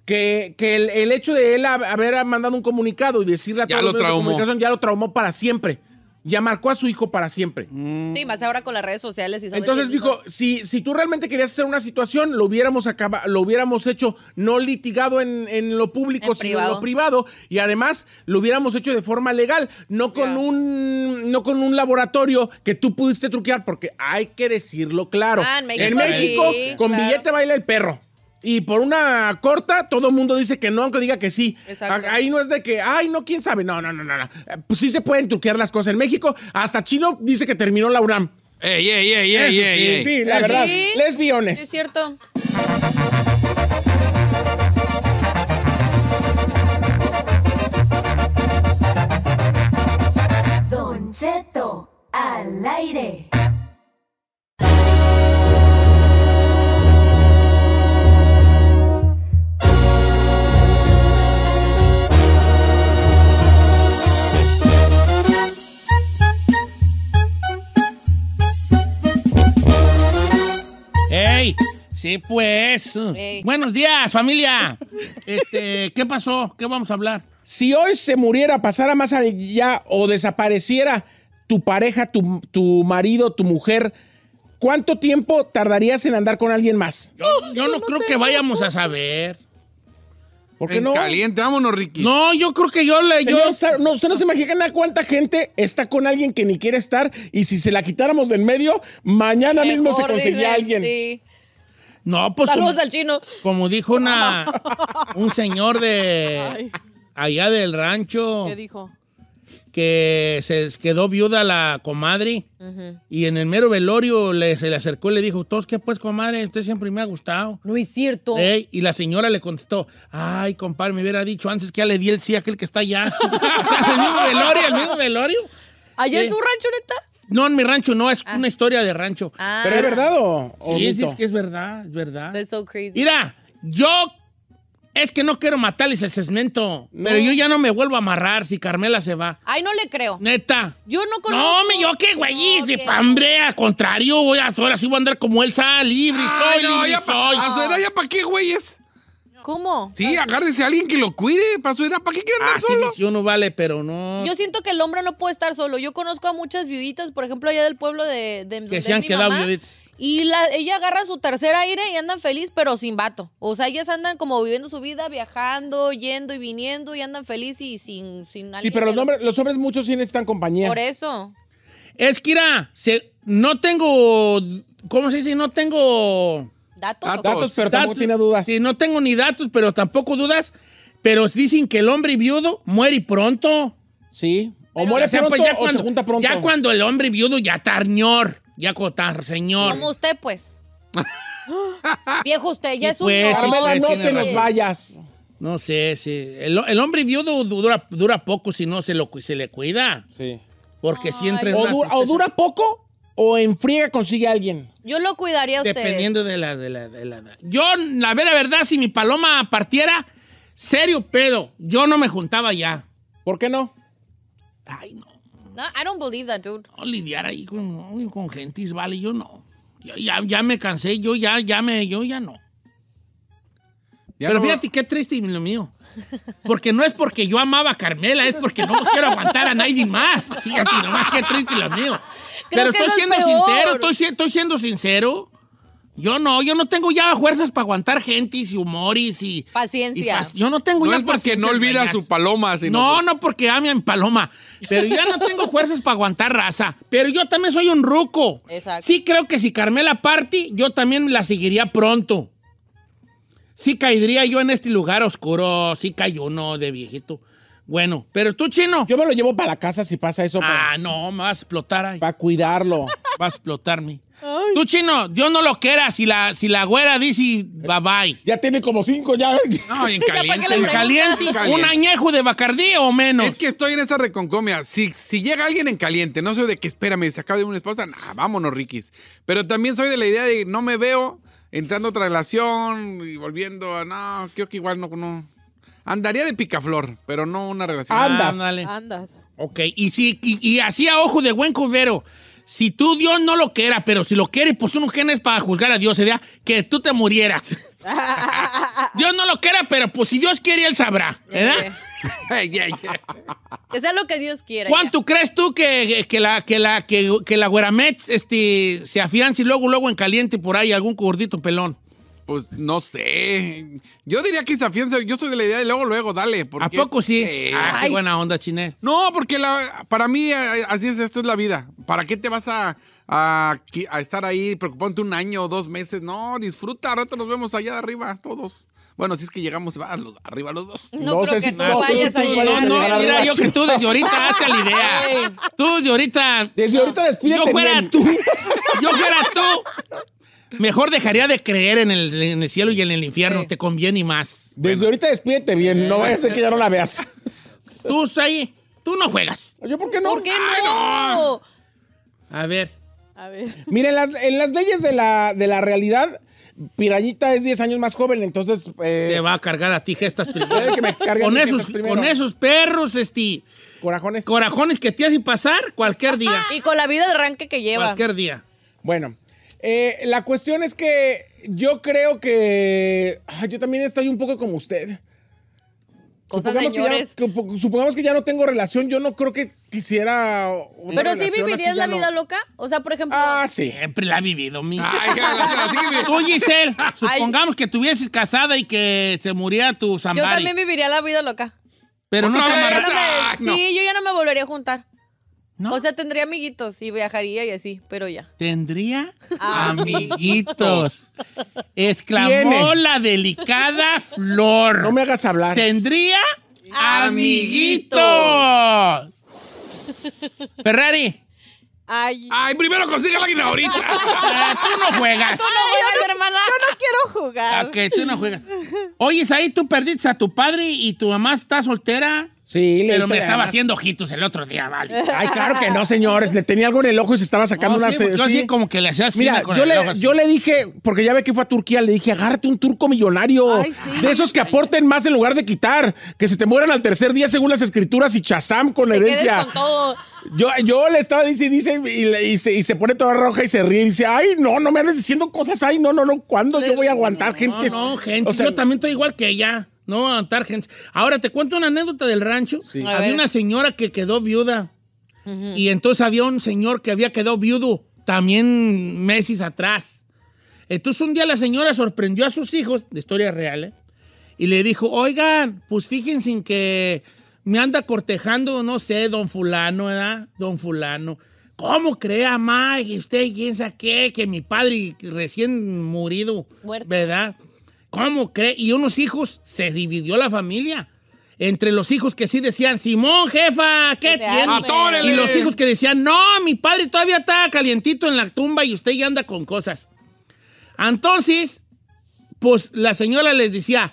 D: Que, que el, el hecho de él hab- haber mandado un comunicado y decirle a
B: Ya
D: todos los
B: lo
D: medios de
B: traumó.
D: comunicación, ya lo traumó para siempre. Ya marcó a su hijo para siempre.
C: Sí, más ahora con las redes sociales y
D: Entonces dijo, si, si tú realmente querías hacer una situación, lo hubiéramos acaba- lo hubiéramos hecho no litigado en, en lo público,
C: En
D: sino en lo privado, y además lo hubiéramos hecho de forma legal, no con un no con un laboratorio que tú pudiste truquear, porque hay que decirlo claro.
C: Ah, en
D: en
C: México
D: México,
C: sí,
D: con
C: claro.
D: billete baila el perro. Y por una corta, todo el mundo dice que no, aunque diga que sí.
C: Exacto.
D: Ahí no es de que, ay, no, quién sabe. No, no, no, no. no. Pues sí se pueden truquear las cosas. En México, hasta Chino dice que terminó la UNAM.
B: Ey, ey, ey,
A: Eso
B: ey,
A: sí.
B: ey, ey.
D: Sí, la
C: Sí.
D: verdad.
C: Sí,
D: honest.
C: es cierto.
G: Don Cheto al aire.
A: Sí, pues.
C: Ey.
A: Buenos días, familia. Este, ¿qué pasó? ¿Qué vamos a hablar?
D: Si hoy se muriera, pasara más allá o desapareciera tu pareja, tu, tu marido, tu mujer, ¿cuánto tiempo tardarías en andar con alguien más?
A: Yo, yo no creo que vayamos a saber.
D: ¿Por qué
B: En
D: no?
B: caliente, vámonos, Ricky.
A: No, yo creo que yo le. Yo,
D: Señor, no, usted no se imagina cuánta gente está con alguien que ni quiere estar y si se la quitáramos de en medio, mañana mismo se conseguía alguien.
C: Sí.
A: No, pues como,
C: Saludos al chino.
A: como dijo una, un señor de
E: Ay,
A: allá del rancho.
E: ¿Qué dijo?
A: que se quedó viuda la comadre y en el mero velorio le, se le acercó y le dijo, ¿todos qué pues, comadre? Usted siempre me ha gustado.
C: No es cierto.
A: Y la señora le contestó, ay, compadre, me hubiera dicho antes que ya le di el sí a aquel que está allá. o sea, el mismo velorio, el mismo velorio.
C: ¿Allá en su rancho, neta?
A: No, en mi rancho no, es una historia de rancho.
C: Ah.
D: ¿Pero es verdad o, o
A: Sí, sí, es que es verdad, es verdad.
C: That's so crazy.
A: Mira, yo es que no quiero matarles el cemento, pero yo ya no me vuelvo a amarrar si Carmela se va.
C: Ay, no le creo.
A: Neta.
C: Yo no conozco.
A: No, me yo qué güey, si hambre, al contrario, voy a ahora sí voy a andar como Elsa, libre
B: Ay,
A: soy,
B: no,
A: libre
B: ya pa-
A: soy.
B: A su edad, ¿ya para qué, güeyes?
C: ¿Cómo?
B: Sí, agárrese a alguien que lo cuide. Para su edad, ¿para qué quiere andar
A: Así
B: solo?
A: dice uno vale, pero no.
C: Yo siento que el hombre no puede estar solo. Yo conozco a muchas viuditas, por ejemplo, allá del pueblo de, de
A: que se han
C: mi
A: quedado viuditas.
C: Y la, ella agarra su tercer aire y andan feliz, pero sin vato. O sea, ellas andan como viviendo su vida, viajando, yendo y viniendo, y andan feliz y sin, sin
D: Sí, pero los hombres, los hombres muchos sí necesitan compañía.
C: Por eso.
A: Es que, mira, se- no tengo, ¿cómo se dice? No tengo...
C: Datos. o
D: Datos, pero tampoco tiene dudas.
A: Sí, no tengo ni datos, pero tampoco dudas. Pero dicen que el hombre viudo muere pronto.
D: Sí. O muere
A: O sea,
D: pronto
A: pues ya
D: o
A: cuando,
D: se junta pronto.
A: Ya cuando el hombre viudo ya está ñor, ya cuando está señor.
C: Como usted, pues. Viejo usted, ya
A: Sí,
C: es un
A: pues, sí, pues,
D: no te nos vayas.
A: No sé, sí. El, el hombre viudo dura, dura poco si no se, lo, se le cuida.
D: Sí.
A: Porque si entra en
D: O, dura, o dura poco o en friega consigue a alguien.
C: Yo lo cuidaría a usted.
A: Dependiendo de la, de la, de la edad. Yo, la vera verdad, si mi paloma partiera, serio pedo, yo no me juntaba ya.
D: ¿Por qué no?
A: Ay, no,
C: No, I don't believe that, dude.
A: no lidiar ahí con, con gentis, vale, yo no. Yo ya, ya me cansé, yo ya, ya me, yo ya no.
B: Ya
A: Pero
B: no-
A: fíjate qué triste lo mío. Porque no es porque yo amaba a Carmela, es porque no quiero aguantar a nadie más. Fíjate, nomás qué triste lo mío.
C: Creo
A: Pero estoy
C: es
A: siendo
C: peor.
A: sincero, estoy, estoy siendo sincero. Yo no, yo no tengo ya fuerzas para aguantar gente y humores y...
C: Paciencia.
A: y yo no tengo
B: No
A: ya
B: es porque no olvida su paloma, sino
A: No,
B: por-
A: no porque ame a mi paloma. Pero ya no tengo fuerzas para aguantar raza. Pero yo también soy un ruco.
C: Exacto.
A: Sí creo que si Carmela parte, yo también la seguiría pronto. Sí caería yo en este lugar oscuro. Sí cayó uno de viejito. Bueno, pero tú, chino.
D: Yo me lo llevo para la casa si pasa eso.
A: Ah, no, me vas a explotar ahí.
D: Para cuidarlo.
A: Vas a explotarme. Tú, chino, Dios no lo quiera. Si la, si la güera dice bye bye.
D: Ya tiene como cinco ya.
B: No, en
C: ¿para qué
B: caliente.
A: ¿En caliente?
B: Caliente.
A: ¿Un añejo de Bacardí o menos?
B: Es que estoy en esa reconcomia. Si, si llega alguien en caliente, no soy de que espérame, se acaba de una esposa, nah, vámonos, Rikis. Pero también soy de la idea de no me veo entrando a otra relación y volviendo a. No, creo que igual no. no. Andaría de picaflor, pero no una relación.
D: Andas.
A: Ándale.
E: Andas.
A: Ok, y, si, y, y así a ojo de buen cubero, si tú Dios no lo quiera, pero si lo quiere, pues uno quién es para juzgar a Dios, sería que tú te murieras. Dios no lo quiera, pero pues si Dios quiere, Él sabrá, ¿verdad?
B: Ay, ay.
C: Que sea lo que Dios quiera.
A: ¿Cuánto crees tú que, que la, que la, que, que la güeramets este, se afiance y luego, luego en caliente por ahí algún gordito pelón?
B: Pues no sé. Yo diría que se afianza. Yo soy de la idea de luego, luego, dale.
A: ¿A poco sí?
B: Eh,
A: ah, qué buena onda, Chiné.
B: No, porque la- para mí así es, esto es la vida. ¿Para qué te vas a, a, estar ahí preocupándote un año o dos meses? No, disfruta, rato nos vemos allá arriba todos. Bueno, si es que llegamos los- arriba los dos.
C: No,
D: No
C: creo
D: sé
C: que
D: si
C: tú
D: no
C: vayas a llegar.
A: No, no, mira, yo que tú desde ahorita hazte la idea. Tú desde ahorita.
D: Desde ahorita despídete
A: Yo fuera
D: bien.
A: tú. Yo fuera tú. Mejor dejaría de creer en el, en el cielo y en el infierno.
C: Sí.
A: Te conviene más.
D: Desde ahorita despídete bien. No vaya a ser que ya no la veas.
A: Tú, ahí, tú no juegas.
D: ¿Yo por qué no?
C: ¿Por qué no?
A: A ver.
E: A ver.
D: Miren, las, en las leyes de la, de la realidad, Pirañita es 10 años más joven, entonces... eh,
A: Te va a cargar a ti gestas primero.
D: que me
A: con, esos,
D: primero.
A: con esos perros, este,
D: corajones.
A: corajones que te hacen pasar cualquier día.
C: Y con la vida de arranque que lleva.
A: cualquier día.
D: Bueno, eh, la cuestión es que yo creo que... ay, yo también estoy un poco como usted.
C: Cosas
D: supongamos, que ya,
C: señores.
D: que po- supongamos que ya no tengo relación, yo no creo que quisiera una
C: Pero sí vivirías la
D: ya no.
C: vida loca. O sea, por ejemplo.
D: Ah, sí.
A: Siempre la ha vivido, mi.
B: Ay, que-
A: Tú, Giselle, supongamos que estuvieses casada y que se muriera tu
C: yo
A: Zambari.
C: también viviría la vida loca.
A: Pero no.
C: Yo no me-
B: Ah, no.
C: Sí, yo ya no me volvería a juntar.
A: ¿No?
C: O sea, tendría amiguitos y viajaría y así, pero ya.
A: Tendría amiguitos. Exclamó
D: Tiene.
A: la delicada Flor.
D: No me hagas hablar.
A: Tendría
C: Amiguitos.
A: Ferrari.
E: Ay,
B: Ay, primero consigue la máquina ahorita.
A: ah, tú no juegas.
C: No juegas, hermana.
E: yo no quiero jugar.
A: Ok, tú no juegas. Oye, ahí tú perdiste a tu padre y tu mamá está soltera.
D: Sí, le
A: Pero me estaba
D: además-
A: haciendo ojitos el otro día, vale.
D: Ay, claro que no, señor. Le tenía algo en el ojo y se estaba sacando
A: No,
D: una...
A: sí, yo
D: sí.
A: así como que le hacía así
D: Mira,
A: con
D: yo
A: el
D: le,
A: ojo así.
D: yo le dije, porque ya ve que fue a Turquía, le dije, agárrate un turco millonario.
E: Ay, sí.
D: De esos que aporten más en lugar de quitar. Que se te mueran al tercer día según las escrituras y chazam con
C: quedes
D: herencia.
C: con todo.
D: Yo, yo le estaba diciendo, dice, y, le- y se, y se pone toda roja y se ríe y dice, ay, no, no me andes diciendo cosas, ay, no, no, no, ¿cuándo yo voy a aguantar gente?
A: No, no, gente,
D: O sea,
A: yo también estoy igual que ella. No voy a gente. Ahora te cuento una anécdota del rancho.
C: A
A: Había
C: ver.
A: una señora que quedó viuda. Y entonces había un señor que había quedado viudo también meses atrás. Entonces un día la señora sorprendió a sus hijos, de historia real, ¿eh? y le dijo, oigan, pues fíjense en que me anda cortejando, no sé, don fulano, ¿verdad? Don fulano. ¿Cómo crea, ma? Y usted piensa que, que mi padre recién murido,
C: Muerto.
A: ¿verdad? ¿Cómo cree? Y unos hijos, se dividió la familia. Entre los hijos que sí decían, Simón, jefa, ¿qué tiene? Y los hijos que decían, no, mi padre todavía está calientito en la tumba y usted ya anda con cosas. Entonces, pues la señora les decía,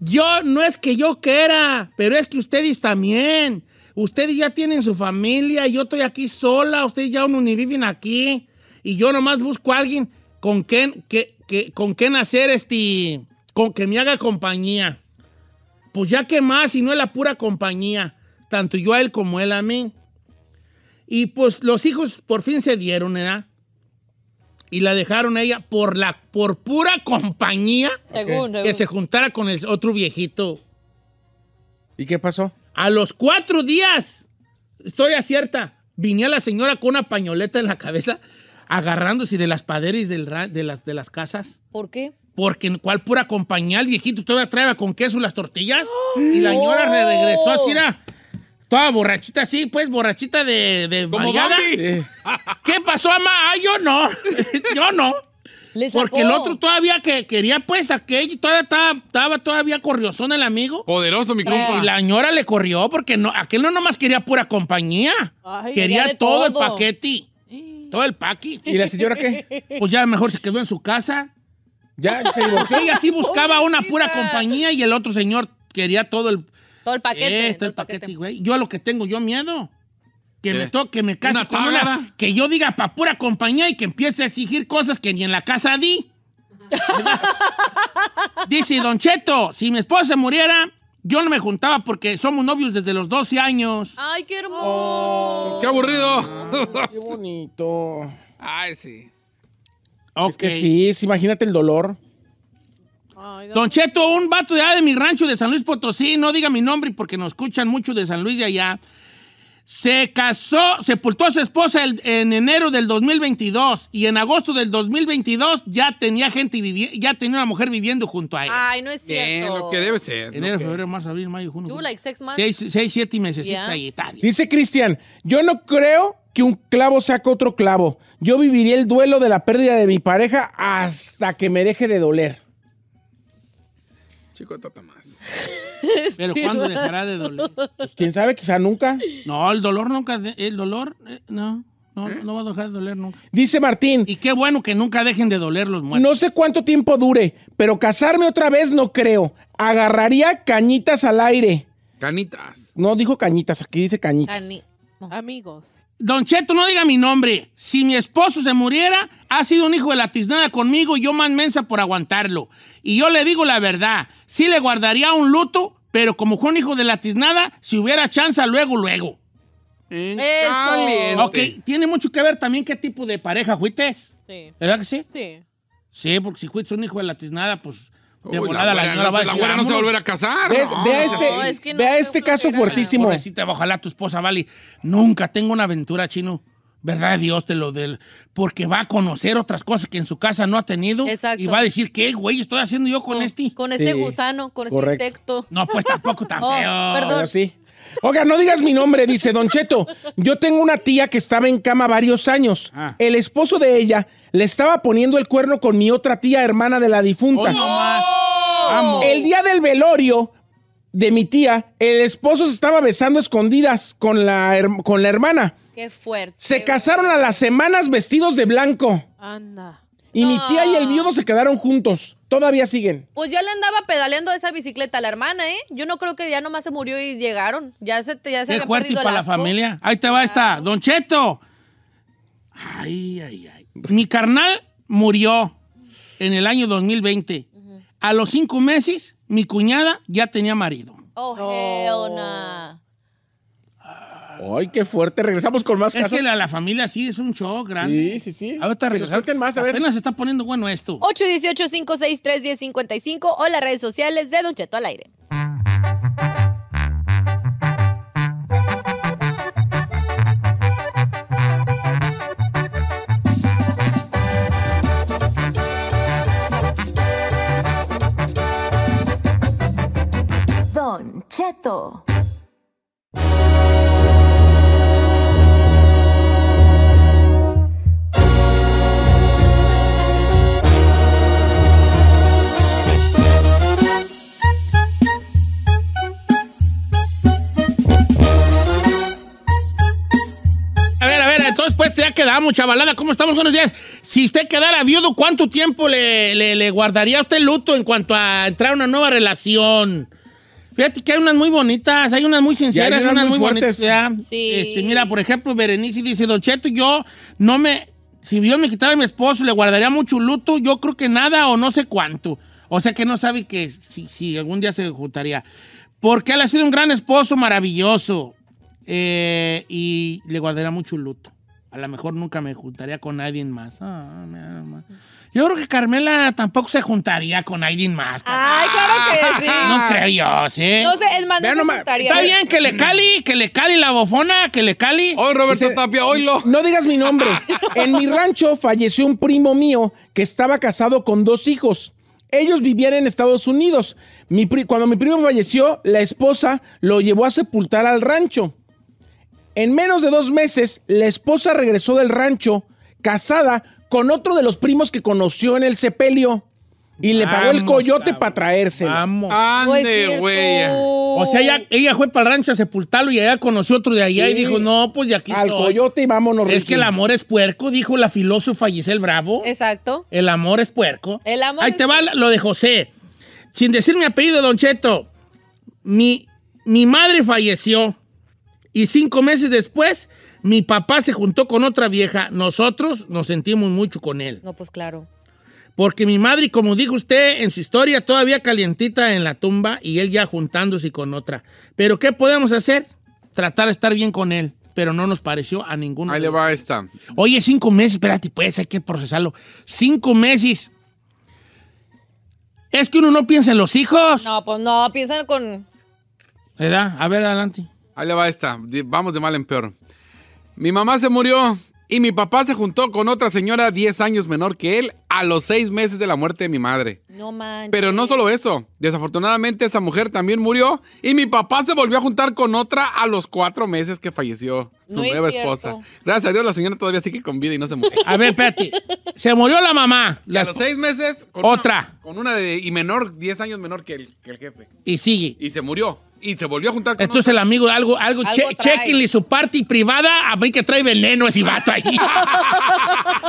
A: yo no es que yo quiera, pero es que ustedes también. Ustedes ya tienen su familia, yo estoy aquí sola, ustedes ya no ni viven aquí. Y yo nomás busco a alguien con quien, que, que- con quien hacer este, con que me haga compañía. Pues ya que más, si no es la pura compañía, tanto yo a él como él a mí. Y pues los hijos por fin se dieron, ¿verdad? Y la dejaron a ella por, la, por pura compañía
C: Según,
A: que
C: según.
A: se juntara con el otro viejito.
D: ¿Y qué pasó?
A: A los cuatro días, historia cierta, venía la señora con una pañoleta en la cabeza agarrándose de las paderes del ra- de, las, de las casas.
C: ¿Por qué?
A: Porque en cuál pura compañía el viejito todavía traía con queso las tortillas. Y la señora re- regresó así, era toda borrachita así, pues borrachita de, de
B: Como
A: mareada.
B: Bambi.
A: ¿Qué pasó, mamá? Ah, yo no. yo no. Porque el otro todavía que quería, pues, aquello, todavía estaba, estaba todavía corriosón el amigo.
B: Poderoso mi compa.
A: Y la señora le corrió porque no, aquel no nomás quería pura compañía.
E: Ay,
A: quería todo, el paquete. Todo el paquete.
D: ¿Y la señora qué?
A: Pues ya mejor se quedó en su casa.
D: Ya se divorció.
A: Ella sí buscaba una pura compañía y el otro señor quería todo el,
C: Todo el paquete. Todo
A: el paquete, güey. Yo a lo que tengo yo miedo. Que me toque, que me case
B: ¿Una
A: con una. Que yo diga pa' pura compañía y que empiece a exigir cosas que ni en la casa di. Dice Don Cheto, si mi esposa muriera, yo no me juntaba porque somos novios desde los 12 años.
C: Ay, qué hermoso.
B: ¡Qué aburrido!
D: Qué bonito.
B: Ay, sí.
A: Ok.
D: Es que sí, sí, imagínate el dolor.
E: Ay,
A: Don Cheto, un vato de allá de mi rancho de San Luis Potosí, no diga mi nombre porque nos escuchan mucho de San Luis de allá. Se casó, sepultó a su esposa el- en enero del 2022 y en agosto del 2022 ya tenía gente vivi- ya tenía una mujer viviendo junto a él.
C: Ay, no es
B: Bien,
C: cierto.
B: lo que debe ser.
A: enero, febrero, marzo, abril, mayo, junio.
C: You
A: julio.
C: like six months?
A: Seis, seis, siete meses
C: Yeah.
A: ahí, bien.
D: Dice Cristian, yo no creo que un clavo saque otro clavo. Yo viviría el duelo de la pérdida de mi pareja hasta que me deje de doler.
B: Chico, tata más.
A: Pero ¿cuándo dejará de doler?
D: Pues quién sabe, quizá nunca.
A: No, el dolor nunca, el dolor, eh, no, no, no va a dejar de doler nunca.
D: Dice Martín,
A: Y qué bueno que nunca dejen de doler los muertos.
D: no sé cuánto tiempo dure, pero casarme otra vez no creo. Agarraría cañitas al aire.
B: Canitas.
D: No dijo cañitas, aquí dice cañitas.
C: Cani-
E: Amigos.
A: Don Cheto, no diga mi nombre. Si mi esposo se muriera, ha sido un hijo de la tiznada conmigo y yo más mensa por aguantarlo. Y yo le digo la verdad, sí le guardaría un luto, pero como fue un hijo de la tiznada, si hubiera chance, luego, luego.
C: Eso.
A: Ok, tiene mucho que ver también qué tipo de pareja fuites.
E: Sí.
A: ¿Verdad que sí?
E: Sí.
A: Sí, porque si fuiste un hijo de la tiznada, pues de
B: Uy,
A: volada la,
B: güera,
A: señora va a
B: la
A: decir,
B: güera no se va a volver a casar.
D: ¿Ves?
B: No,
D: este,
C: no, es que no
D: vea
C: fue
D: este caso fuertísimo.
A: Pobrecita, ojalá tu esposa, Vale, nunca tenga una aventura, chino. ¿Verdad, Dios, te lo del. Porque va a conocer otras cosas que en su casa no ha tenido.
C: Exacto.
A: Y va a decir, ¿qué, güey, estoy haciendo yo con este?
C: Con este
D: Sí,
C: gusano, con
D: correcto.
C: este insecto.
A: No, pues tampoco tan
C: Oh,
A: feo.
C: perdón.
D: Pero sí. Oiga, no digas mi nombre, dice Don Cheto. Yo tengo una tía que estaba en cama varios años.
A: Ah.
D: El esposo de ella le estaba poniendo el cuerno con mi otra tía hermana de la difunta.
A: Nomás. Vamos.
D: El día del velorio, de mi tía, el esposo se estaba besando a escondidas con la, con la hermana.
C: Qué fuerte.
D: Se casaron a las semanas vestidos de blanco.
E: Anda.
D: Y mi tía y el viudo se quedaron juntos. Todavía siguen.
C: Pues ya le andaba pedaleando esa bicicleta a la hermana, ¿eh? Yo no creo que ya nomás se murió y llegaron. Ya se, ya se
A: Qué
C: había
A: fuerte y
C: perdido
A: para la familia. Ahí te va esta. Don Cheto. Ay, ay, ay. Mi carnal murió en el año 2020. A los cinco meses, mi cuñada ya tenía marido.
C: Oh, hell nah.
D: Ay, qué fuerte. Regresamos con más
A: Es
D: casos.
A: que la, la familia sí es un show grande.
D: Sí, sí, sí.
A: Ahorita regresamos.
D: más, a ver.
A: Apenas se está poniendo bueno esto.
C: 818-563-1055 o las redes sociales de Don Cheto al aire.
G: Don Cheto.
A: Pues ya quedamos, chavalada. ¿Cómo estamos? Buenos días. Si usted quedara viudo, ¿cuánto tiempo le, le- le guardaría a usted luto en cuanto a entrar a una nueva relación? Fíjate que hay unas muy bonitas, hay unas muy sinceras,
D: unas
A: unas
D: muy
A: muy,
D: fuertes.
A: bonitas.
C: Sí.
A: Este, mira, por ejemplo, Berenice dice, Don Cheto, yo no me... Si Dios me quitara a mi esposo, le guardaría mucho luto. Yo creo que nada o no sé cuánto. O sea que no sabe que si, si algún día se juntaría. Porque él ha sido un gran esposo, maravilloso. Eh, y le guardaría mucho luto. A lo mejor nunca me juntaría con nadie más. Ah. Yo creo que Carmela tampoco se juntaría con alguien más.
C: Ay, claro que sí.
A: No creo yo, ¿sí?
C: No sé, es más, no se juntaría.
A: Está bien que le cali, que le cali la bofona, que le cali.
B: Hoy Roberto
D: Dice-
B: Tapia, oílo.
D: No digas mi nombre. En mi rancho falleció un primo mío que estaba casado con dos hijos. Ellos vivían en Estados Unidos. Mi pri- cuando mi primo falleció, la esposa lo llevó a sepultar al rancho. En menos de dos meses, la esposa regresó del rancho casada con otro de los primos que conoció en el sepelio y le pagó el coyote para traérselo.
A: Vamos.
C: No es
B: Ande, güey.
A: O sea, ella, ella fue para el rancho a sepultarlo y allá conoció otro de allá y
D: Sí.
A: dijo, no, pues de aquí
D: Al
A: soy.
D: coyote y vámonos.
A: Es
D: Ricky.
A: que el amor es puerco, dijo la filósofa Giselle Bravo.
C: Exacto.
A: El amor es puerco.
C: El amor
A: Ahí
C: es
A: te va lo de José. Sin decir mi apellido, Don Cheto. Mi, mi madre falleció y cinco meses después mi papá se juntó con otra vieja. Nosotros nos sentimos mucho con él.
C: No, pues claro.
A: Porque mi madre, como dijo usted en su historia, todavía calientita en la tumba y él ya juntándose con otra. Pero ¿qué podemos hacer? Tratar de estar bien con él. Pero no nos pareció a ninguno.
B: Ahí le va esta.
A: Oye, cinco meses, espérate, pues hay que procesarlo. Cinco meses. Es que uno no piensa en los hijos.
C: No, pues no, piensan con.
A: ¿Verdad? A ver, adelante.
B: Ahí le va esta. Vamos de mal en peor. Mi mamá se murió y mi papá se juntó con otra señora 10 años menor que él a los 6 meses de la muerte de mi madre.
C: No manches.
B: Pero no solo eso. Desafortunadamente esa mujer también murió y mi papá se volvió a juntar con otra a los 4 meses que falleció su
C: No
B: nueva esposa. Gracias a Dios la señora todavía sigue con vida y no se murió.
A: A ver, espérate. Se murió la mamá.
B: Y
A: la
B: a los 6 meses con
A: Otra.
B: Una, con una de, y menor, 10 años menor que el, que el jefe.
A: Y sigue.
B: Y se murió. Y se volvió a juntar con
A: Entonces
B: otra.
A: el amigo, algo, algo,
C: Algo
A: che-
C: trae.
A: chequenle su parte privada. A mí que trae veneno ese vato ahí.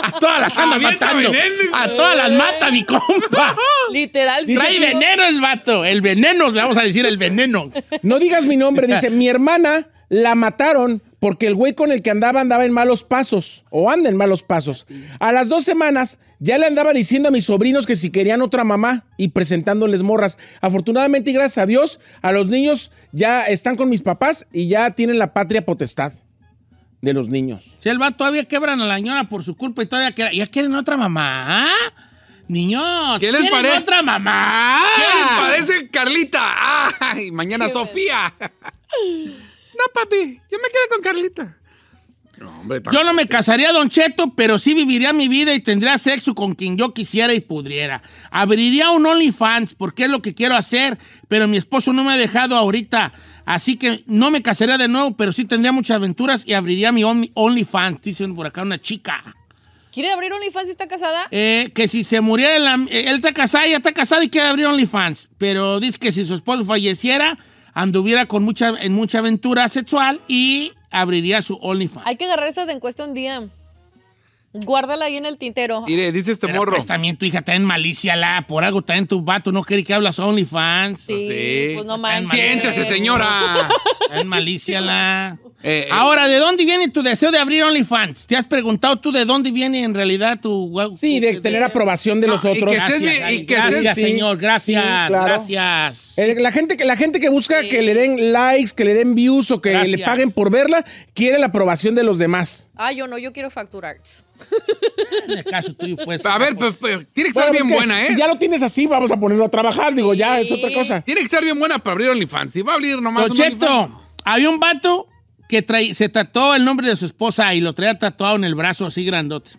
A: a todas las anda matando.
B: veneno.
A: A todas las mata, mi compa.
C: Literal. sí.
A: Trae veneno el vato. El veneno, le vamos a decir el veneno.
D: No digas mi nombre, dice, mi hermana la mataron porque el güey con el que andaba andaba en malos pasos, o anda en malos pasos. A las dos semanas ya le andaba diciendo a mis sobrinos que si querían otra mamá y presentándoles morras. Afortunadamente y gracias a Dios, a los niños ya están con mis papás y ya tienen la patria potestad de los niños.
A: Si el vato todavía quebran a la ñora por su culpa y todavía que- ya quieren otra mamá. Niños,
B: ¿Qué les
A: ¿quieren
B: parece?
A: otra mamá?
B: ¿Qué les parece, Carlita? ¡Ay! Mañana Sofía. no, papi, yo me quedo con Carlita. No, hombre,
A: Yo no me casaría, Don Cheto, pero sí viviría mi vida y tendría sexo con quien yo quisiera y pudiera. Abriría un OnlyFans porque es lo que quiero hacer, pero mi esposo no me ha dejado ahorita. Así que no me casaría de nuevo, pero sí tendría muchas aventuras y abriría mi Only- OnlyFans, dicen por acá una chica.
C: ¿Quiere abrir OnlyFans si está casada?
A: Eh, que si se muriera, eh, él está casado, ya está casado y quiere abrir OnlyFans. Pero dice que si su esposo falleciera, anduviera con mucha, en mucha aventura sexual y abriría su OnlyFans.
C: Hay que agarrar esa de encuesta un día. Guárdala ahí en el tintero.
B: Mire, dice este
A: Pero,
B: morro.
A: pues, también tu hija está en malicia, la. Por algo también tu vato no quiere que hablas OnlyFans.
C: Sí,
B: sí.
C: pues no
A: Está en
C: manches.
B: Siéntese, señora.
A: Está en malicia, la.
B: Eh, eh,
A: Ahora, ¿de dónde viene tu deseo de abrir OnlyFans? ¿Te has preguntado tú de dónde viene en realidad tu...
D: Sí, de tener aprobación de
B: No,
D: los
B: y
D: otros.
B: que estés
A: Gracias,
B: bien- y que
A: gracias,
B: estés-
D: sí.
A: señor. Gracias,
D: Sí, claro.
A: gracias.
D: Eh, La gente, que, la gente que busca que le den likes, que le den views o que
A: Gracias.
D: le paguen por verla, quiere la aprobación de los demás.
C: Ah, yo no, yo quiero facturar.
A: En el caso tuyo, pues...
B: a ver, pues, pues, tiene que estar bien
D: es que
B: buena, ¿eh?
D: Si ya lo tienes así, vamos a ponerlo a trabajar. Digo, ya es otra cosa.
B: Tiene que estar bien buena para abrir OnlyFans. Si va a abrir nomás un OnlyFans.
A: había un vato que traí- se tatuó el nombre de su esposa y lo traía tatuado en el brazo así grandote.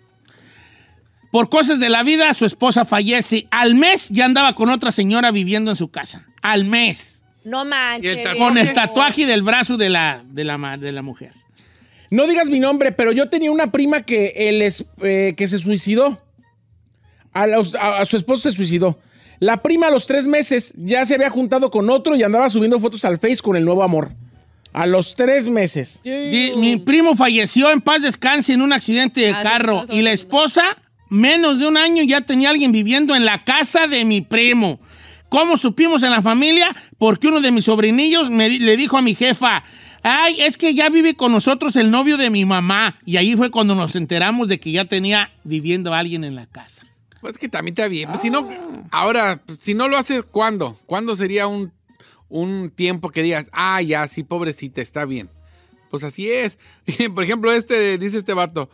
A: Por cosas de la vida, su esposa fallece. Al mes ya andaba con otra señora viviendo en su casa. Al mes.
C: No manches.
A: Con el tatuaje del brazo de la, de la, de la mujer.
D: No digas mi nombre, pero yo tenía una prima que, él es, eh, que se suicidó. A, los- a- a su esposo se suicidó. La prima a los tres meses ya se había juntado con otro y andaba subiendo fotos al Face con el nuevo amor. A los tres meses.
A: Mi primo falleció en paz descanse en un accidente de
C: Ah,
A: carro y la esposa, menos de un año, ya tenía alguien viviendo en la casa de mi primo. ¿Cómo supimos en la familia? Porque uno de mis sobrinillos me le dijo a mi jefa, ay, es que ya vive con nosotros el novio de mi mamá. Y ahí fue cuando nos enteramos de que ya tenía viviendo alguien en la casa.
B: Pues que también está bien. Pues, Si no, ahora, si no lo hace, ¿cuándo? ¿Cuándo sería un, un tiempo que digas, ah, ya, sí, pobrecita, está bien? Pues así es. Por ejemplo, este, dice este vato,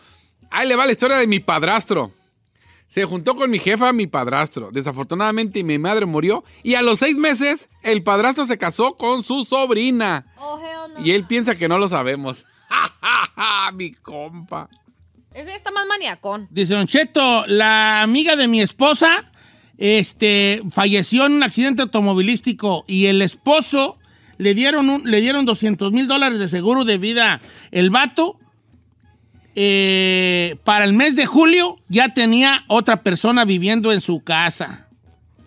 B: ahí le va la historia de mi padrastro. Se juntó con mi jefa, mi padrastro. Desafortunadamente, mi madre murió. Y a los seis meses, el padrastro se casó con su sobrina.
C: Oh, hell no.
B: Y él piensa que no lo sabemos. mi compa.
C: Ese está más maniacón.
A: Dice Don Cheto, la amiga de mi esposa este, falleció en un accidente automovilístico y el esposo le dieron, un- le dieron 200 mil dólares de seguro de vida. El vato, eh, para el mes de julio, ya tenía otra persona viviendo en su casa.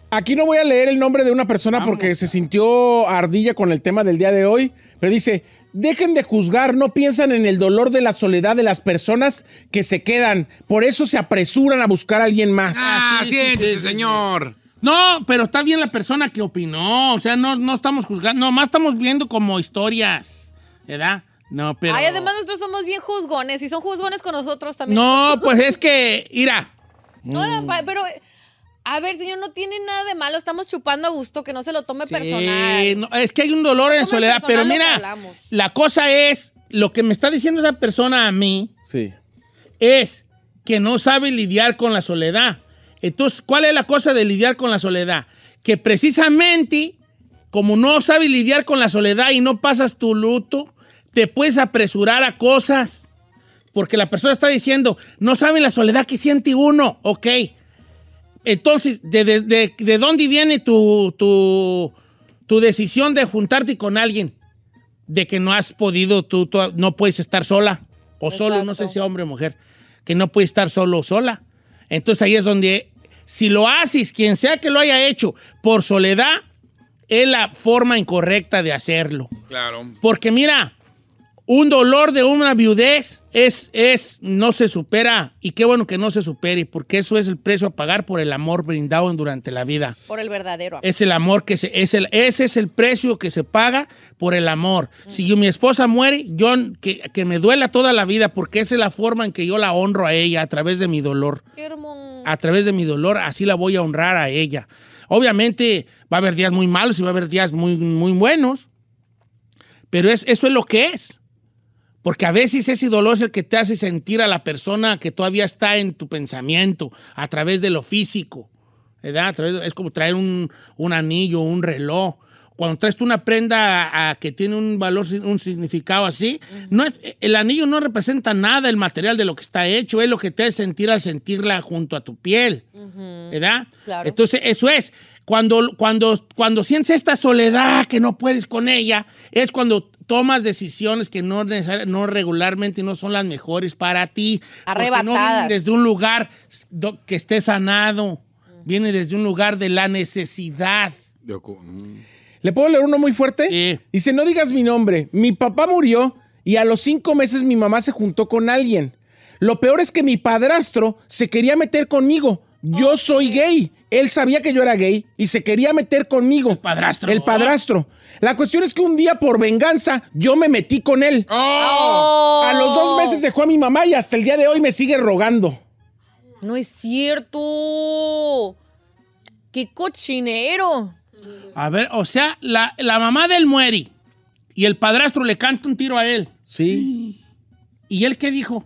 D: Aquí no voy a leer el nombre de una persona
A: Vamos.
D: porque se sintió ardilla con el tema del día de hoy, pero dice, dejen de juzgar, no piensan en el dolor de la soledad de las personas que se quedan, por eso se apresuran a buscar a alguien más.
B: Ah,
A: sí, sí, sí.
B: señor.
A: No, pero está bien la persona que opinó. O sea, no, no estamos juzgando, nomás estamos viendo como historias, ¿verdad? No, pero...
C: Ay, además nosotros somos bien juzgones y son juzgones con nosotros también.
A: No, pues es que, mira,
C: No, no, pa- pero, a ver, señor, no tiene nada de malo. Estamos chupando a gusto, que no se lo tome
A: Sí,
C: personal.
A: no, es que hay un dolor en soledad, pero mira, la cosa es, lo que me está diciendo esa persona a mí
D: Sí.
A: es que no sabe lidiar con la soledad. Entonces, ¿cuál es la cosa de lidiar con la soledad? Que precisamente, como no sabes lidiar con la soledad y no pasas tu luto, te puedes apresurar a cosas. Porque la persona está diciendo, no sabe la soledad que siente uno, ok. Entonces, ¿de, de- de- de dónde viene tu, tu, tu decisión de juntarte con alguien? De que no has podido, tú, tú no puedes estar sola o solo, no sé si hombre o mujer, que no puede estar solo o sola. Entonces ahí es donde, si lo haces, quien sea que lo haya hecho, por soledad, es la forma incorrecta de hacerlo.
B: Claro.
A: Porque mira, un dolor de una viudez es, es, no se supera. Y qué bueno que no se supere, porque eso es el precio a pagar por el amor brindado durante la vida.
C: Por el verdadero amor.
A: Es el amor que se, es el, ese es el precio que se paga por el amor. Si yo- mi esposa muere, yo que, que me duela toda la vida, porque esa es la forma en que yo la honro a ella a través de mi dolor.
C: Qué hermoso.
A: A través de mi dolor, así la voy a honrar a ella. Obviamente va a haber días muy malos y va a haber días muy, muy buenos, pero es, eso es lo que es. Porque a veces ese dolor es el que te hace sentir a la persona que todavía está en tu pensamiento, a través de lo físico. ¿verdad? A través de- es como traer un, un anillo, un reloj. cuando traes tú una prenda a- a que tiene un valor, un significado así, no es, el anillo no representa nada el material de lo que está hecho, es lo que te hace sentir al sentirla junto a tu piel, ¿verdad?
C: Claro.
A: Entonces, eso es. Cuando, cuando, cuando sientes esta soledad que no puedes con ella, es cuando tomas decisiones que no, no regularmente no son las mejores para ti. porque no vienen
C: Arrebatadas.
A: desde un lugar que esté sanado. Viene desde un lugar de la necesidad.
B: Mm.
D: ¿Le puedo leer uno muy fuerte?
A: Sí.
D: Dice, no digas mi nombre. Mi papá murió y a los cinco meses mi mamá se juntó con alguien. Lo peor es que mi padrastro se quería meter conmigo. Yo soy gay. Él sabía que yo era gay y se quería meter conmigo. El
A: padrastro.
D: El padrastro. La cuestión es que un día por venganza yo me metí con él.
C: Oh.
D: A los dos meses dejó a mi mamá y hasta el día de hoy me sigue rogando.
C: No es cierto. ¡Qué cochinero!
A: A ver, o sea, la, la mamá del muere y el padrastro le canta un tiro a él.
D: Sí.
A: ¿Y él qué dijo?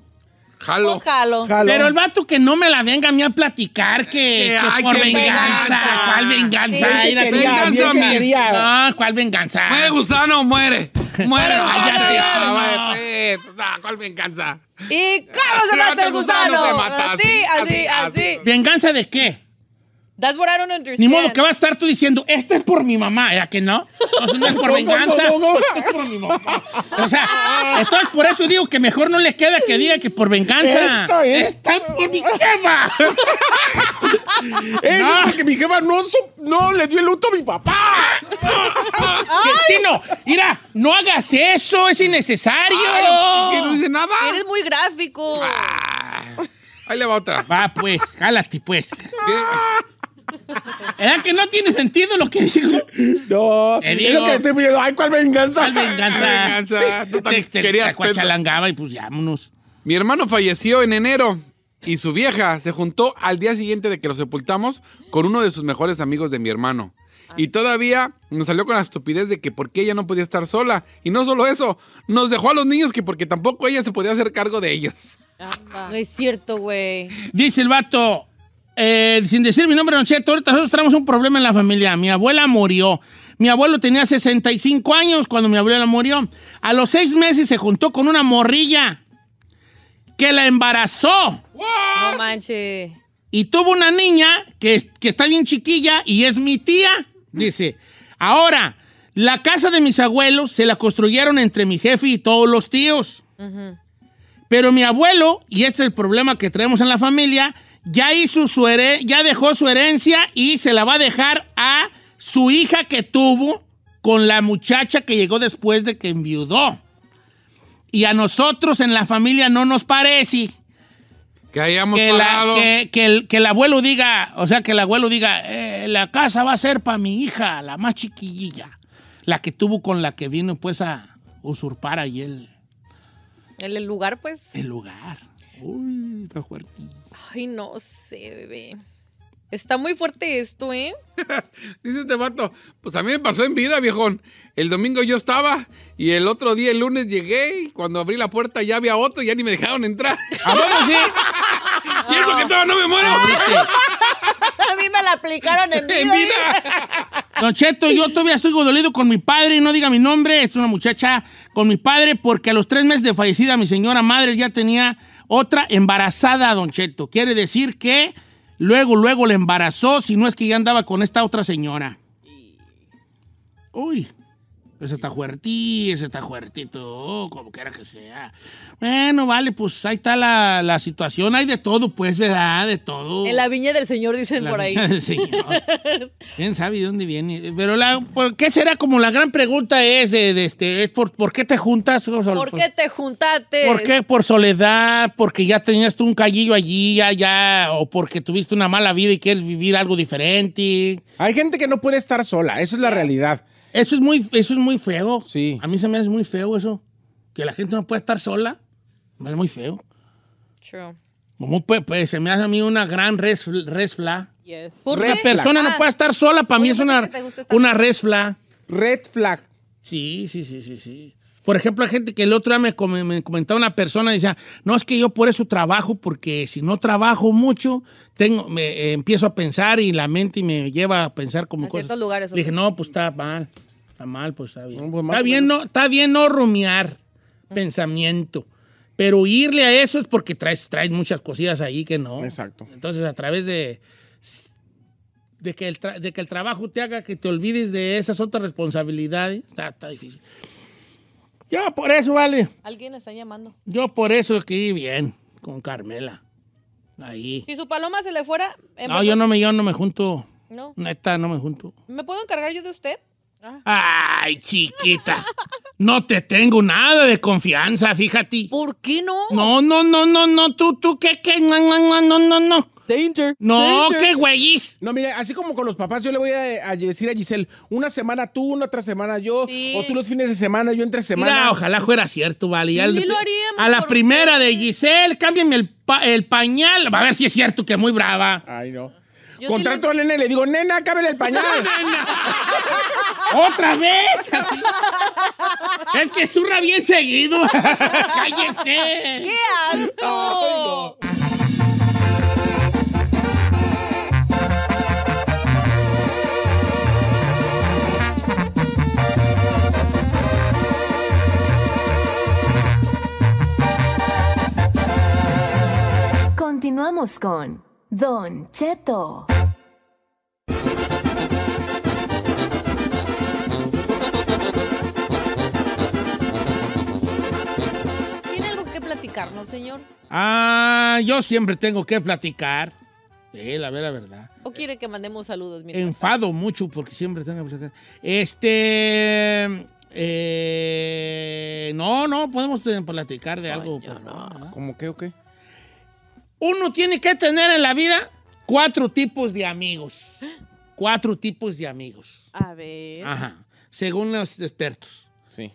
B: Jalo.
C: Pues jalo.
D: Jalo.
A: Pero el vato que no me la venga a mí a platicar que,
B: Que,
A: que
B: ay,
A: por
B: qué
A: venganza.
B: venganza.
A: ¿Cuál venganza?
C: Sí,
D: quería,
B: venganza,
D: quería.
A: No, ¿cuál venganza?
B: Muere gusano, muere. Muere. Ay, vaya, pues, ah, ¿Cuál venganza?
C: ¿Y cómo se mata el gusano?
B: Se mata
C: Así, así, así.
A: ¿Venganza de qué?
C: That's what I don't understand.
A: Ni modo que va a estar tú diciendo, esto es por mi mamá, ¿ya que no? Entonces no es por
D: No, no,
A: venganza,
D: no, no, no.
A: esto es por mi mamá. O sea, entonces por eso digo que mejor no le queda que diga que por venganza.
D: Esto es-
A: Esta es por mi jefa.
D: Eso
A: No.
D: es porque mi jefa no, no le dio el luto a mi papá.
A: Chino, mira, no hagas eso, es innecesario.
B: ¿Que no dice nada?
C: Eres muy gráfico.
B: Ah, Ahí le va otra.
A: Va, pues, jálate, pues. ¿Verdad que no tiene sentido lo que digo?
D: No, es
A: digo.
D: lo que estoy pidiendo. Ay, ¿cuál venganza?
A: ¿Cuál venganza?
B: venganza? Tú
A: Te, te,
B: querías,
A: te cuachalangaba y pues vámonos.
B: Mi hermano falleció en enero y su vieja se juntó al día siguiente de que lo sepultamos con uno de sus mejores amigos de mi hermano. Y todavía nos salió con la estupidez de que por qué ella no podía estar sola. Y no solo eso, nos dejó a los niños que porque tampoco ella se podía hacer cargo de ellos.
E: Anda.
C: No es cierto, güey.
A: Dice el vato, eh, sin decir mi nombre, Don Cheto, ahorita nosotros tenemos un problema en la familia. Mi abuela murió. Mi abuelo tenía 65 años cuando mi abuela murió. A los seis meses se juntó con una morrilla que la embarazó.
C: No manches.
A: Y tuvo una niña que, que está bien chiquilla y es mi tía. Dice, ahora, la casa de mis abuelos se la construyeron entre mi jefe y todos los tíos. Pero mi abuelo, y este es el problema que traemos en la familia, ya hizo su ya dejó su herencia y se la va a dejar a su hija que tuvo con la muchacha que llegó después de que enviudó. Y a nosotros en la familia no nos parece
B: Que hayamos
A: que, la- que- que el, que el abuelo diga, o sea, que el abuelo diga, eh, la casa va a ser para mi hija, la más chiquillilla, la que tuvo con la que vino pues a usurpar ahí el,
C: El, el lugar, pues.
A: el lugar. Uy, está.
C: Ay, no sé, bebé. Está muy fuerte esto, ¿eh?
B: Dice este vato, pues a mí me pasó en vida, viejón. El domingo yo estaba y el otro día, el lunes, llegué y cuando abrí la puerta ya había otro y ya ni me dejaron entrar.
A: ¿A poco sí?
B: y eso que todavía no me muero.
E: A mí me la aplicaron en vida.
B: en vida.
A: Don Cheto, yo todavía estoy dolido con mi padre, no diga mi nombre, es una muchacha con mi padre, porque a los tres meses de fallecida mi señora madre ya tenía otra embarazada, Don Cheto. Quiere decir que luego, luego le embarazó, si no es que ya andaba con esta otra señora. Uy, ese está fuertí, ese está fuertito, oh, como quiera que sea. Bueno, vale, pues ahí está la, la situación, hay de todo, pues, ¿verdad? De todo.
C: En la viña del señor, dicen
A: La
C: por ahí.
A: viña del Señor. ¿Quién sabe de dónde viene? Pero la, ¿por qué será como la gran pregunta es, de, de este, es por, ¿por qué te juntas?
C: ¿Por qué te juntaste?
A: ¿Por qué? ¿Por soledad? ¿Porque ya tenías tú un callillo allí, allá? ¿O porque tuviste una mala vida y quieres vivir algo diferente?
D: Hay gente que no puede estar sola, eso es la realidad.
A: Eso es muy, eso es muy feo.
D: Sí.
A: A mí se me hace muy feo eso. Que la gente no puede estar sola. Me hace muy feo.
C: True.
A: Como pues, pues, se me hace a mí una gran red, red flag.
E: Yes.
C: ¿Por
A: Una persona no
C: Ah,
A: puede estar sola, para mí es una, una red flag.
D: Red flag.
A: Sí, sí, sí, sí, sí. Por ejemplo, hay gente que el otro día me, com- me comentaba una persona y decía, no, es que yo por eso trabajo, porque si no trabajo mucho, tengo, me, eh, empiezo a pensar y la mente me lleva a pensar como
C: En
A: cosas.
C: ciertos lugares,
A: Le dije, no, pues está mal. Está mal, pues está bien.
D: No, pues,
A: está, bien no, está bien no rumiar pensamiento. Pero irle a eso es porque traes, traes muchas cosillas ahí que no.
D: Exacto.
A: Entonces, a través de, de, que el tra- de que el trabajo te haga que te olvides de esas otras responsabilidades, está, está difícil. Yo por eso, vale.
C: Alguien está llamando.
A: Yo por eso que bien con Carmela. Ahí.
C: Si su paloma se le fuera.
A: No, yo no me, yo no me junto.
C: No.
A: Neta, no me junto.
C: ¿Me puedo encargar yo de usted?
A: Ay, chiquita. No te tengo nada de confianza, fíjate.
C: ¿Por qué no?
A: No, no, no, no, no, tú, tú, ¿qué, qué? No, no, no, no, no, no.
E: Danger.
A: No,
E: danger.
A: qué güeyis.
D: No, mire, así como con los papás, yo le voy a, a decir a Giselle, una semana tú, una otra semana yo,
C: Sí.
D: o tú los fines de semana, yo entre semana.
A: Mira, ojalá fuera cierto, vale. Ya
C: Sí,
A: el-
C: lo haríamos
A: a la primera de. Giselle, cámbiame el, pa- el pañal. A ver si es cierto que es muy brava.
D: Ay, no.
C: Yo
D: Contrato a nene, le digo, nena, cámbiale el pañal.
A: ¡Otra vez! Así. Es que zurra bien seguido. ¡Cállese!
C: ¡Qué asco!
G: Continuamos con Don Cheto.
C: ¿Tiene algo que platicarnos, señor?
A: Ah, yo siempre tengo que platicar. Sí, la vera verdad.
C: ¿O quiere que mandemos saludos?
A: Enfado mucho porque siempre tengo que platicar. Este. eh, no, no, podemos platicar de algo.
C: yo
A: por
C: no.
D: ¿Cómo qué o qué?
A: Uno tiene que tener en la vida cuatro tipos de amigos. Cuatro tipos de amigos.
E: A ver.
A: Ajá. Según los expertos.
D: Sí.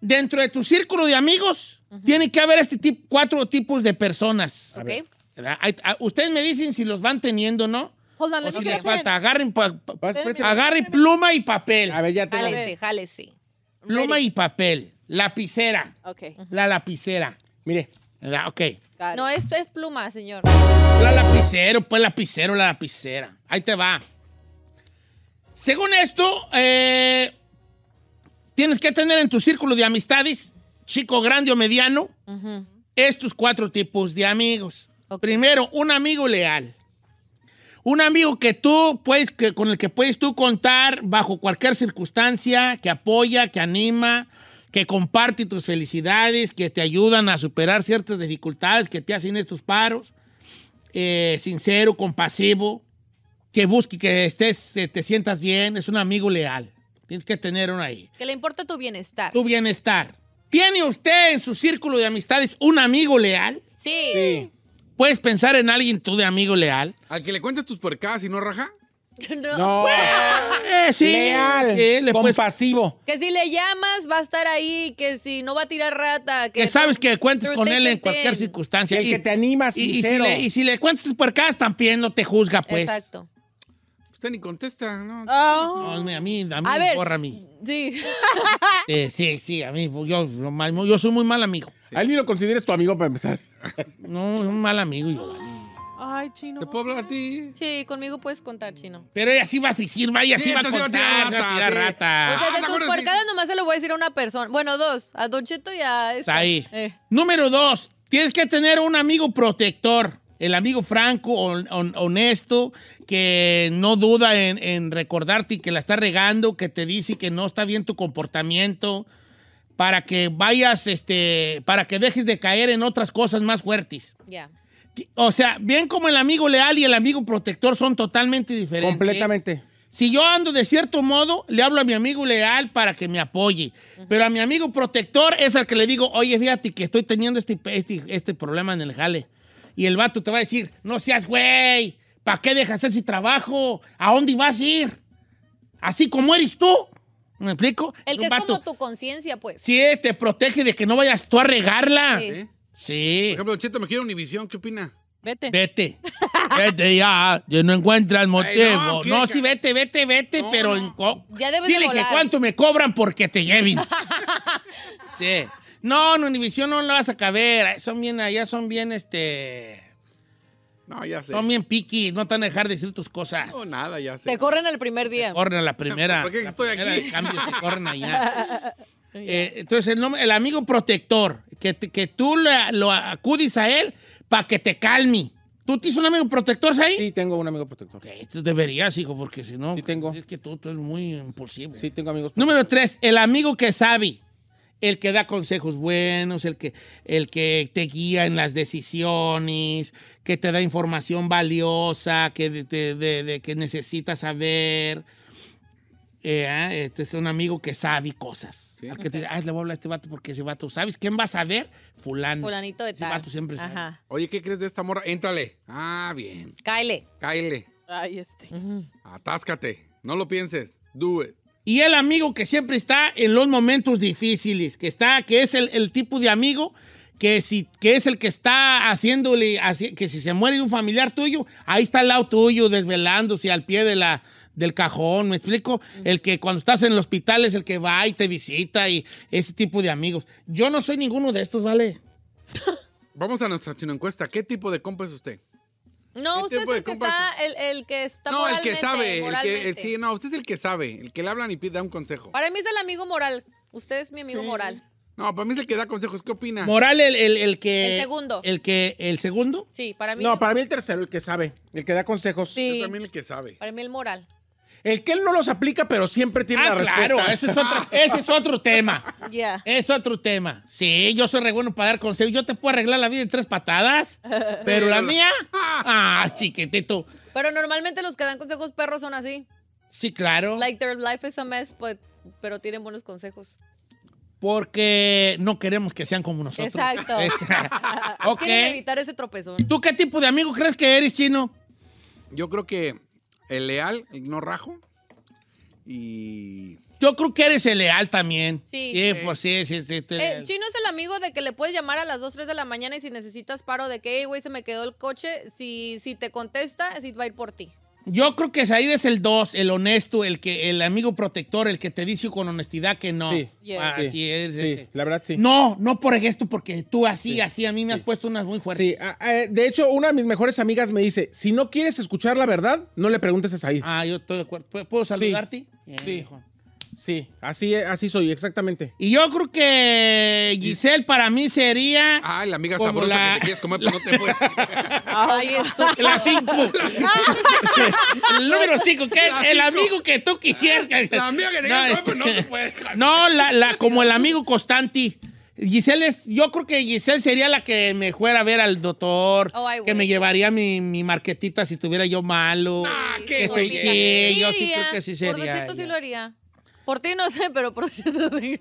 A: Dentro de tu círculo de amigos, tiene que haber este tipo, cuatro tipos de personas.
C: ¿Ok?
A: ¿verdad? Hay- a- Ustedes me dicen si los van teniendo, ¿no?
E: Hold on,
A: O si les falta. Agarren, pa- pa-
D: Vas, préstame.
A: agarren pluma y papel.
D: A ver, ya te
C: Jálese, jálese.
A: Pluma y papel. Lapicera.
E: Ok.
A: La lapicera.
D: Mire,
A: ¿verdad? Ok.
C: No, esto es pluma, señor.
A: La lapicero, pues lapicero, la lapicera. Ahí te va. Según esto, eh, tienes que tener en tu círculo de amistades, chico, grande o mediano, estos cuatro tipos de amigos. Primero, un amigo leal. Un amigo que tú puedes, que, con el que puedes tú contar bajo cualquier circunstancia, que apoya, que anima, que comparte tus felicidades, que te ayudan a superar ciertas dificultades, que te hacen estos paros. Eh, sincero, compasivo, que busque que estés, eh, te sientas bien, es un amigo leal. Tienes que tener uno ahí.
C: Que le importa tu bienestar.
A: Tu bienestar. ¿Tiene usted en su círculo de amistades un amigo leal?
C: Sí.
D: sí.
A: ¿Puedes pensar en alguien tú de amigo leal?
B: Al que le cuentas tus puercadas y no raja.
C: No.
D: No,
A: Eh, sí.
D: leal,
A: Sí, le.
C: Que si le llamas va a estar ahí, que si no va a tirar rata. Que,
A: que sabes que cuentes con él en cualquier circunstancia.
D: El que te anima,
A: y, y si le, y si le cuentas tus puercadas también no te juzga, pues.
C: Exacto.
B: Usted ni contesta, ¿no?
E: Oh.
A: No, a mí, a mí, a
C: ver.
A: borra a mí.
C: Sí.
A: Eh, sí, sí, a mí, yo, yo, mal- yo soy muy mal amigo.
D: A él ni lo consideres tu amigo para empezar.
A: No, un mal amigo yo, vale.
E: Ay, chino.
B: ¿Te puedo hablar a ti?
C: Sí, conmigo puedes contar, chino.
A: Pero ella sí va a decir, vaya, sí,
B: Sí,
A: va a contar,
B: va a
A: se
B: tirar
A: va a tirar
B: rata, sí.
A: rata.
C: o sea,
B: Ah,
C: de
B: ¿se
C: tus porcadas nomás se lo voy a decir a una persona. Bueno, dos. A Don Cheto y a esta.
A: ahí.
C: Eh.
A: Número dos, tienes que tener un amigo protector. El amigo franco, hon- honesto, que no duda en, en recordarte y que la está regando, que te dice que no está bien tu comportamiento, para que vayas, este, para que dejes de caer en otras cosas más fuertes.
C: Ya.
A: O sea, bien como el amigo leal y el amigo protector son totalmente diferentes.
D: Completamente.
A: Si yo ando de cierto modo, le hablo a mi amigo leal para que me apoye. Pero a mi amigo protector es al que le digo, oye, fíjate que estoy teniendo este, este, este problema en el jale. Y el vato te va a decir, no seas güey, ¿para qué dejas ese trabajo? ¿A dónde vas a ir? Así como eres tú. ¿Me explico?
C: El que es
A: vato-
C: como tu conciencia, pues.
A: Sí, te protege de que no vayas tú a regarla.
C: Sí.
B: ¿Eh?
A: Sí.
B: Por ejemplo, Cheto me quiere Univisión, ¿qué opina?
E: Vete.
A: Vete. Vete ya. Ya no encuentras motivo.
B: no,
A: sí, vete, vete, vete,
B: No,
A: pero
B: no.
A: en co-
C: Ya debes de
A: Dile que cuánto me cobran porque te lleven. sí. No, en Univisión no lo vas a caber. Son bien, allá son bien, este...
B: No, ya sé.
A: Son bien piqui, no te van a dejar decir tus cosas.
B: No, nada, ya sé.
C: Te corren el primer día.
A: Corren a la primera.
B: ¿Por qué
A: la
B: estoy
A: primera
B: aquí?
A: de cambios te corren allá. Eh, entonces, el, nombre- el amigo protector, que, te- que tú le- lo acudis a él para que te calme. ¿Tú tienes un amigo protector ahí?
D: Sí, tengo un amigo protector.
A: Tú deberías, hijo, porque si no,
D: Sí tengo.
A: es que tú, tú eres muy impulsivo.
D: Sí, tengo amigos
A: Número tres, el amigo que sabe, el que da consejos buenos, el que, el que te guía en las decisiones, que te da información valiosa, que, de, de- de- de que necesitas saber. Eh, ah, este es un amigo que sabe cosas.
B: Sí.
A: Al que te dice, "Ay, le voy a hablar a este vato porque ese vato, ¿sabes quién va a saber? Fulano.
C: Fulanito de
A: Ese
C: tal.
A: vato siempre sabe.
C: Ajá.
B: Oye, ¿qué crees de esta morra? Éntrale. Ah, bien.
C: Cáele.
B: Cáele.
E: Ay, este.
B: Atáscate. No lo pienses. Do it.
A: Y el amigo que siempre está en los momentos difíciles, que está, que es el, el tipo de amigo que, si, que es el que está haciéndole, así- que si se muere un familiar tuyo, ahí está al lado tuyo, desvelándose al pie de la, del cajón, ¿me explico? El que cuando estás en el hospital es el que va y te visita y ese tipo de amigos. Yo no soy ninguno de estos, ¿vale?
B: Vamos a nuestra chino encuesta. ¿Qué tipo de compa es usted?
C: No,
B: ¿Qué
C: usted es el que está, el, el que está
B: No, el que sabe. El que, el- sí, no, usted es el que sabe. El que le hablan y pide un consejo.
C: Para mí es el amigo moral. Usted es mi amigo
B: Sí.
C: moral.
B: No, para mí es el que da consejos. ¿Qué opina?
A: Moral, el, el- el que...
C: El segundo.
A: El que... ¿El segundo?
C: Sí, para mí.
D: No, para mí el tercero, el que sabe, el que da consejos.
B: Yo
E: Sí.
B: también el que sabe.
C: Para mí el moral.
D: El que él no los aplica, pero siempre tiene
A: Ah,
D: la
A: claro,
D: respuesta.
A: ese es otro, ese es otro tema.
C: Ya.
A: Es otro tema. Sí, yo soy re bueno para dar consejos. Yo te puedo arreglar la vida en tres patadas. Pero la mía. Ah, chiquitito.
C: Pero normalmente los que dan consejos perros son así.
A: Sí, claro.
C: Like their life is a mess, but- pero tienen buenos consejos.
A: Porque no queremos que sean como nosotros.
C: Exacto.
A: Es- ok.
C: Quieren evitar ese tropezón.
A: ¿Tú qué tipo de amigo crees que eres, chino?
B: Yo creo que el leal, el no rajo. Y.
A: Yo creo que eres el leal también.
C: Sí.
A: Sí, pues sí, sí, sí. te-
C: Eh, Chino es el amigo de que le puedes llamar a las 2, 3 de la mañana y si necesitas paro de que, "Hey, güey, se me quedó el coche, si, si te contesta, sí va a ir por ti.
A: Yo creo que Said es el dos, el honesto, el que, el amigo protector, el que te dice con honestidad que no.
D: Sí.
E: Yeah.
A: Así
D: Sí,
A: es.
D: sí,
A: ese.
D: la verdad sí.
A: No, no por esto, porque tú así, así, a mí me has puesto unas muy fuertes.
D: Sí, ah, ah, de hecho, una de mis mejores amigas me dice, si no quieres escuchar la verdad, no le preguntes a Said.
A: Ah, yo estoy de acuerdo. ¿Puedo- ¿Puedo saludarte? Bien,
D: Sí.
A: hijo.
D: Sí, así, así soy, exactamente.
A: Y yo creo que Giselle para mí sería
B: Ay, la amiga
A: Como
B: sabrosa
A: la-
B: que te quieres comer, pero no te fue.
C: Ay, esto.
A: la 5. el número 5, que es el
B: cinco.
A: amigo que tú quisieras.
B: La amiga que te
A: No,
B: quieres comer, pero no
A: este-
B: te fue.
A: No, la, la- como el amigo constante. Giselle es, yo creo que Giselle sería la que me fuera a ver al doctor,
C: Oh, ay,
A: que me llevaría mi, mi marquetita si estuviera yo malo.
B: Ah, qué
C: sí,
A: Estoy-
C: sí,
A: sí, yo sí creo que sí
C: Por
A: sería
C: Cheto sí lo haría. Por ti no sé, pero por Don Cheto sí.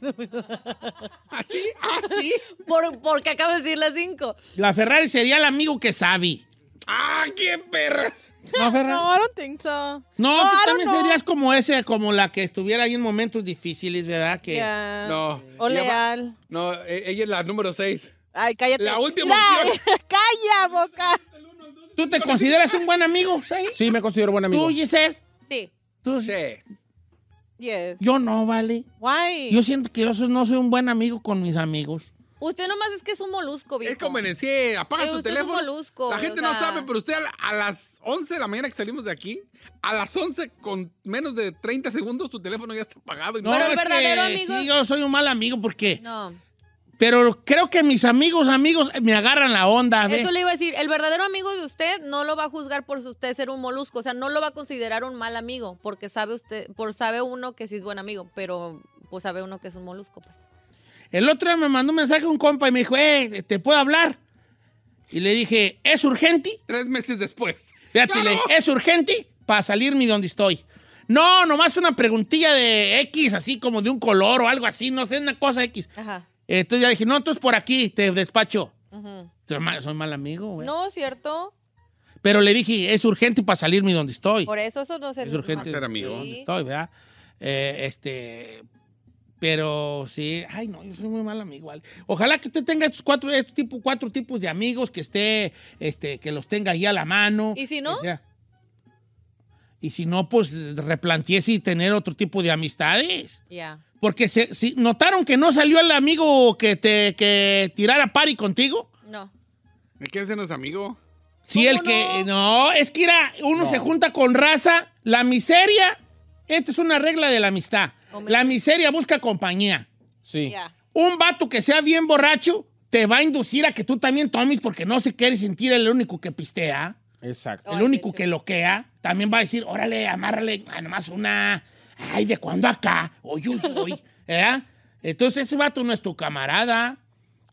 B: ¿Así? ¿Así?
C: Por, porque acabo de decir las 5.
A: La Ferrari sería el amigo que sabe.
B: ¡Ah, qué perras!
A: ¿No, Ferrari?
E: No, I don't think so.
A: No,
E: I
A: tú también
E: know.
A: serías como ese, como la que estuviera ahí en momentos difíciles, ¿verdad? Que
E: Yeah.
B: No.
E: O
B: va-
E: leal.
B: No, e- ella es la número 6.
E: Ay, cállate.
B: La última opción.
E: Calla, boca.
A: tú te consideras un buen amigo, ¿sí?
D: Sí, me considero buen amigo.
A: Tú, Giselle.
C: Sí.
A: Tú,
B: Sí.
E: Yes.
A: Yo no, vale.
E: Why?
A: Yo siento que yo no soy un buen amigo con mis amigos.
C: Usted nomás es que es un molusco, viejo.
B: Es conveniencia, apaga
C: Eh,
B: su
C: usted es un
B: teléfono.
C: molusco,
B: la
C: o
B: gente no sabe, pero usted a, la- a las 11 de la mañana que salimos de aquí, a las 11 con menos de 30 segundos tu teléfono ya está apagado. Y no,
C: Pero el
A: es
C: verdadero
A: que
C: amigo-
A: Sí, yo soy un mal amigo porque...
C: No.
A: Pero creo que mis amigos, amigos, me agarran la onda, ¿ves?
C: Eso le iba a decir, el verdadero amigo de usted no lo va a juzgar por usted ser un molusco, o sea, no lo va a considerar un mal amigo, porque sabe usted, por sabe uno que sí es buen amigo, pero pues sabe uno que es un molusco, pues.
A: El otro día me mandó un mensaje un compa y me dijo, eh, ¿te puedo hablar? Y le dije, ¿es urgente?
B: Tres meses después.
A: Fíjate,
B: ¡Claro!
A: le dije, ¿es urgente? Para salirme de donde estoy. No, nomás una preguntilla de X, así como de un color o algo así, no sé, una cosa X.
C: Ajá.
A: Entonces ya dije, no, tú es por aquí, te despacho.
C: ujú.
A: Soy mal, soy mal amigo, güey.
C: No, ¿cierto?
A: Pero le dije, es urgente para salirme de donde estoy.
C: Por eso eso no se...
A: Es urgente.
B: Ser amigo.
C: Sí.
A: donde estoy, ¿verdad? Eh, este. Pero sí, ay no, yo soy muy mal amigo. ¿vale? Ojalá que usted tenga estos cuatro, estos tipo, cuatro tipos de amigos, que esté, este, que los tenga ahí a la mano.
C: ¿Y si no?
A: que sea. Y si no, pues replanteese y tener otro tipo de amistades.
C: Ya.
A: Porque se, si notaron que no salió el amigo que te que tirara pari contigo.
C: No.
B: ¿De quién se nos amigo?
A: Sí, el que. No, es que era, uno se junta con raza. La miseria. Esta es una regla de la amistad. La miseria busca compañía.
D: Sí.
C: Ya.
A: Un vato que sea bien borracho te va a inducir a que tú también tomes porque no se quiere sentir el único que pistea,
D: Exacto.
A: el único que loquea. También va a decir, órale, amárrale, ah, nomás una. Ay, ¿de cuándo acá? Oy, uy, uy. ¿Eh? Entonces ese vato no es tu camarada.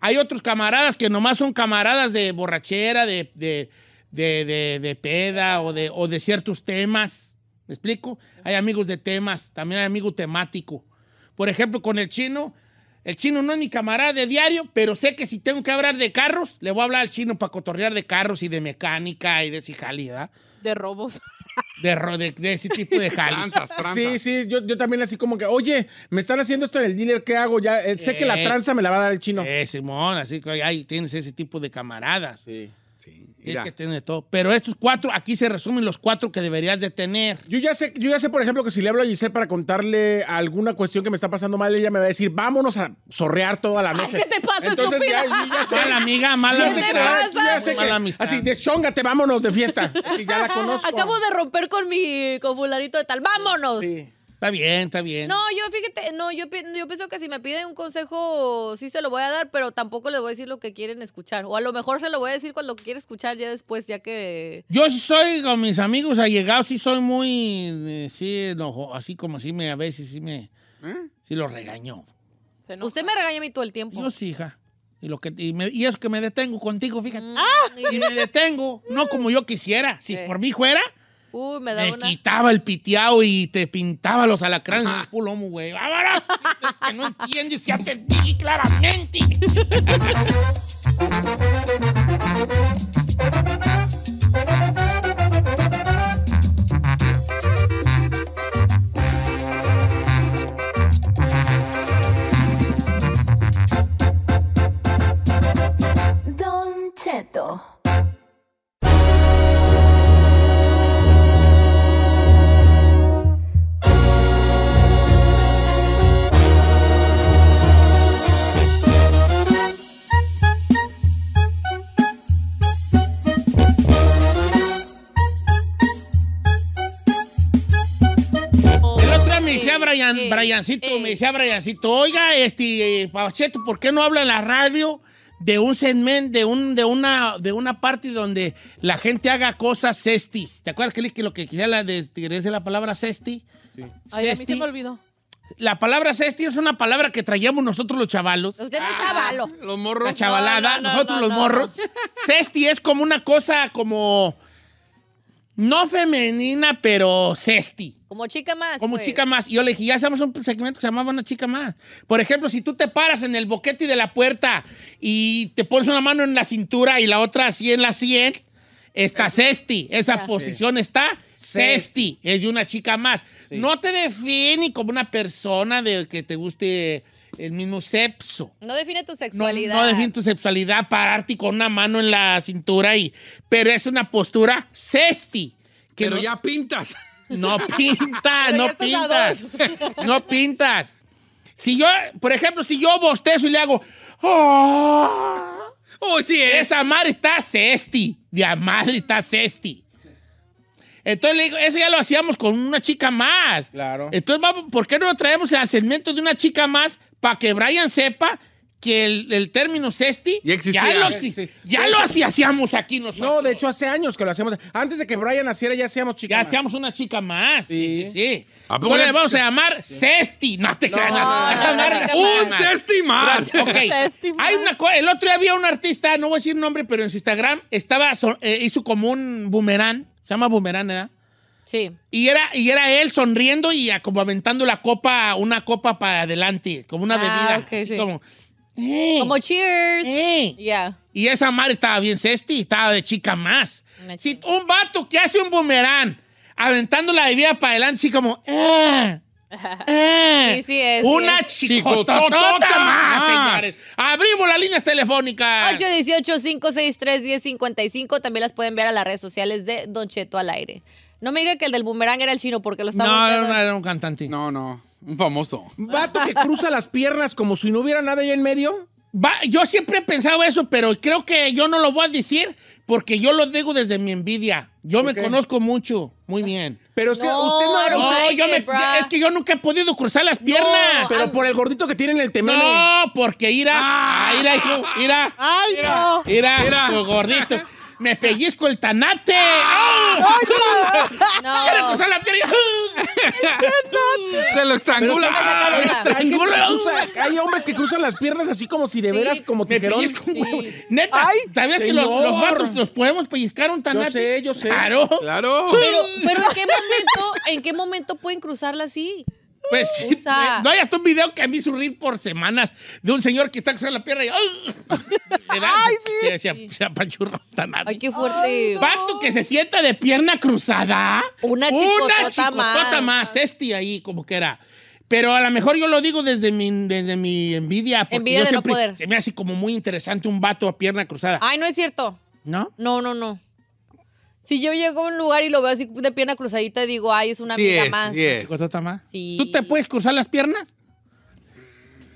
A: Hay otros camaradas que nomás son camaradas de borrachera, de, de, de, de- de peda o de, o de ciertos temas. ¿Me explico? Hay amigos de temas, también hay amigo temático. Por ejemplo, con el chino, el chino no es mi camarada de diario, pero sé que si tengo que hablar de carros, le voy a hablar al chino para cotorrear de carros y de mecánica y de ese jali, ¿verdad?
E: De robos.
A: De, ro- de, de ese tipo de jalis.
B: Tranzas, tranzas.
D: Sí, sí, yo, yo también así como que, oye, me están haciendo esto en el dealer, ¿qué hago? Ya eh, sé que la
A: Eh.
D: tranza me la va a dar el chino.
A: Eh, Simón, así que ahí tienes ese tipo de camaradas.
D: Sí.
B: Sí,
A: Tienes que tener todo. Pero estos cuatro, aquí se resumen los cuatro que deberías de tener.
D: Yo ya sé, yo ya sé, por ejemplo, que si le hablo a Giselle para contarle alguna cuestión que me está pasando mal, ella me va a decir, vámonos a zorrear toda la noche.
C: ¿qué te pasa,
D: Entonces ya,
C: estúpida?
D: yo ya sé.
A: Mala amiga, mala
C: ¿Qué te pasa?
D: yo ya sé que-
A: amistad.
D: así, deschóngate, vámonos de fiesta. Y ya la conozco.
C: Acabo de romper con mi con fulanito de tal. ¡Vámonos!
D: Sí.
A: Está bien, está bien.
C: No, yo fíjate, no, yo, yo pienso que si me piden un consejo, sí se lo voy a dar, pero tampoco les voy a decir lo que quieren escuchar. O a lo mejor se lo voy a decir cuando quiere escuchar ya después, ya que...
A: Yo sí soy con mis amigos allegados, sí soy muy, eh, sí, enojo, así como sí me, a veces sí me, sí los regañó.
C: Usted me regaña a mí todo el tiempo.
A: Yo sí, hija. Y, lo que, y, me- y eso que me detengo contigo, fíjate.
C: Mm,
A: Y me detengo, no como yo quisiera. Si
C: Sí.
A: por mí fuera,
C: Uy, me da
A: me
C: una...
A: quitaba el piteado y te pintaba los alacranes en el pulomo, güey. ¡Vámonos! que no entiendes, ya te dije claramente.
G: Don Cheto.
A: Decía Brian,
C: eh,
A: Briancito,
C: eh.
A: me decía Briancito, oiga, este, eh, Pacheto, ¿por qué no habla en la radio de un segmento, de, un, de, una, de una parte donde la gente haga cosas cestis? ¿Te acuerdas que le- que lo que quisiera la, de, la palabra cesti?
E: Ay, a mí se me olvidó.
A: La palabra cesti es una palabra que traíamos nosotros los chavalos.
C: Usted no es chavalo.
B: Los
A: La
B: morros.
A: chavalada,
C: No, no, no,
A: nosotros
C: no,
A: los
C: no.
A: morros. Cesti es como una cosa como... No femenina, pero cesti.
C: Como chica más.
A: Como
C: pues.
A: chica más. Y yo le dije, ya hacemos un segmento que se llamaba una chica más. Por ejemplo, si tú te paras en el boquete de la puerta y te pones una mano en la cintura y la otra así en la sien, está cesti. Esa
C: Ya.
A: posición está cesti. Es de una chica más. No te define como una persona de que te guste el mismo sexo.
C: No define tu sexualidad.
A: no define tu sexualidad, pararte con una mano en la cintura, y, pero es una postura cesti. Que
B: Pero
A: no-
B: ya pintas.
A: No pintas, no pintas. No pintas. Si yo, por ejemplo, si yo bostezo y le hago. "Ah",
B: Oh, sí, es.
A: esa madre está cesti. De madre está cesti. Entonces le digo, eso ya lo hacíamos con una chica más.
D: Claro.
A: Entonces, ¿por qué no traemos al segmento de una chica más para que Brian sepa que el, el término cesti
B: Ya existía.
A: ya lo,
D: Sí,
A: ya lo hacía- hacíamos aquí nosotros?
D: No, de hecho, hace años que lo hacíamos. Antes de que Brian naciera, ya hacíamos
A: Ya
D: chicas.
A: hacíamos una chica más. Sí, sí,
D: Sí.
A: sí.
B: ¿A poco
A: ¿Cómo
B: le-
A: vamos a llamar? Cesti. No te creas.
B: ¡Un cesti más!
A: Ok.
E: Cesti más.
A: Hay una el otro día había un artista, no voy a decir nombre, pero en su Instagram estaba eh, hizo como un boomerang. Se llama boomerang, ¿verdad?
C: Sí.
A: Y era, y era él sonriendo y como aventando la copa, una copa para adelante, como una
C: Ah,
A: bebida.
C: ok,
A: así
C: sí.
A: como, ¡eh!
C: Como cheers.
A: ¡eh!
C: Ya.
A: Y esa madre estaba bien cesti, estaba de chica más.
C: Una
A: Si un vato que hace un boomerang aventando la bebida para adelante, así como, ¡eh! ¡eh!
C: Sí, sí es, sí
A: Una
C: es.
A: chicotota
B: Chicotota
A: más,
B: más.
A: señores. Abrimos las líneas telefónicas.
C: 818-563-1055. También las pueden ver a las redes sociales de Don Cheto al aire. No me diga que el del boomerang era el chino porque lo
A: No,
C: estamos
A: no,
C: viendo.
A: no, era un cantante.
B: No, no. Un famoso.
D: Vato que cruza las piernas como si no hubiera nada ahí en medio.
A: Va- yo siempre he pensado eso, pero creo que yo no lo voy a decir porque yo lo digo desde mi envidia. Yo me conozco mucho, muy bien.
D: Pero es que
C: No,
D: usted no...
C: no,
A: No, yo me-
C: bro.
A: es que yo nunca he podido cruzar las piernas.
D: Pero por el gordito que tiene en el tememe.
A: No, porque ira, ah, ira, hijo, ira,
E: ¡Ay, no!
A: ira,
B: Mira.
A: tu gordito. Me pellizco el tanate. ¡Ah!
C: No.
A: Quiero cruzar la pierna.
B: Se lo estrangula.
D: Que
A: Estrangula.
D: hay hombres que cruzan las piernas así como si de
C: Sí,
D: veras, como
A: Me
D: tijerón.
C: Sí.
A: Neta,
D: Ay,
A: ¿sabías que los,
D: señor.
A: los vatos los podemos pellizcar un tanate?
D: sé, yo sé.
A: Claro.
B: Claro.
C: Pero, pero ¿en qué momento, en qué momento pueden cruzarla así?
A: Pues sí, no hay hasta un video que a mí hizo reír por semanas de un señor que está cruzando la pierna y ¡ay! Le da- se, se, se apachurra tanate.
C: Ay, qué fuerte.
A: Vato que se sienta de pierna cruzada.
C: Una
A: Una
C: chicotota
A: chicotota
C: más.
A: más. Este ahí, como que era. Pero a lo mejor yo lo digo desde mi, desde mi envidia. Porque
C: Envidia
A: yo
C: de no poder.
A: se me hace como muy interesante un vato a pierna cruzada.
C: Ay, no es cierto.
A: ¿No?
C: No, no, no. Si yo llego a un lugar y lo veo así de pierna cruzadita, digo, ay, es una
B: Sí
C: amiga
B: es,
C: más.
B: sí es.
A: Chicotota más.
C: Sí.
A: ¿Tú te puedes cruzar las piernas?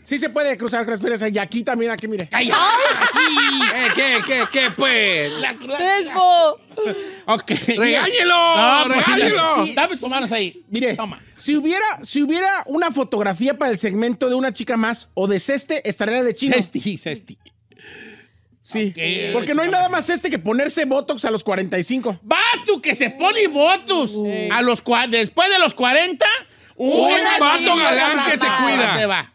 D: Sí se puede cruzar con las piernas. Y aquí también, aquí, mire.
A: ¡Ay!
B: Eh, ¿Qué, qué, qué, pues?
A: La cruz-
C: Crespo.
A: Ok.
B: ¡Regáñelo!
A: No, pues sí,
B: ¡Regáñelo!
A: sí, Dame tus manos ahí.
D: Mire,
A: Toma.
D: si hubiera, si hubiera una fotografía para el segmento de una chica más o de ceste, estaría la de chino.
A: Cesti, cesti.
D: Sí. Porque no hay nada más este que ponerse Botox a los 45.
A: Vato que se pone votos a los después de los 40.
B: Un
A: una
B: vato
A: chica
B: galán
A: más.
B: que se cuida.
A: te va.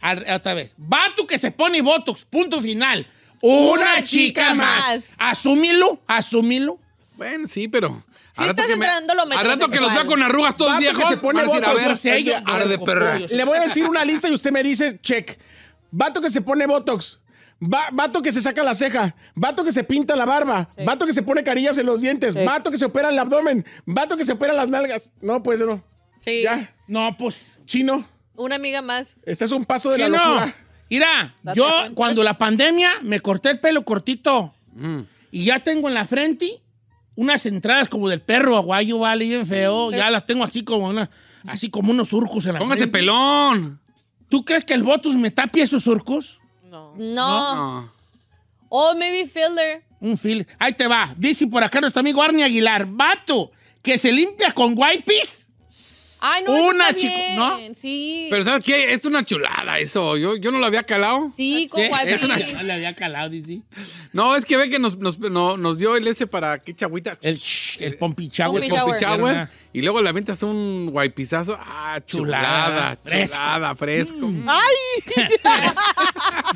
A: Al- otra vez. Vato que se pone votos. Punto final. Una, chica más.
C: más.
A: Asúmilo, asúmilo.
B: Bueno, sí, pero. Rato
C: estás
B: que me-
C: entrando lo
B: Al rato que los vea con arrugas todos
D: que
B: viejos,
D: se pone
B: van a
D: botox,
B: ver,
A: yo sé, yo-
B: ar de perra.
D: Le voy a decir una lista y usted me dice, check. Vato que se pone Botox. Va- vato que se saca la ceja. Vato que se pinta la barba. Vato que se pone carillas en los dientes. Vato que se opera el abdomen. Vato que se opera las nalgas. No, pues no.
C: Sí.
D: Ya.
A: No, pues.
D: Chino,
C: Una amiga más.
D: este es un paso de
A: Sí,
D: la
A: no.
D: locura.
A: Mira, yo cuando la pandemia me corté el pelo cortito y ya tengo en la frente unas entradas como del perro aguayo, vale, bien feo. Ya las tengo así como una, así como unos surcos en la
B: Póngase
A: frente.
B: pelón.
A: ¿Tú crees que el Botus me tapie esos surcos?
E: No.
C: No.
B: No.
C: O maybe filler.
A: Un fil. Ahí te va. Dice por acá nuestro amigo Arnie Aguilar. Vato, que se limpia con wipes.
C: Ay, no,
A: Una
C: bien.
A: ¿no?
C: Sí.
B: Pero ¿sabes qué? Es una chulada eso. Yo, yo no lo había calado.
C: sí, con
A: Sí,
C: wipes.
A: es una ch- Le había calado, dice.
B: No, es que ve que nos, nos, no- nos dio el ese para qué chagüita.
A: El, el pompi shower.
C: Pompi shower.
B: Y luego le aventas un guaypizazo. Ah,
A: Chulada,
B: chulada.
A: fresco.
B: Chulada, fresco.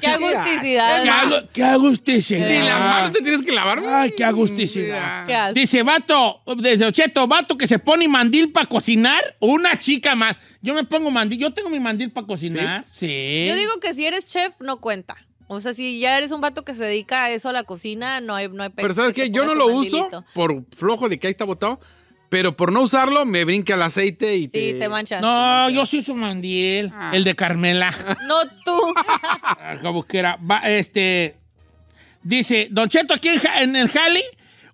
C: Qué agusticidad.
A: Qué, agu- qué agusticidad.
B: Ni las manos te tienes que lavar.
A: Ay, qué agusticidad.
C: Qué.
A: Dice, vato, desde Ocheto, vato que se pone mandil para cocinar, una chica más. Yo me pongo mandil, yo tengo mi mandil para cocinar. Sí.
C: Yo digo que si eres chef, no cuenta. O sea, si ya eres un vato que se dedica a eso, a la cocina, no hay, no hay
B: Pero ¿sabes
C: que
B: qué? Yo no lo uso por flojo de que ahí está botado. Pero por no usarlo, me brinca el aceite y te...
C: Sí, te manchas.
A: No, yo sí uso mandil. El de Carmela.
C: No tú.
A: Ah, Como que era. Va, este. Dice, Don Cheto, aquí en, el Jali,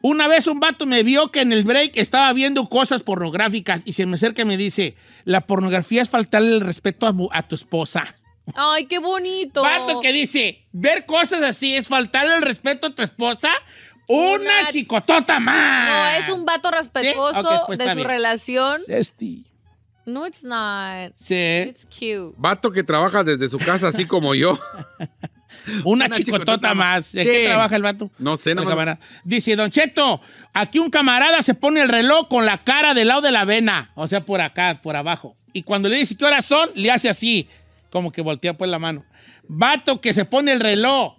A: una vez un vato me vio que en el break estaba viendo cosas pornográficas y se me acerca y me dice: La pornografía es faltarle el respeto a, a tu esposa.
C: Ay, qué bonito.
A: Vato que dice: Ver cosas así es faltarle el respeto a tu esposa. Una,
C: Una-
A: chicotota más.
C: No, es un vato respetuoso
A: Sí, pues
C: de su
A: bien.
C: relación. No, it's not.
A: Sí.
C: It's cute.
B: Vato que trabaja desde su casa, así como yo.
A: Una,
B: Una
A: chicotota,
B: chicotota
A: más. ¿En
B: Sí.
A: qué trabaja el vato?
B: No sé,
A: camarada. Dice, Don Cheto, aquí un camarada se pone el reloj con la cara del lado de la vena, o sea, por acá, por abajo. Y cuando le dice qué horas son, le hace así, como que voltea pues la mano. Vato que se pone el reloj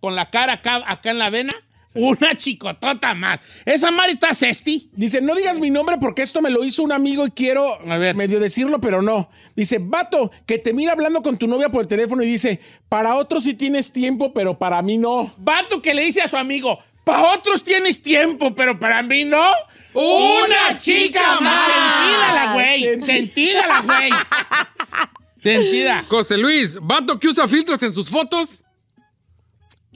A: con la cara acá, acá en la vena, una chicotota más. Esa Mari está cesti.
D: Dice, no digas mi nombre porque esto me lo hizo un amigo y quiero
A: A ver.
D: medio decirlo, pero no. Dice, vato, que te mira hablando con tu novia por el teléfono y dice, para otros sí tienes tiempo, pero para mí no.
A: Vato que le dice a su amigo, para otros tienes tiempo, pero para mí no. ¡Una chica más! Sentida la güey. Sentida la güey. Sentida.
B: José Luis, vato que usa filtros en sus fotos.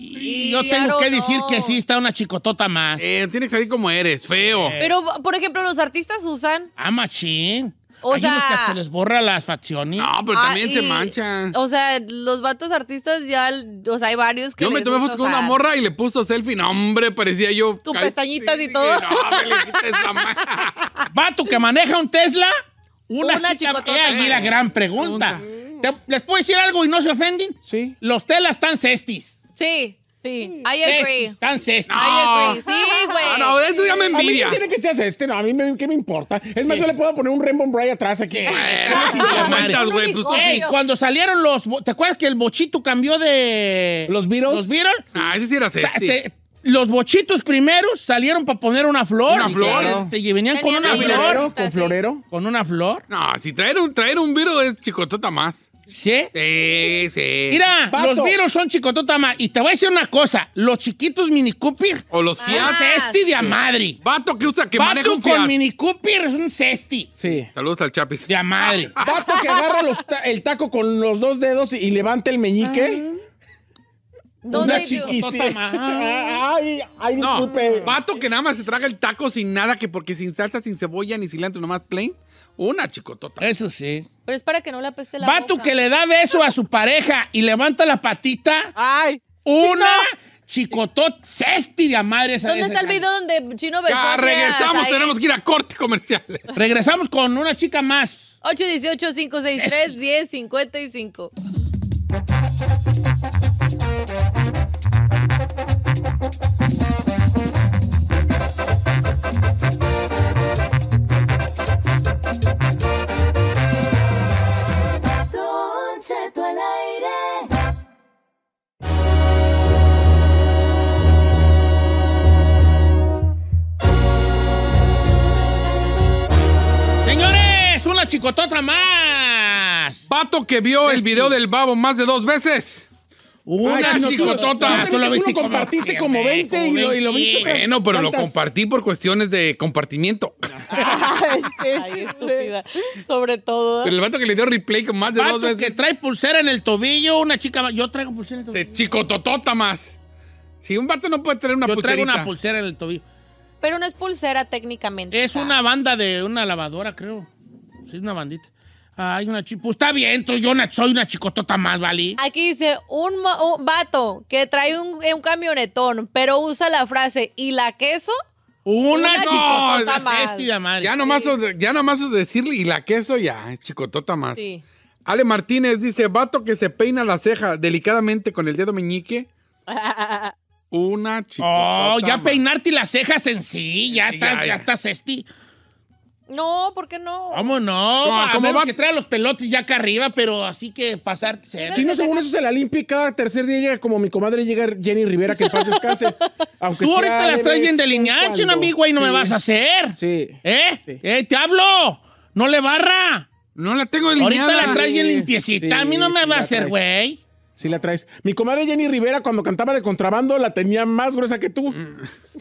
A: Y yo tengo que decir
C: know.
A: que sí está una chicotota más.
B: Eh, tiene que salir como eres, feo.
C: Pero, por ejemplo, los artistas usan.
A: Ah, machín.
C: O
A: Hay unos que
C: sea-
A: se les borra las facciones.
B: No, pero
C: Ah,
B: también se manchan.
C: O sea, los vatos artistas ya, o sea, hay varios que
B: Yo me tomé fotos con una morra y le puso selfie. No, hombre, parecía yo. Ay,
C: pestañitas y
B: sí,
C: todo.
B: No, me le esa
A: Vato que maneja un Tesla, una,
C: Una
A: chica.
C: chicotota.
A: La gran pregunta. ¿Te- ¿Les puedo decir algo y no se ofenden?
D: Sí.
A: Los Teslas están cestis.
C: Sí,
E: Sí.
C: I agree.
A: Cestis, están cestis.
C: I agree. Sí, güey.
B: No, no, eso ya me
D: A mí
B: envidia.
D: no tiene que ser este, no, a mí me, ¿qué me importa? Es más, yo le puedo poner un Rainbow Bright atrás aquí.
B: Güey. Pues tú
A: Ey,
B: sí.
A: cuando salieron los. ¿Te acuerdas que el bochito cambió de.
D: ¿Los Beatles?
A: Los Beatles.
B: Ah, ese sí era
A: O sea,
B: sexy.
A: te- los bochitos primeros salieron para poner una flor.
B: Una flor.
A: Te, te venían con una flor.
D: ¿Florero? ¿Con florero?
A: Con una flor.
B: No, si traer un, traer un virus es chicotota más.
A: ¿Sí?
B: Sí, sí.
A: Mira, los Beatles son chicotota más. Y te voy a decir una cosa. Los chiquitos Mini Cooper.
B: O los
C: Ah,
B: Fiat.
A: Cesti de a madre.
B: Vato que usa, que maneja
A: Vato
B: un
A: con
B: Fiat.
A: Mini Cooper es un cesti.
D: Sí.
B: Saludos al Chapis.
A: De a madre.
D: Vato que agarra los ta- el taco con los dos dedos y, y levanta el meñique. Una
C: do.
D: chiquísima.
A: Tota más.
D: Ay, ay,
B: No,
D: disculpe.
B: vato que nada más se traga el taco sin nada, que porque sin salsa, sin cebolla, ni cilantro, nomás plain. Una chicotota.
A: Eso sí.
C: Pero es para que no le apeste la
A: Vato
C: boca.
A: que le da beso a su pareja y levanta la patita.
E: Ay.
A: Una chicotota cesti de madre. esa-
C: ¿Dónde
A: esa
C: está el video donde Chino besó
B: Ya regresamos, tenemos que ir a corte comercial.
A: Regresamos con una chica más.
C: 818-563-1055.
A: Chicotota más.
B: Vato que vio el video del babo más de dos veces.
A: Una
D: Ay,
B: chicotota.
D: tú-
A: Tú lo
D: tú
A: viste
D: compartiste como 20 y lo, y lo viste.
B: Bueno, pero lo compartí por cuestiones de compartimiento.
C: Ay, estúpida. Sobre todo.
B: Pero el vato que le dio replay con más de dos
A: Vato que
B: veces.
A: trae pulsera en el tobillo, una chica más. Yo traigo pulsera en el tobillo.
B: Se chicototota más. Si un vato no puede tener una
A: Yo traigo
B: pulserita.
A: una pulsera en el tobillo.
C: Pero no es pulsera técnicamente.
A: Es una banda de una lavadora, creo. Sí, es una bandita. Ay, una chica. Pues está bien, yo soy una chicotota más, ¿vale?
C: Aquí dice un, un vato que trae un, un camionetón, pero usa la frase ¿y la queso?
A: Una,
C: Una
A: chicotota
C: chicotota más.
A: cesti de madre.
B: Ya nomás, ya nomás decirle y la queso ya, chicotota más.
C: Sí.
B: Ale Martínez dice, vato que se peina la ceja delicadamente con el dedo meñique. Una chicotota
A: Oh, ya
B: más.
A: peinarte las cejas en sí, ya
B: Sí,
A: está,
B: ya,
A: ya,
B: ya.
A: está cesti.
C: No, ¿por qué no?
A: ¿Cómo no?
B: No,
A: a
B: ¿cómo
A: menos
B: va?
A: que trae los pelotes ya acá arriba, pero así que pasarte cerca.
D: Si no, según eso se la limpia y cada tercer día llega como mi comadre llega Jenny Rivera, que en paz descanse. Aunque
A: Tú ahorita la
D: de
A: traes bien delineada, chino amigo, y no me vas a hacer.
D: Sí.
A: ¿Eh?
D: Sí.
A: ¿Eh? Te hablo. No le barra.
B: No la tengo delineada.
A: Ahorita la traes bien
D: Sí,
A: limpiecita. a mí no me
D: sí
A: va a hacer, güey.
D: Sí la traes. Mi comadre Jenny Rivera cuando cantaba de contrabando la tenía más gruesa que tú.
A: Mm.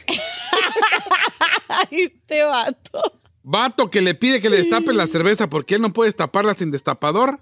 C: Ay, este vato.
B: Vato que le pide que le destape la cerveza porque él no puede destaparla sin destapador.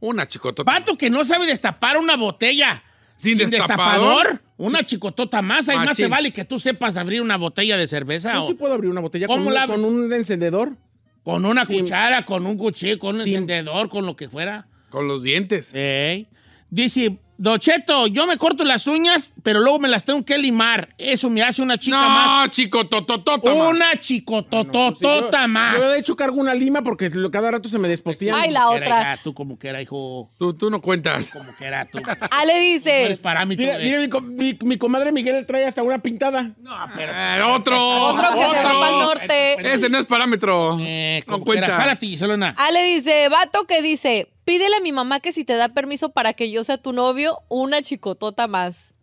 B: Una chicotota.
A: Vato que no sabe destapar una botella.
B: ¿Sin destapador?
A: Una chicotota más. Ahí más te vale que tú sepas abrir una botella de cerveza.
D: Yo
A: o
D: sí puedo abrir una botella
A: ¿Cómo
D: con, un-
A: la-
D: con un encendedor.
A: con una
D: Sí.
A: cuchara, con un cuchillo, con un
D: Sí.
A: encendedor, con lo que fuera.
B: Con los dientes.
A: Ey. Dice, Docheto, yo me corto las uñas, pero luego me las tengo que limar. Eso me hace una chica más.
B: No, chicotototota.
A: Una chicotototota
D: Yo-
A: más.
D: Yo de hecho cargo una lima porque cada rato se me despostillan.
C: Ay, la
A: era,
C: otra.
A: hija, tú como que era, hijo.
B: Tú, tú no cuentas.
A: Como que era tú. No
C: Ale dice.
A: eres parámetro.
D: Mira,
A: de-
D: mira mi, mi- mi comadre Miguel trae hasta una pintada.
A: No, pero...
B: Eh, otro.
C: Otro que se va para el norte.
B: Ese no es parámetro.
A: Eh,
B: no
A: era,
B: cuenta.
A: jálate, Giselona.
C: Ale dice, vato que dice, pídele a mi mamá que si te da permiso para que yo sea tu novio, una chicotota más.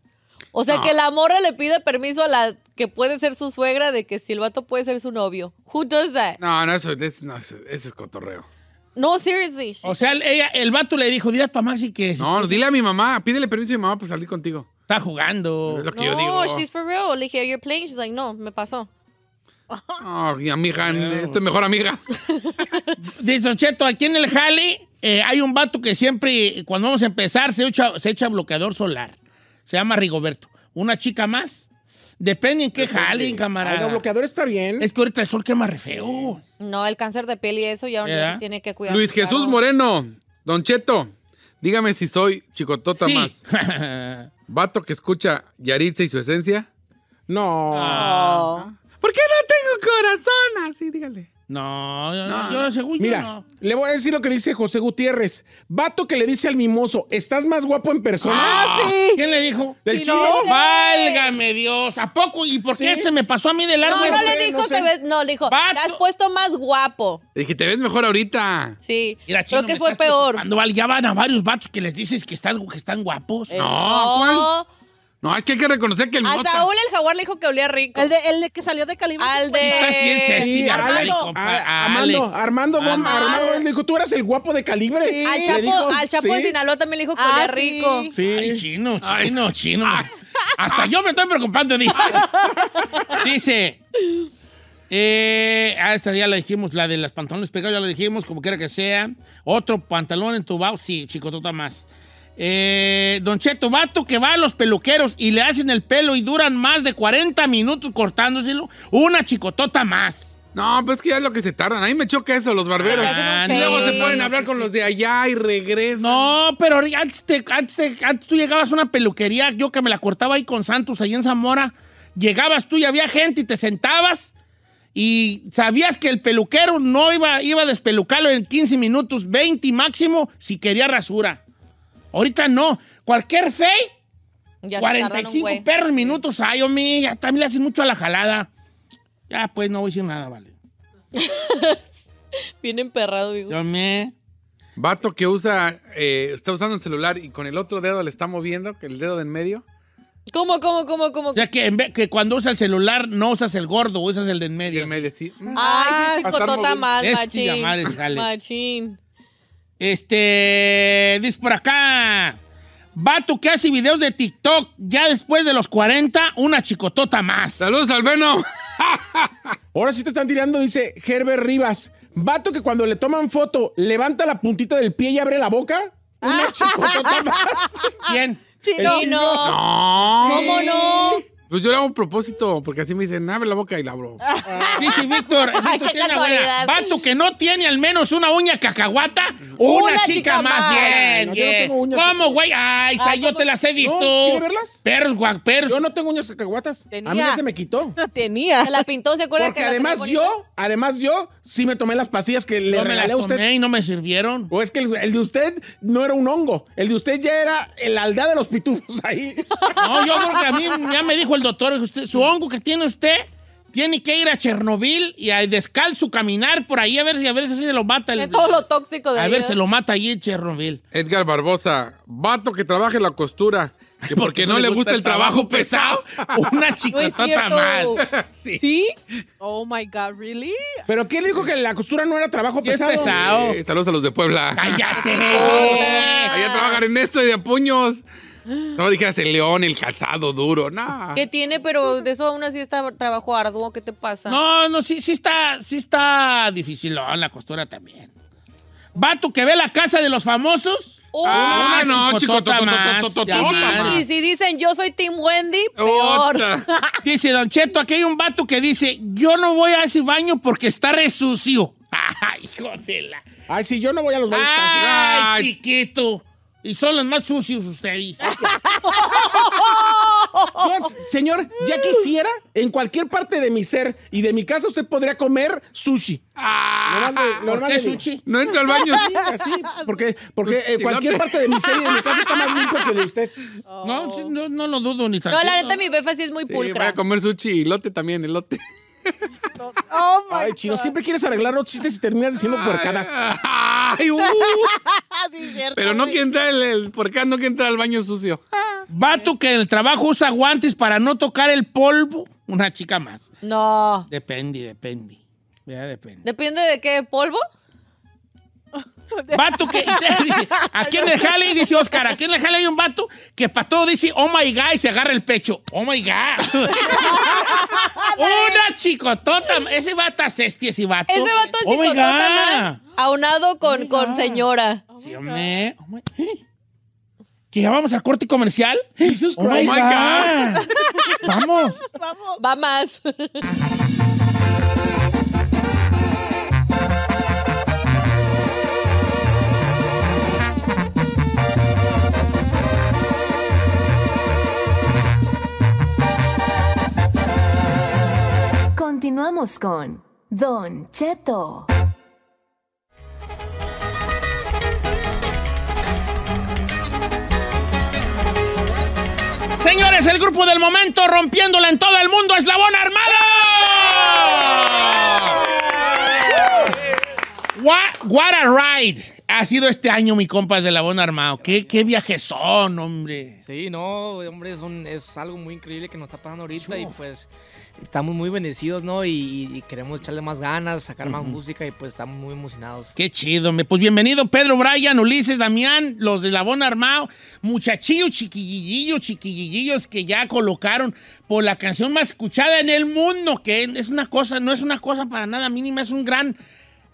C: O sea,
B: No.
C: que la morra le pide permiso a la que puede ser su suegra de que si el vato puede ser su novio. Who does that?
B: No, no, eso, es- no, eso- ese es cotorreo.
C: No, seriously.
A: O sea, ella, el vato le dijo, dile a tu Maxi que
B: No, dile a mi mamá, pídele permiso a mi mamá para salir contigo.
A: está jugando.
B: Es lo que
C: no,
B: yo digo.
C: she's for real. Le dije, you're playing. She's like, no, me pasó.
B: Ay, amiga, esto es mejor amiga.
A: Dice Don Cheto, aquí en el Jali eh, hay un vato que siempre, cuando vamos a empezar, se echa, se echa bloqueador solar. Se llama Rigoberto. Una chica más. Depende en qué jalen,
D: Ay,
A: camarada.
D: no, bloqueador está bien.
A: Es que ahorita el sol quema re feo.
C: No, el cáncer de piel y eso ya uno se tiene que cuidar.
B: Luis Jesús
C: Claro.
B: Moreno, Don Cheto, dígame si soy chicotota
A: Sí.
B: más. Vato que escucha Yaritza y su esencia.
D: No.
A: Ah.
B: ¿Por qué no tengo corazón? Así, dígale.
A: No, yo,
B: No.
A: yo según yo
D: Mira,
A: no.
D: le voy a decir lo que dice José Gutiérrez. Vato que le dice al mimoso, ¿estás más guapo en persona?
E: ¡Ah, sí!
A: ¿Quién le dijo?
D: ¿Del
E: Sí,
D: chino?
E: no.
A: Válgame Dios. ¿A poco? ¿Y por qué
D: Sí.
A: se me pasó a mí de largo?
C: No, no
A: eso?
C: le
D: sé,
C: dijo
D: no sé.
C: te ves, no, le dijo,
A: Vato.
C: te has puesto más guapo.
B: Le dije, te ves mejor ahorita.
C: Sí,
A: Mira, chino,
C: creo que
A: me
C: fue
A: estás
C: peor.
A: vale. Ya van a varios vatos que les dices que, estás, que están guapos.
B: No, ¿cuál?
C: No,
B: es que hay que reconocer que el
C: a
B: mota-
C: Saúl el jaguar le dijo que olía rico.
E: El, de, el de que salió de calibre.
C: Al de-
A: Estás bien sexy,
D: Sí,
A: de
D: Alex,
A: Alex,
D: a-
A: compa-
D: Armando. Armando,
A: Ah,
D: Armando
C: Al-
D: le dijo, tú eras el guapo de calibre.
C: Al Chapo,
D: dijo,
C: al Chapo de. Sinaloa también le dijo que
E: Ah,
C: olía
E: sí.
C: rico.
D: Sí.
A: Ay, chino, chino, chino. Hasta yo me estoy preocupando. Dice, dice eh, ah, esta ya la dijimos, la de los pantalones pegados ya la dijimos, como quiera que sea. Otro pantalón entubado, sí, chicotota más. Eh, don Cheto, vato que va a los peluqueros y le hacen el pelo y duran más de 40 minutos cortándoselo, una chicotota más.
B: No, pues que ya es lo que se tardan. A mí me choca eso, los barberos.
C: Un
A: Ah,
B: Y luego se a hablar con los de allá y regresan.
A: No, pero antes, te- antes, te- antes tú llegabas a una peluquería, yo que me la cortaba ahí con Santos, ahí en Zamora, llegabas tú y había gente y te sentabas y sabías que el peluquero no iba, iba a despelucarlo en 15 minutos, 20 máximo, si quería rasura. Ahorita no. Cualquier fade,
C: Ya se tardan un
A: 45
C: güey.
A: perros minutos. Ay, hombre, ya también le hacen mucho a la jalada. Ya, pues no voy a decir nada, vale.
C: Bien emperrado, digo.
A: Yo me...
B: Vato que usa, eh, está usando el celular y con el otro dedo le está moviendo, que el dedo de en medio.
C: ¿Cómo, cómo, cómo, cómo?
A: O sea, que, en vez- que cuando usas el celular no usas el gordo, usas el de en
B: Y
A: medio.
B: en medio, sí.
C: Ay, sí,
B: Ah,
C: chicotota
B: moviendo.
C: más,
A: Este
C: machín. Machín.
A: Este, dice por acá, vato que hace videos de TikTok ya después de los 40, una chicotota más.
B: Saludos al Veno.
D: Ahora sí te están tirando, dice Herbert Rivas. Vato que cuando le toman foto levanta la puntita del pie y abre la boca. Una chicotota más.
A: ¿Quién?
E: Chino.
C: No. ¿Cómo no?
B: Pues yo le hago un propósito, porque así me dicen, abre la boca y la abro.
A: Dice Víctor, Víctor tiene
C: casualidad.
A: Vato que no tiene al menos una uña cacahuata, una,
C: Una
A: chica,
C: chica
A: más.
C: más.
A: Bien,
D: No, yo no
A: bien.
D: tengo uñas
A: ¿Cómo, güey? Ay,
C: Ah,
A: yo te las he visto.
D: ¿quiere verlas?
A: Perros, guac, perros.
D: Yo no tengo uñas cacahuatas.
E: Tenía.
D: A mí ya se me quitó.
E: Tenía.
C: Se la pintó, ¿se acuerda
D: Porque
C: que
D: además yo, además yo, sí me tomé las pastillas que le
A: no me las
D: regalé a usted.
A: tomé y no me sirvieron.
D: O es que el, el de usted no era un hongo. El de usted ya era el aldea de los pitufos ahí.
A: No, yo creo que a mí ya me dijo el doctor, que usted, su hongo que tiene usted tiene que ir a Chernobyl y a descalzo caminar por ahí a ver si a ver si se lo mata.
C: De
A: El,
C: todo lo tóxico de
A: a
C: ahí,
A: ver,
C: ¿eh?
A: se lo mata allí en Chernobyl.
B: Edgar Barbosa, vato que trabaja en la costura, que porque no, le gusta el trabajo pesado.
A: Una
C: No
A: chicotota
C: cierto.
A: más.
C: sí.
E: Oh my God, really?
D: ¿Pero quién dijo que la costura no era trabajo
A: Sí es
D: pesado?
A: pesado.
B: Eh, saludos a los de Puebla.
A: ¡Cállate!
B: Allá trabajan en esto y de puños. No dijeras el león, el calzado duro, no.
C: ¿Qué tiene? Pero de eso aún así está trabajo arduo. ¿Qué te pasa?
A: No, no, sí, sí está, sí está difícil no, la costura también. Vato que ve la casa de los famosos.
C: Oh.
B: Ah, no, chico,
C: y, si, si dicen yo soy Team Wendy, peor.
B: Otra.
A: Dice Don Cheto, aquí hay un vato que dice, yo no voy a ese baño porque está re sucio. Ay, hijo de la...
D: Ay, sí, yo no voy a los baños.
A: Ay. chiquito. Y son los más sucios ustedes.
D: Yo, señor, ya quisiera, en cualquier parte de mi ser y de mi casa usted podría comer sushi.
B: Ah,
D: Nomás le-
A: ¿Por
D: nomás
A: qué
D: le digo.
A: sushi?
B: no entra al baño.
D: Sí, así, porque, porque eh, cualquier
B: no te-
D: parte de mi ser y de mi casa está más limpio que de usted.
A: No, sí, no, no lo dudo ni
C: No,
A: tantito.
C: la neta, mi befa sí es muy
B: Sí, voy
C: pulcra.
B: a comer sushi y lote también, elote.
E: Oh my
D: Ay, chino, siempre quieres arreglar los chistes y terminas diciendo puercadas.
B: Ay, uh.
E: God. Sí, cierto,
B: Pero no que entra el, el por acá no que entra al baño sucio.
A: Vato que en el trabajo usa guantes para no tocar el polvo. Una chica más.
C: No.
A: Depende, depende. Ya depende.
C: Depende de qué polvo.
A: Vato que. dice, aquí en el jale, dice Oscar, aquí en el jale hay un vato que para todo dice, oh my God, y se agarra el pecho. Oh my God. Una chicotota. Ese vato es este, ese vato.
C: Ese vato es
A: oh God.
C: más. Aunado con, con señora.
A: Sí, hombre. Oh my- ¿Que ya vamos al corte comercial?
D: Jesus
A: Oh my
D: Christ.
A: God. Vamos.
C: Va más.
G: Continuamos con Don Cheto.
A: Señores, el grupo del momento rompiéndola en todo el mundo, Eslabón Armado. What, what a ride ha sido este año, mi compas de Eslabón Armado. ¿Qué, qué son, hombre.
J: Sí, no, hombre, es, un- es algo muy increíble que nos está pasando ahorita y pues estamos muy bendecidos, ¿no? Y, y queremos echarle más ganas, sacar más música y pues estamos muy emocionados.
A: Qué chido, me. Pues bienvenido Pedro Bryan, Ulises, Damián, los de Labón Armado, muchachillos, chiquillillos, chiquillillos que ya colocaron por la canción más escuchada en el mundo, que es una cosa, no es una cosa para nada mínima, es un gran,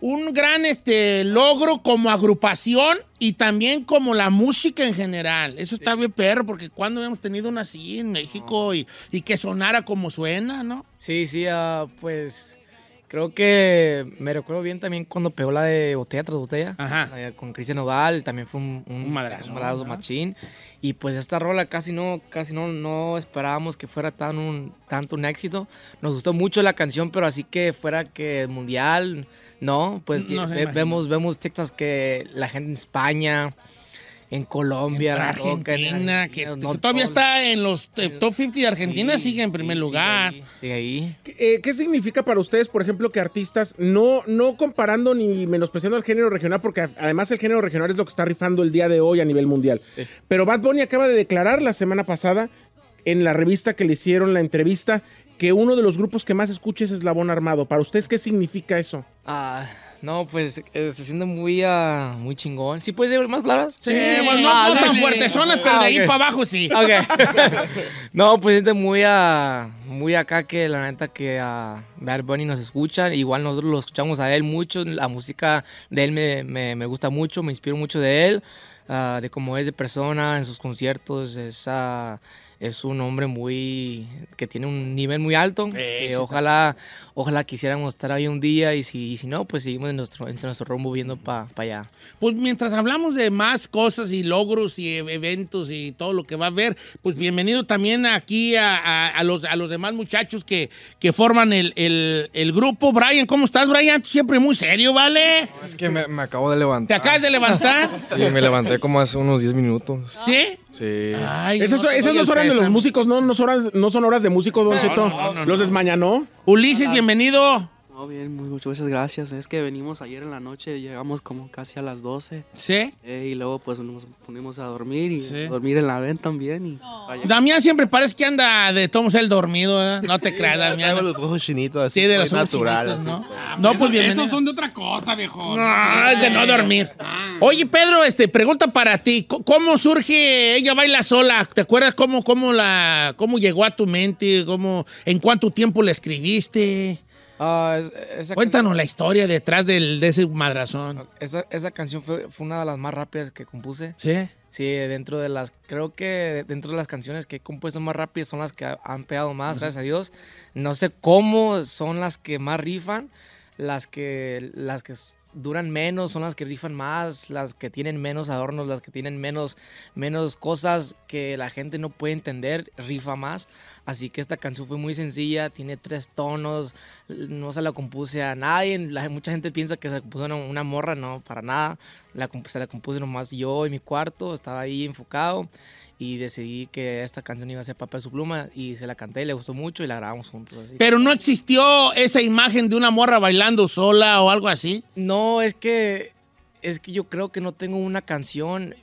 A: un gran este, logro como agrupación y también como la música en general. Eso está bien perro, porque cuando hemos tenido una así en México y, y que sonara como suena, ¿no?
J: Sí, sí, ah, pues creo que me recuerdo bien también cuando pegó la de botella tras botella
A: Ajá.
J: con Cristian Nodal, también fue un,
A: Un madrazo, ¿no?
J: machín. Y pues esta rola casi no, casi no, no esperábamos que fuera tan un, tanto un éxito. Nos gustó mucho la canción, pero así que fuera que mundial, no, pues
A: No
J: ve- vemos, vemos textos que la gente en España, en Colombia,
A: En Argentina,
J: en-
A: que,
J: no
A: que todavía está en los top 50 de Argentina,
J: Sí,
A: sigue en
J: sí,
A: primer
J: sigue
A: lugar.
J: ahí, Sigue ahí.
D: Eh, ¿Qué significa para ustedes, por ejemplo, que artistas, no, no comparando ni menospreciando al género regional, porque además el género regional es lo que está rifando el día de hoy a nivel mundial?
J: Sí.
D: Pero Bad Bunny acaba de declarar la semana pasada en la revista que le hicieron la entrevista que uno de los grupos que más escucha es Eslabón Armado. ¿Para ustedes qué significa eso?
J: Ah, no, pues eh, se siente muy, ah, muy chingón. ¿Sí puedes decir más palabras?
A: Sí, bueno, no,
J: Ah,
A: no tan
J: sí.
A: fuerte, zonas, pero
J: Ah,
A: de ahí
J: ok.
A: para abajo sí.
J: Ok. no, pues siente muy, ah, muy acá que la neta que a Bad Bunny nos escucha. Igual nosotros lo escuchamos a él mucho. La música de él me, me- me gusta mucho, me inspiro mucho de él. ah, de cómo es de persona en sus conciertos. Es, ah, es un hombre muy que tiene un nivel muy alto. que ojalá, ojalá quisiéramos estar ahí un día y si, y si no, pues seguimos en nuestro, en nuestro rumbo viendo para allá.
A: Pues mientras hablamos de más cosas y logros y e- eventos y todo lo que va a haber, pues bienvenido también aquí a, a- a los, a los demás muchachos que, que forman el, el- el grupo. Brian, ¿cómo estás, Brian? Tú Siempre muy serio, ¿vale?
K: Es que me, me acabo de
A: ¿Te
K: levantar.
A: acabas de levantar?
K: Sí, me levanté como hace unos 10 minutos.
A: ¿Sí?
K: Sí.
A: Ay,
D: Esas,
A: no,
D: esas no son horas de los músicos, ¿no? No son horas, no son horas de músico, Don Cheto. Los desmañanó.
A: Ulises, bienvenido.
L: No, bien, muy, muchas gracias. Es que venimos ayer en la noche, llegamos como casi a las 12.
A: ¿Sí?
L: eh, y luego pues nos ponemos a dormir y
A: Sí.
L: a dormir en la ven también. Y.
A: Damián siempre parece que anda de todos el dormido, ¿eh? No te creas, Damián.
K: Los ojos chinitos así.
A: Sí, de los ojos
K: natural,
A: chinitos, ¿no? No, pues bienvenido.
B: Esos son de otra cosa, viejo.
A: No, es de no dormir. Oye, Pedro, este, pregunta para ti. ¿Cómo surge Ella Baila Sola? ¿Te acuerdas cómo, cómo, la, cómo llegó a tu mente? ¿Cómo, ¿En cuánto tiempo la escribiste?
J: Es- esa
A: Cuéntanos la historia detrás del, de ese madrazón.
J: Esa, esa canción fue, fue una de las más rápidas que compuse.
A: ¿Sí?
J: Sí, dentro de las, creo que dentro de las canciones que he compuesto más rápidas son las que ha- han pegado más, gracias a Dios. No sé cómo son las que más rifan, las que, las que duran menos son las que rifan más, las que tienen menos adornos, las que tienen menos, menos cosas que la gente no puede entender, rifa más. Así que esta canción fue muy sencilla, tiene tres tonos, no se la compuse a nadie, la- mucha gente piensa que se la compuso a una, una morra, no, para nada. La, se la compuse nomás yo en mi cuarto, estaba ahí enfocado y decidí que esta canción iba a ser papel su pluma y se la canté y le gustó mucho y la grabamos juntos. así.
A: Pero no existió esa imagen de una morra bailando sola o algo así.
J: No, es que es que yo creo que no tengo una canción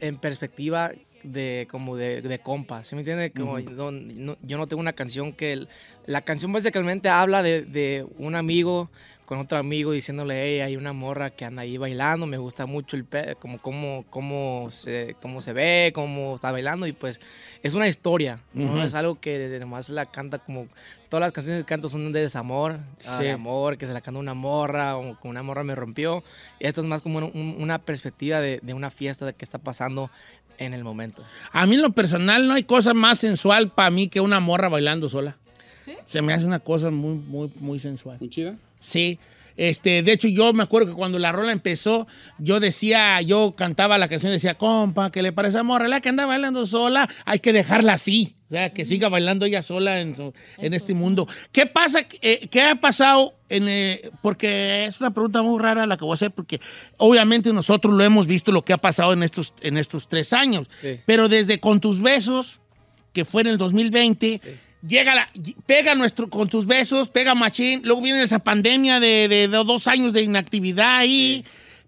J: en perspectiva de como de, de compa, ¿sí me entiende? Como no- no- yo no tengo una canción que el- la canción básicamente habla de, de un amigo con otro amigo diciéndole, hey, hay una morra que anda ahí bailando, me gusta mucho el pe como cómo, cómo, se, cómo se ve, cómo está bailando y pues es una historia, ¿no?
A: Ujú.
J: es algo que nomás la canta como, todas las canciones que canto son de desamor, ah,
A: Sí.
J: de amor, que se la canta una morra o con una morra me rompió y esto es más como un- un- una perspectiva de, de una fiesta que está pasando en el momento.
A: A mí en lo personal no hay cosa más sensual para mí que una morra bailando sola. Se me hace una cosa muy, muy, muy sensual.
B: ¿Muy chida?
A: Sí. Este, de hecho, yo me acuerdo que cuando la rola empezó, yo decía, yo cantaba la canción decía, compa, ¿qué le parece a morra? La que anda bailando sola, hay que dejarla así. O sea, que siga bailando ella sola en, su- en este mundo. ¿Qué pasa? eh, ¿Qué ha pasado? En, eh, porque es una pregunta muy rara la que voy a hacer, porque obviamente nosotros lo hemos visto lo que ha pasado en estos, en estos tres años.
J: Sí.
A: Pero desde Con tus besos, que fue en el 2020, llega la, pega nuestro, con tus besos, pega Machín, luego viene esa pandemia de, de- de dos años de inactividad ahí,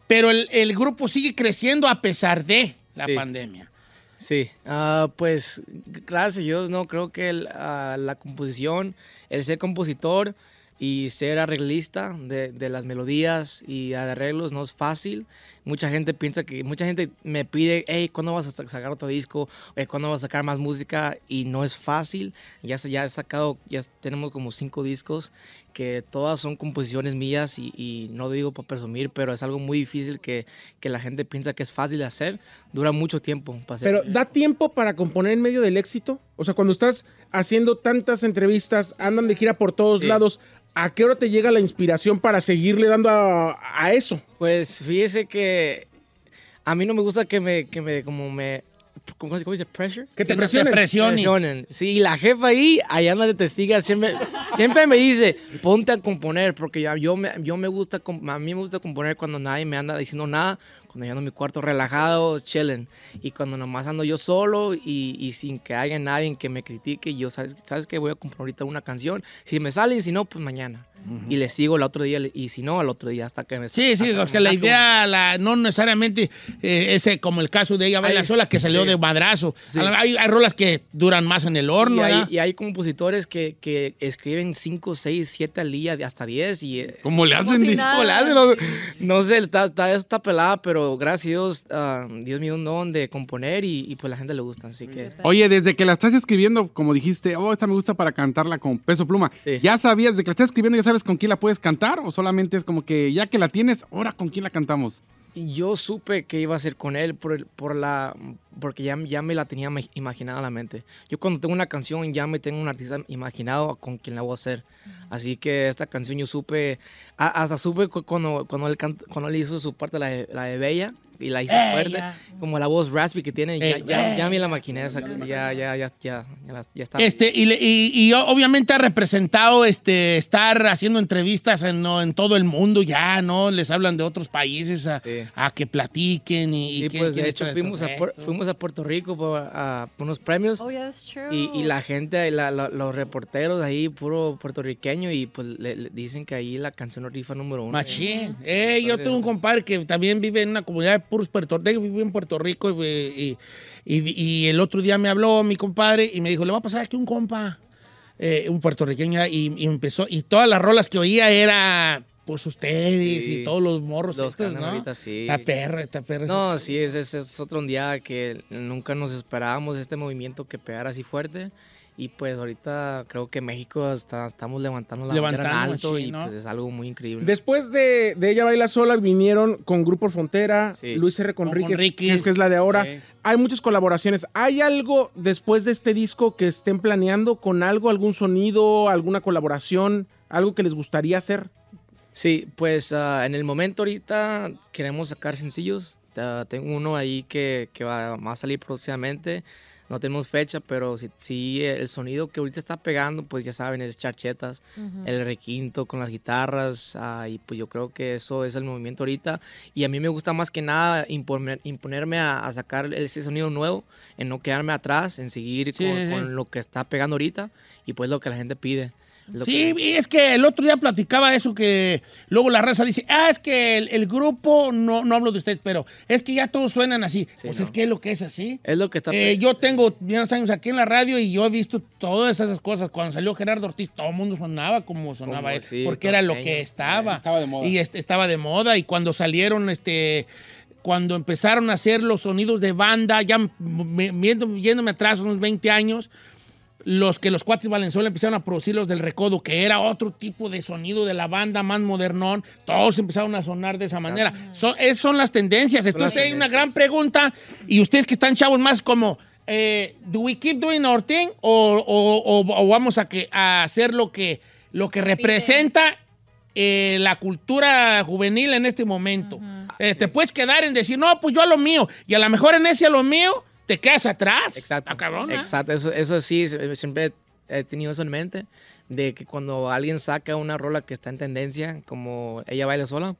A: pero el, el grupo sigue creciendo a pesar de la
J: Sí.
A: pandemia.
J: Sí, ah, pues gracias a Dios, no creo que el, ah, la composición, el ser compositor y ser arreglista de, de las melodías y arreglos no es fácil. Mucha gente piensa que, mucha gente me pide, hey, ¿cuándo vas a sa- sacar otro disco? Eh, ¿Cuándo vas a sacar más música? Y no es fácil. Ya, se- ya he sacado, ya tenemos como cinco discos que todas son composiciones mías y, y no digo para presumir, pero es algo muy difícil que, que la gente piensa que es fácil de hacer. Dura mucho tiempo para hacer.
D: Pero ¿da tiempo para componer en medio del éxito? O sea, cuando estás haciendo tantas entrevistas, andan de gira por todos
J: Sí.
D: lados, ¿a qué hora te llega la inspiración para seguirle dando a, a eso?
J: Pues fíjese que a mí no me gusta que me, que me, como me, ¿cómo cómo dice? Pressure.
D: Que te no te presionen.
A: presionen.
J: Presionen. Sí, la jefa ahí, ahí anda de testiga, siempre, siempre me dice, ponte a componer, porque ya, yo, me, yo me gusta, a mí me gusta componer cuando nadie me anda diciendo nada, cuando yo ando en mi cuarto relajado, chilling, y cuando nomás ando yo solo y, y sin que haya nadie que me critique, yo, ¿sabes, ¿sabes qué? Voy a comprar ahorita una canción, si me sale y si no, pues mañana. Y le sigo el otro día, y si no, al otro día hasta que me
A: Sí, sí,
J: hasta
A: o
J: que
A: sea,
J: me
A: la idea, la, no necesariamente eh, ese como el caso de ella baila
J: Ay,
A: sola, que salió
J: sí.
A: de madrazo.
J: Sí.
A: Hay, hay rolas que duran más en el horno.
J: Sí, hay- y hay compositores que, que escriben 5, 6, 7 al día, hasta 10. Y, eh,
B: ¿Cómo le hacen?
J: ¿Cómo le hacen? No, no sé, está, está, está pelada, pero gracias a Dios, ah, Dios me dio un don de componer y, y pues la gente le gusta, así que...
B: Oye, desde que la estás escribiendo, como dijiste, oh, esta me gusta para cantarla con peso pluma.
J: Sí.
B: ¿Ya sabías, de que la estás escribiendo, ya sabes con quién la puedes cantar? ¿O solamente es como que ya que la tienes, ahora con quién la cantamos?
J: Yo supe que iba a ser con él por, el- por la, porque ya, ya me la tenía ma- imaginada en la mente. Yo cuando tengo una canción ya me tengo un artista imaginado con quien la voy a hacer. Así que esta canción yo supe, hasta supe cu- cuando, cuando, él cuando él hizo su parte, la de, la de Bella, y la hizo fuerte, como la voz raspy que tiene, ya,
A: Eh,
J: ya, ya me la maquiné, esa- ya, ya, ya, ya, ya, ya está.
A: Este, y, y- y obviamente ha representado este, estar haciendo entrevistas en, en todo el mundo ya, ¿no? Les hablan de otros países a,
J: Sí.
A: a que platiquen y,
J: Sí, pues de hecho fuimos a,
A: esto.
J: Fuimos a Puerto Rico por, a- por unos premios.
C: Oh, yeah, that's true.
J: Y, y la gente, la- la- los reporteros ahí, puro puertorriqueño, y pues le, le dicen que ahí la canción rifa número uno.
A: Machín. Eh, yo tengo un compadre que también vive en una comunidad de puros puertorriqueños, vive en Puerto Rico y, y- y- y el otro día me habló mi compadre y me dijo, le va a pasar aquí un compa, eh, un puertorriqueño, y, y empezó, y todas las rolas que oía era, pues ustedes
J: Sí.
A: y todos los morros
J: Los
A: estos, ¿no?
J: ahorita, sí.
A: Esta perra, esta perra.
J: No, sí, ese, ese es otro día que nunca nos esperábamos este movimiento que pegara así fuerte. Y pues ahorita creo que México está, estamos levantando la bandera en
A: Levantando,
J: alto
A: sí,
J: y
A: ¿no?
J: pues es algo muy increíble.
D: Después de, de Ella Baila Sola vinieron con Grupo Frontera,
J: Sí.
D: Luis R. Conríquez,
A: Conríquez.
D: que es, que es la de ahora.
A: Sí.
D: Hay muchas colaboraciones. ¿Hay algo después de este disco que estén planeando con algo, algún sonido, alguna colaboración, algo que les gustaría hacer?
J: Sí, pues ah, en el momento ahorita queremos sacar sencillos. Ah, tengo uno ahí que, que va, va a salir próximamente. No tenemos fecha, pero sí, sí, el sonido que ahorita está pegando, pues ya saben, es charchetas, el requinto con las guitarras. ah, y pues yo creo que eso es el movimiento ahorita. Y a mí me gusta más que nada imponer- imponerme a, a sacar ese sonido nuevo, en no quedarme atrás, en seguir
A: Sí,
J: con,
A: sí.
J: con lo que está pegando ahorita y pues lo que la gente pide.
A: Sí,
J: que-
A: y es que el otro día platicaba eso que luego la raza dice, ah, es que el, el grupo, no, no hablo de usted, pero es que ya todos suenan así. pues
J: no.
A: es que es lo que es así.
J: es lo que está
A: Eh, yo tengo bien años aquí en la radio y yo he visto todas esas cosas. Cuando salió Gerardo Ortiz, todo el mundo sonaba como sonaba
J: Como,
A: él,
J: sí,
A: porque era lo que estaba.
B: Estaba de moda.
A: Y este, estaba de moda. Y cuando salieron, este, cuando empezaron a hacer los sonidos de banda, ya viendo, yéndome atrás unos 20 años, los que los cuates Valenzuela empezaron a producir los del recodo, que era otro tipo de sonido de la banda más modernón, todos empezaron a sonar de esa manera. Son, esas son las tendencias. Entonces hay una gran pregunta, y ustedes que están chavos más como, eh, ¿do we keep doing our thing? ¿O, o- o- o vamos a, que, a hacer lo que, lo que representa eh, la cultura juvenil en este momento? Eh, te puedes quedar en decir, no, pues yo a lo mío, y a lo mejor en ese a lo mío te quedas atrás.
J: Exacto.
A: ¿eh?
J: Exacto, eso, eso sí, siempre he tenido eso en mente, de que cuando alguien saca una rola que está en tendencia, como ella baila sola,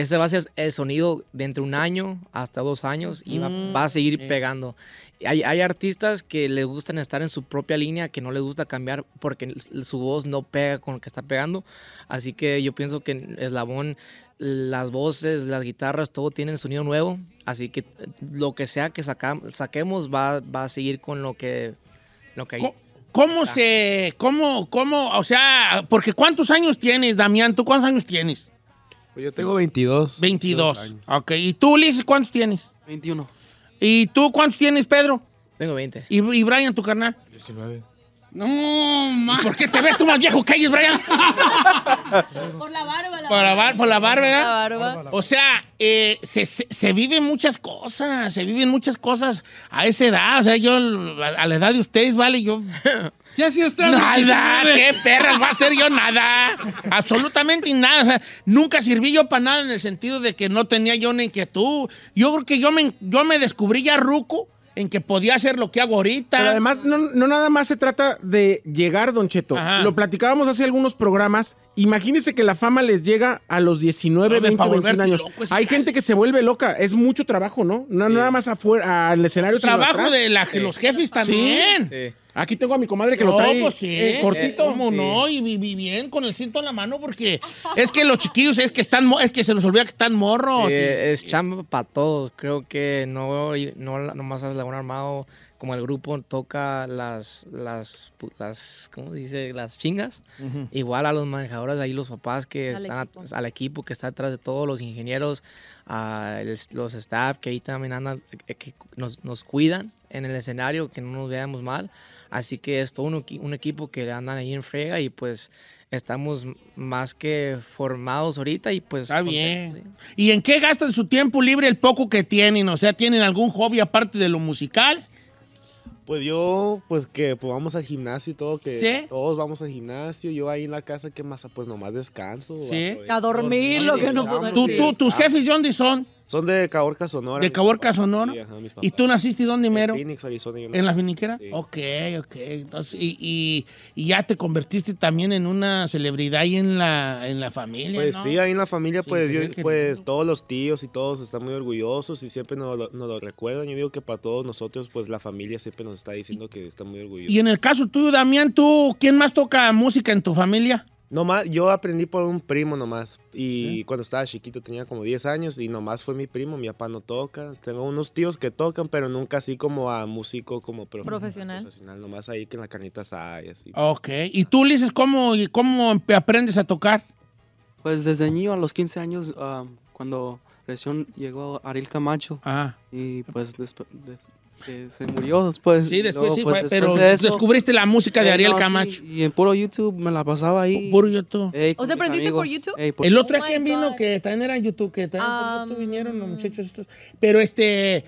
J: ese va a ser el sonido de entre un año hasta dos años y va,
A: Mm,
J: va a seguir pegando. Hay, hay artistas que les gustan estar en su propia línea, que no les gusta cambiar porque su voz no pega con lo que está pegando. Así que yo pienso que en Eslabón las voces, las guitarras, todo tiene sonido nuevo. Así que lo que sea que saca- saquemos va, va a seguir con lo que, lo que hay.
A: ¿Cómo se, cómo, cómo, o sea, porque cuántos años tienes, Damián? ¿Tú cuántos años tienes?
K: Pues yo tengo 22.
A: 22. Ok, ¿y tú, Liz, cuántos tienes?
L: 21.
A: ¿Y tú cuántos tienes, Pedro?
J: Tengo 20.
A: ¿Y, y Brian, tu carnal?
K: 19.
A: No, ¿Y por qué te ves tú más viejo que ellos, Brian?
C: Por la barba. La
A: Por la, bar- por la barba, ¿verdad?
C: La barba.
A: O sea, eh, se, se, se viven muchas cosas, se viven muchas cosas a esa edad. O sea, yo a, a la edad de ustedes, vale, yo...
B: Ya sí, usted.
A: Nada, qué perras, va a ser yo nada. Absolutamente nada. O sea, nunca serví yo para nada en el sentido de que no tenía yo una inquietud. Yo creo que yo me, yo me descubrí ya ruco en que podía hacer lo que hago ahorita.
D: Pero además, no, no nada más se trata de llegar, Don Cheto.
A: Ajá.
D: Lo platicábamos hace algunos programas. Imagínense que la fama les llega a los 19,
A: Hombre,
D: 20,
A: pa'
D: 21
A: volverte
D: años. Hay gente que se vuelve loca. Es mucho trabajo, ¿no? No nada más afuera, al escenario.
A: Trabajo
D: atrás.
A: de la- los jefes también.
J: Sí.
D: Aquí tengo a mi comadre que lo trae
A: pues sí.
D: eh, cortito.
A: ¿Cómo no? Y viví bien con el cinto en la mano porque es que los chiquillos es que están mo- es que se nos olvida que están morros.
J: Sí,
A: y-
J: es chamba para todos. Creo que no, no nomás Eslabón Armado, como el grupo toca las, las, las ¿cómo dice? Las chingas. Igual a los manejadores, ahí los papás que
C: Al
J: están
C: equipo.
J: al equipo que está detrás de todos, los ingenieros, a el- los staff que ahí también andan, eh, que nos, nos cuidan en el escenario, que no nos veamos mal. Así que es todo un, equi- un equipo que andan ahí en frega y pues estamos más que formados ahorita y pues...
A: Está bien. ¿Y en qué gastan su tiempo libre el poco que tienen? O sea, ¿tienen algún hobby aparte de lo musical?
K: Pues yo, pues que pues vamos al gimnasio y todo, que
A: ¿Sí?
K: todos vamos al gimnasio. Yo ahí en la casa, ¿qué más? Pues nomás descanso.
A: Sí.
C: A dormir, lo que no podemos.
A: ¿Tú,
K: Sí,
A: tú- ¿Tus
K: está.
A: jefes de dónde son?
K: Son de Caborca, Sonora.
A: ¿De Caborca. Sonora?
K: Sí, ajá, mis
A: ¿Y tú naciste dónde, mero?
K: En Phoenix, Arizona.
A: ¿En la finiquera?
K: Sí.
A: Ok, ok. Entonces, y, y- y ya te convertiste también en una celebridad ahí en la, en la familia,
K: Pues
A: ¿no?
K: sí, ahí en la familia,
A: Sí,
K: pues, yo- pues todos los tíos y todos están muy orgullosos y siempre nos lo, nos lo recuerdan. Yo digo que para todos nosotros, pues la familia siempre nos está diciendo que está muy orgullosa.
A: Y en el caso tuyo, Damián, ¿tú quién más toca música en tu familia?
K: Nomás, yo aprendí por un primo nomás. Y cuando estaba chiquito tenía como 10 años y nomás fue mi primo, mi papá no toca. Tengo unos tíos que tocan, pero nunca así como a músico como profe-
C: Profesional.
K: profesional. Nomás ahí que en la canita hay así.
A: Ok. ¿Y tú, Lices, cómo, y cómo aprendes a tocar?
L: Pues desde niño a los 15 años, ah, cuando recién llegó Ariel Camacho
A: Ah.
L: y pues después de- que se murió después.
A: Sí, después
L: luego,
A: sí
L: pues,
A: fue,
L: después
A: pero
L: de eso-
A: descubriste la música de
L: Eh,
A: Ariel
L: no, sí,
A: Camacho.
L: y en puro YouTube me la pasaba ahí.
A: Puro YouTube.
L: Ey,
C: ¿O sea, aprendiste por. YouTube?
L: Ey, por-
A: El otro
C: Oh
A: a quién
C: my
A: vino que también era en YouTube, que también por
C: Um,
A: YouTube vinieron los muchachos estos. Pero este,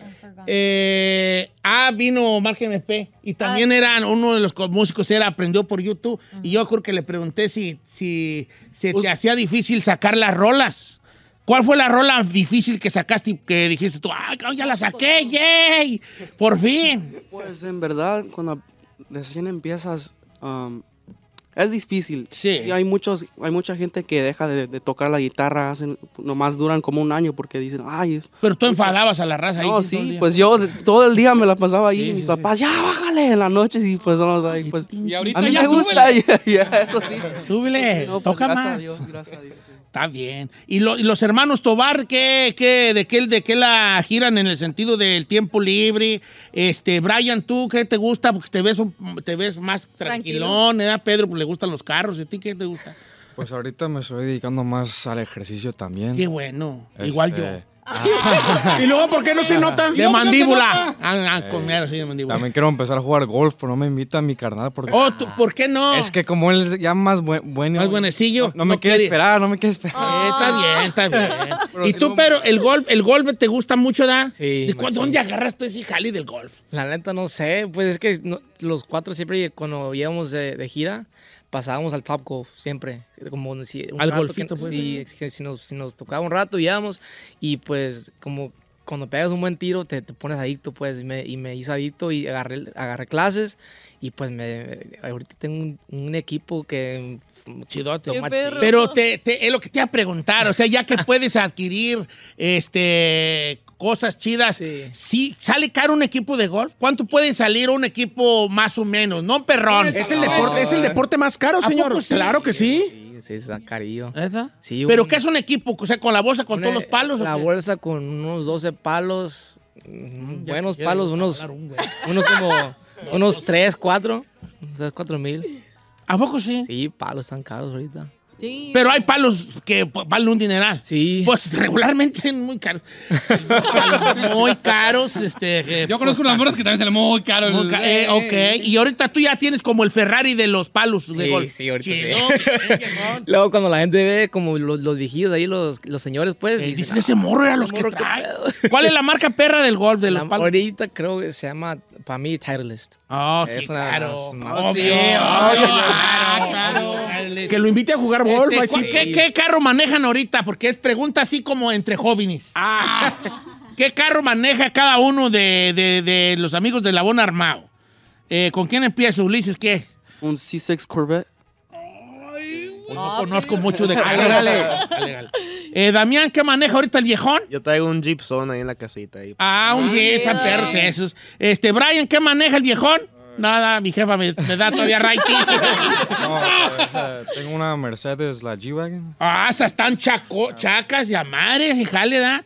A: eh, ah, vino Mark MP y también
C: Ah,
A: eran uno de los co- músicos era aprendió por YouTube y yo creo que le pregunté si si se te hacía difícil sacar las rolas. ¿Cuál fue la rola difícil que sacaste y que dijiste tú, ah, cabrón, ya la saqué, yay, por fin?
L: Pues en verdad, cuando recién empiezas, um, es difícil.
A: Sí.
L: Y hay, muchos, hay mucha gente que deja de, de tocar la guitarra, hacen, nomás duran como un año porque dicen, ay, es...
A: Pero tú enfadabas a la raza ahí.
L: No,
A: todo el
L: sí,
A: día.
L: pues yo todo el día me la pasaba ahí,
A: Sí,
L: mis
A: sí,
L: papás, ya bájale en la noche, y pues, no, ahí, pues
B: Y ahorita
L: a mí
B: ya
L: me gusta, ya, ya, eso sí.
A: Súbele,
L: No, pues,
A: toca
L: gracias a
A: más.
L: Dios, gracias a Dios.
A: Está bien. ¿Y, lo- y los hermanos Tobar, ¿qué, qué, de, qué, de qué la giran en el sentido del tiempo libre? Este, Brian, ¿tú qué te gusta? Porque te ves, un- te ves más tranquilón, ¿eh? A Pedro pues, le gustan los carros. ¿Y a ti qué te gusta?
M: Pues ahorita me estoy dedicando más al ejercicio también.
A: Qué bueno.
M: Este,
A: Igual yo.
D: ¿Y luego por qué no se nota?
A: De mandíbula. Ah, ah, de mandíbula.
M: También quiero empezar a jugar golf, pero no me invita mi carnal porque...
A: Oh, ¿tú- ¿por qué no?
M: Es que como él es ya más buen, bueno...
A: Más buenecillo.
M: No, no me
A: No
M: quiere
A: quiere-
M: esperar, no me quiere esperar.
A: Eh, está bien, está bien. y tú, pero el golf, el golf te gusta mucho, ¿da?
J: Sí,
A: ¿De cu-
J: machín.
A: ¿Dónde agarras tú ese jali del golf?
J: La neta no sé, pues es que no- los cuatro siempre cuando íbamos de, de gira pasábamos al Top Golf, siempre. Como si, un
A: Al
J: rato
A: golfito,
J: que-
A: pues.
J: sí, que si, nos, si nos tocaba un rato íbamos y pues como cuando pegas un buen tiro te, te pones adicto, pues, y me, y me hice adicto y agarré, agarré clases y pues me, ahorita tengo un, un equipo que...
A: Chidote. Pero te, te- es lo que te iba a preguntar, o sea, ya que puedes adquirir este cosas chidas, sí. ¿sale caro un equipo de golf? ¿Cuánto puede salir un equipo más o menos? No perrón.
D: Es el deporte, es el deporte más caro,
A: ¿A
D: señor.
A: sí?
D: Claro que sí.
J: Sí, sí, está carillo.
A: ¿Esa?
J: Sí,
A: ¿Pero
J: un-
A: qué es un equipo? O sea, con la bolsa, con
J: Una-
A: todos los palos. ¿o
J: La
A: qué?
J: bolsa con unos 12 palos. mm, buenos palos, unos,
A: un,
J: unos como unos 3, 4. 3, 4 mil.
A: ¿A poco sí?
J: Sí, palos están caros ahorita.
A: Pero hay palos que valen un dineral.
J: Sí.
A: Pues regularmente muy caros. Palos muy caros. Este, eh,
N: Yo conozco unas morras que también salen muy caros.
A: muy ca- eh, ok. Y ahorita tú ya tienes como el Ferrari de los palos de
J: Sí,
A: golf.
J: sí, ahorita sí. Luego cuando la gente ve como los, los viejitos ahí, los, los señores, pues...
A: Eh, dicen, ese morro era los que trae.
J: pedo".
A: ¿Cuál es la marca perra del golf de los palos?
J: Ahorita creo que se llama, para mí, Titleist.
A: Oh,
J: Es
A: sí,
J: una de
A: claro.
J: más-
A: obvio. claro, claro.
D: Que lo invite a jugar golf.
A: Este,
D: ahí sí.
A: ¿cu- ¿qué, qué carro manejan ahorita? Porque es pregunta así como entre jóvenes.
D: Ah.
A: ¿Qué carro maneja cada uno de, de- de los amigos del Labón Armado? Eh, ¿Con quién empieza, Ulises? ¿Qué?
L: Un C6 Corvette.
A: No conozco mucho de carros.
D: Dale,
A: Dale, dale. Eh, Damián, ¿qué maneja ahorita el viejón?
K: Yo traigo un Jeep Zone ahí en la casita. Ahí.
A: Ah, un Jeep, tan perros esos. Este, Brian, ¿qué maneja el viejón? Nada, mi jefa me, me da todavía rating.
M: No, eh, tengo una Mercedes, la G-Wagon.
A: Ah, esas están chaco, chacas y amares, y jale, ¿da?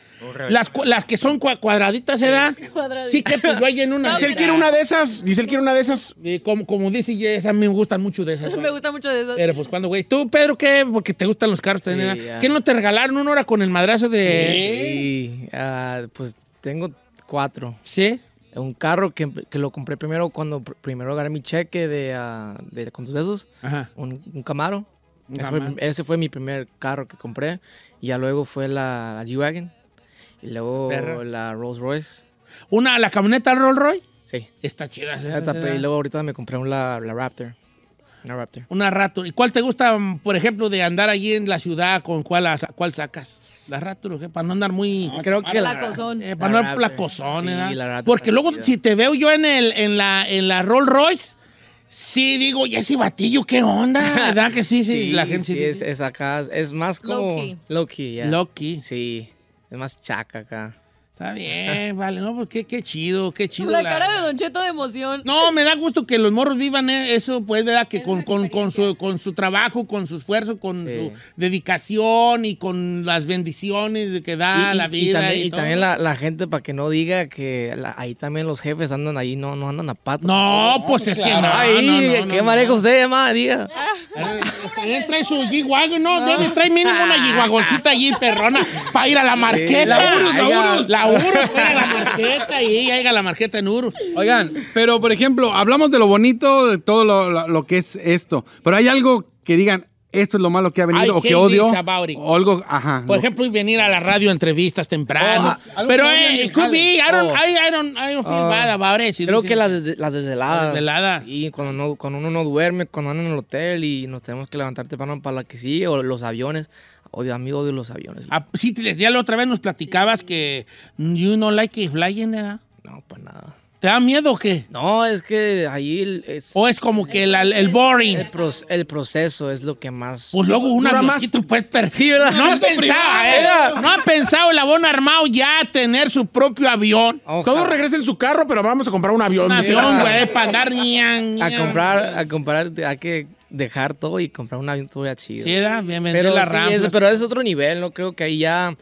A: Las, las que son cua- cuadraditas, ¿eh, da?
C: Cuadraditas.
A: Sí, que pues yo ahí en una.
D: Dice él quiere una de esas. Dice él quiere una de esas.
A: Eh, como, como dice, esas me gustan mucho de esas.
C: Me
A: güey.
C: gusta mucho de eso.
A: Pero pues cuando, güey. ¿Tú, Pedro, qué? Porque te gustan los carros también.
J: Sí.
A: ¿Qué no te regalaron una hora con el madrazo de...?
J: Sí, ah, pues tengo cuatro.
A: ¿Sí?
J: Un carro que, que lo compré primero cuando pr- primero agarré mi cheque de, ah, de con tus besos.
A: Ajá.
J: Un, un Camaro.
A: Un
J: ese, fue,
A: Camaro.
J: ese fue mi primer carro que compré. Y ya luego fue la, la G-Wagon. Y luego
A: Perra.
J: la Rolls Royce.
A: ¿Una, la camioneta Rolls Royce?
J: Sí.
A: Está chida. esa,
J: Ya
A: esa,
J: tapé,
A: esa.
J: y luego ahorita me compré una, la Raptor. Una Raptor.
A: Una Raptor. ¿Y cuál te gusta, por ejemplo, de andar allí en la ciudad? ¿Con cuál, cuál sacas? La ¿o qué? Para no andar muy...
J: Creo que la,
C: Placozón.
A: Eh,
J: la
A: para no dar
J: Raptor.
A: placozón,
J: Sí,
A: ¿verdad?
J: la
A: Porque luego, si te veo yo en, el, en, la, en la Rolls Royce, sí digo, ¿y ese batillo qué onda? ¿Verdad que sí? Sí,
J: Sí,
A: la gente
J: sí,
A: sí
J: es, acá. Es más como...
C: Low-key.
J: Low-key, ya.
A: Loki.
J: Sí. Es más chaca acá.
A: Está bien, vale, no, pues qué, qué chido, qué chido.
C: La
A: la-
C: cara de Don Cheto de emoción.
A: No, me da gusto que los morros vivan eh, eso, pues, ¿verdad? Que con, con- con su, con su trabajo, con su esfuerzo, con
J: Sí.
A: su dedicación y con las bendiciones que da
J: y,
A: la
J: y- y
A: vida.
J: también,
A: y todo.
J: también la, la gente para que no diga que la- ahí también los jefes andan ahí, no, no andan a pato.
A: No, pues es que no,
J: Ay,
A: no, no,
J: ¿qué
A: no.
J: usted, ma? Diga.
A: También trae su G-Wagon, ¿no? Debe traer mínimo una G-Wagoncita allí, perrona, para ir a la marqueta.
N: La Urus, la Urus.
A: La Urus, para ir a la marqueta y llega la marqueta en Urus.
N: Oigan, pero por ejemplo, hablamos de lo bonito, de todo lo, lo- lo que es esto. Pero hay algo que digan, esto es lo malo que ha
A: I
N: venido o que odio. O algo, ajá.
A: Por
N: lo-
A: ejemplo, y venir a la radio a entrevistas temprano.
N: Oh,
A: Pero eh,
N: y
A: it could be, I don't,
J: Oh.
A: I, I don't, I don't feel
J: Oh.
A: bad about it. Si
J: Creo
A: dicen-
J: que las, desde- las desveladas.
A: Las desveladas.
J: Sí, cuando, no, cuando uno no duerme, cuando anda en el hotel y nos tenemos que levantar temprano para la que sigue, o los aviones. Odio, amigo de los aviones.
A: Ah, sí, te- ya la otra vez nos platicabas que you no like flying, ¿verdad?
J: No, pues nada.
A: ¿Te da miedo o qué?
J: No, es que ahí es...
A: ¿O es como que el boring?
J: El, proceso es lo que más...
A: Pues luego un
J: más.
A: avioncito, pues, per-
J: Sí, ¿verdad?
A: No ha pensado, ¿eh? No ha pensado el abón armado ya tener su propio avión.
D: Todos regresen en su carro, pero vamos a comprar un avión.
A: Un avión, güey, para andar
J: A comprar, a comprar, hay que dejar todo y comprar un avión todo ya chido.
A: Sí, vender
J: pero, sí,
A: Ramblas.
J: es, pero es otro nivel, ¿no? Creo que ahí ya...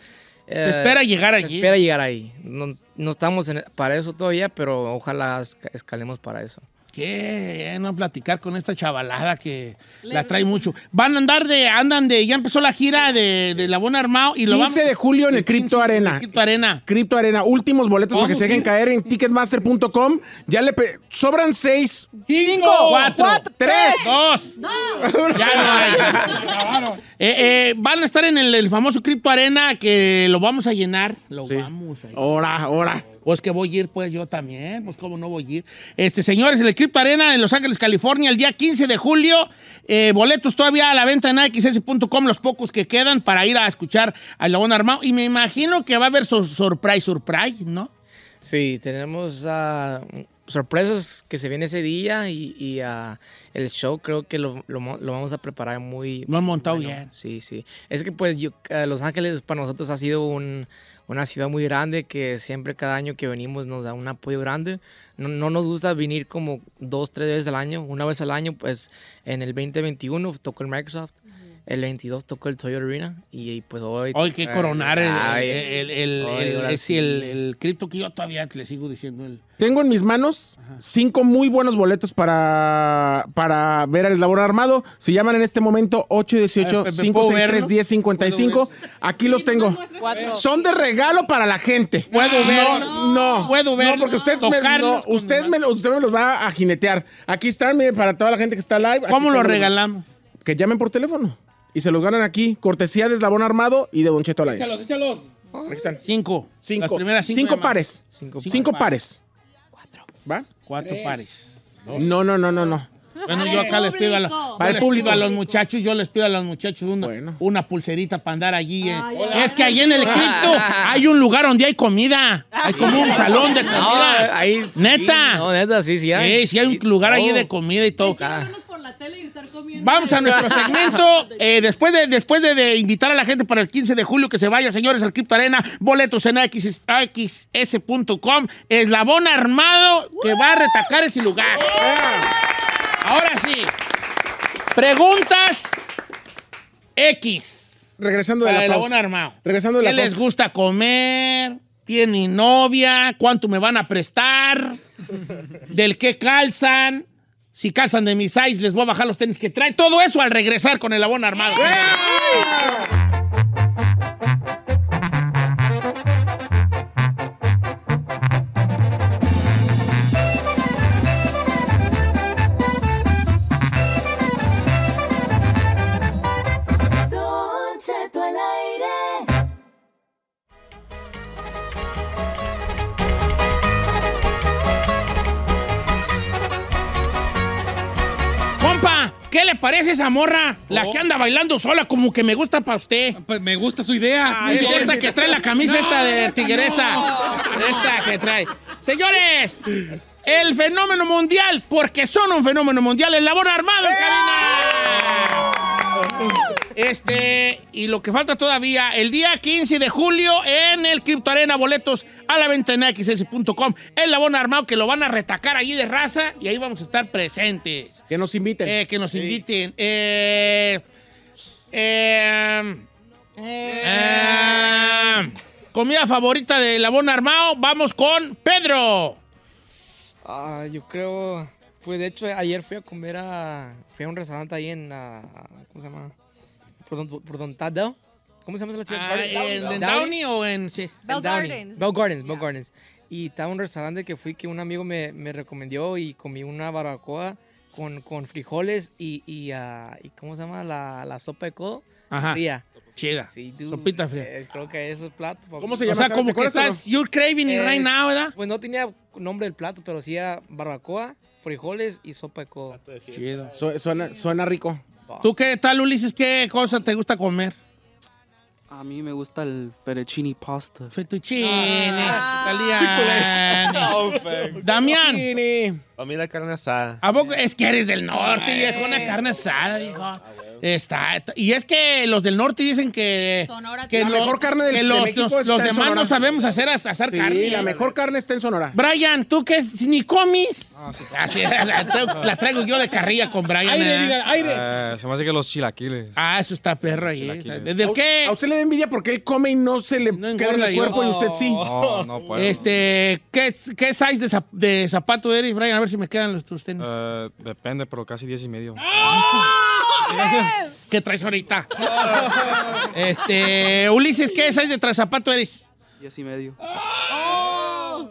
J: eh,
A: espera llegar
J: se
A: allí.
J: espera llegar ahí. No, no estamos en- para eso todavía, pero ojalá esca- escalemos para eso.
A: Qué no platicar con esta chavalada que la trae mucho. Van a andar de, andan de, ya empezó la gira de, de La Buena Armado y lo
D: 15
A: vamos-
D: de julio en el
A: 15
D: Crypto Arena.
A: Crypto Arena.
D: Crypto Arena, últimos boletos para que se dejen caer en ticketmaster.com. Ya le pe- sobran seis.
A: Cinco, cuatro,
D: tres,
A: dos. Ya no hay. Eh, eh, van a estar en el, el famoso Crypto Arena que lo vamos a llenar. Lo vamos a llenar.
D: Ahora, ahora.
A: Pues que voy a ir, pues yo también. Pues cómo no voy a ir. Este, señores, el Crypto Arena en Los Ángeles, California, el día 15 de julio. Eh, boletos todavía a la venta en axs.com, los pocos que quedan para ir a escuchar a Labón Armado. Y me imagino que va a haber surprise, surprise, ¿no?
J: Sí, tenemos ah, sorpresas que se viene ese día y, y, ah, el show creo que lo, lo mo- lo vamos a preparar muy...
A: Lo han montado bien.
J: Sí, sí. Es que pues yo, ah, Los Ángeles para nosotros ha sido un- una ciudad muy grande que siempre cada año que venimos nos da un apoyo grande. No, no nos gusta venir como dos, tres veces al año. Una vez al año, pues en el 2021 tocó el Microsoft. El 22 tocó el Toyota Arena y, pues hoy...
A: Hoy que coronar el,
J: Ay,
A: el, el, el- el-
J: sí.
A: el- el cripto que yo todavía le sigo diciendo. El,
D: Tengo en mis manos cinco muy buenos boletos para, para ver al eslabón armado. Se llaman en este momento 818
A: A ver, Pepe,
D: 563
A: ¿puedo
D: 1055 Aquí los tengo. Son de regalo para la gente.
A: ¿Puedo ver?
D: No, no.
A: ¿Puedo ver?
D: No, porque usted, me,
A: Tocarlos
D: no, usted, me, usted me los va a jinetear. Aquí están, mire, para toda la gente que está live.
A: ¿Cómo
D: Aquí
A: lo
D: tengo-
A: regalamos?
D: Que llamen por teléfono. Y se los ganan aquí. Cortesía de eslabón armado y de Don Cheto.
A: Échalos, échalos.
D: Aquí están.
A: Cinco.
D: Cinco.
A: Las primeras cinco.
D: cinco pares.
J: Cinco
D: Cinco, pares. ¿Va?
A: Cuatro pares.
D: No, no, no, no, no.
A: Bueno, yo acá les pido a, la- les pido a los muchachos, yo les pido a los muchachos una, una pulserita para andar allí. eh. Es que allí en el cripto hay un lugar donde hay comida. Hay como un salón de comida.
J: No, ahí sí,
A: neta.
J: no, neta, sí, sí hay.
A: Sí, sí hay un lugar allí de comida y todo.
C: La tele y estar comiendo.
A: Vamos a nuestro segmento. eh, después de, después de, de invitar a la gente para el 15 de julio que se vaya, señores, al Crypto Arena, boletos en xs.com, eslabón armado que va a retacar ese lugar. Ahora sí, preguntas X.
D: Regresando de la pausa.
A: eslabón armado.
D: Regresando de
A: ¿Qué
D: la
A: les
D: pausa.
A: gusta comer? ¿Tienen novia? ¿Cuánto me van a prestar? ¿Del qué calzan? Si calzan de mis size, les voy a bajar los tenis que traen. Todo eso al regresar con el abón armado. Le parece esa morra? La que anda bailando sola, como que me gusta para usted.
N: Pues me gusta su idea.
A: es esta que trae la camisa
N: No,
A: esta de tigresa. Esta que trae. Señores, el fenómeno mundial, porque son un fenómeno mundial, el labor armado en cabina. Este, y lo que falta todavía, el día 15 de julio en el Crypto Arena, boletos a la venta en xs.com. El labón armado que lo van a retacar allí de raza y ahí vamos a estar presentes.
D: Que nos inviten.
A: Eh, que nos inviten. Eh, eh, eh, comida favorita del labón armado, vamos con Pedro.
J: Ah, yo creo, pues de hecho ayer fui a comer a, fui a un restaurante ahí en, ah, ¿cómo se llama? Por Don, por Don. ¿Cómo se llama esa ciudad?
A: Ah, ¿En, en Downey o en...? Sí.
J: En Downey. Bell Gardens, Bell Gardens. Y estaba un restaurante que fui que un amigo me, me recomendó y comí una barbacoa con, con frijoles y, y, ah, y ¿cómo se llama? La, la sopa de codo
A: Ajá.
J: fría.
A: Chida.
J: Sí, dude,
A: Sopita fría.
J: eh, creo que ese es plato. papi.
D: ¿Cómo se
A: O
D: llama?
A: sea, como que estás, you're craving it right now, ¿verdad?
J: Pues no tenía nombre del plato, pero sí era barbacoa, frijoles y sopa de codo.
A: Chido.
D: Su- Suena, suena rico.
A: ¿Tú qué tal, Ulises? ¿Qué cosa te gusta comer?
L: A mí me gusta el fettuccine pasta.
A: Fettuccine,
K: Ah,
A: italiano. Damián,
K: A mí la carne asada.
A: ¿a poco es que eres del norte, viejo? Una carne asada, viejo. Está, está- y es que los del norte dicen que,
C: Sonora
A: que,
D: La
A: lo-
D: mejor carne del-
A: que
D: de
A: los,
D: México
A: los-
D: está
A: los demás
D: Sonora.
A: no sabemos hacer asar
D: Sí,
A: carne.
D: la mejor carne está en Sonora.
A: Brian, ¿tú qué es? ni comis? Así, la, la traigo yo de carrilla con Brian.
N: Aire,
A: ¿eh?
N: diga, aire.
M: Eh, se me hace que los chilaquiles.
A: Ah, eso está perro ahí.
M: Chilaquiles.
A: ¿Del qué?
D: ¿A usted le envidia porque él come y no se le queda en
A: engorda
D: el
A: yo.
D: cuerpo y usted sí.
M: No, no puedo.
A: Este, ¿qué, qué size de, zap- de zapato eres, Brian? A ver si me quedan los tus tenis.
M: Eh, depende, pero casi 10 y medio.
A: ¿Qué traes ahorita? este, Ulises, ¿qué size de tra- zapato eres?
L: Diez y medio.
C: Oh.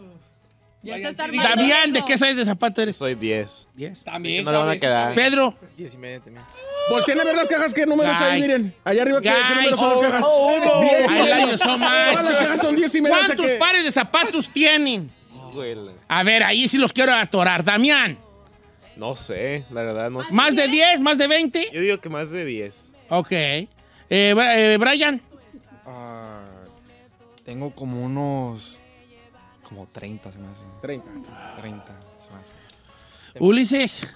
C: Ya se está armando.
A: Damián, ¿de
C: esto.
A: qué size de zapato eres?
K: Soy 10.
A: ¿Diez?
K: También. No le van a quedar.
A: Pedro.
J: Diez y media también.
D: Volteen a ver las cajas, ¿qué números hay?
A: Guys.
D: Miren, allá arriba, ¿qué, qué
A: Guys.
D: números son las cajas?
A: Oh, oh,
D: Diez y
A: I
D: medio.
A: you so.
D: Todas las cajas son 10 y medio. o sea
A: ¿Cuántos
D: que-
A: pares de zapatos tienen? A ver, ahí sí los quiero atorar. Damián,
K: No sé, la verdad no sé.
A: ¿más de 10? ¿Más de 20?
K: Yo digo que más de 10.
A: Ok. Eh, eh, Brian.
M: Ah, tengo como unos. Como 30 se me hace.
D: 30.
M: 30 se me hace.
A: Ulises.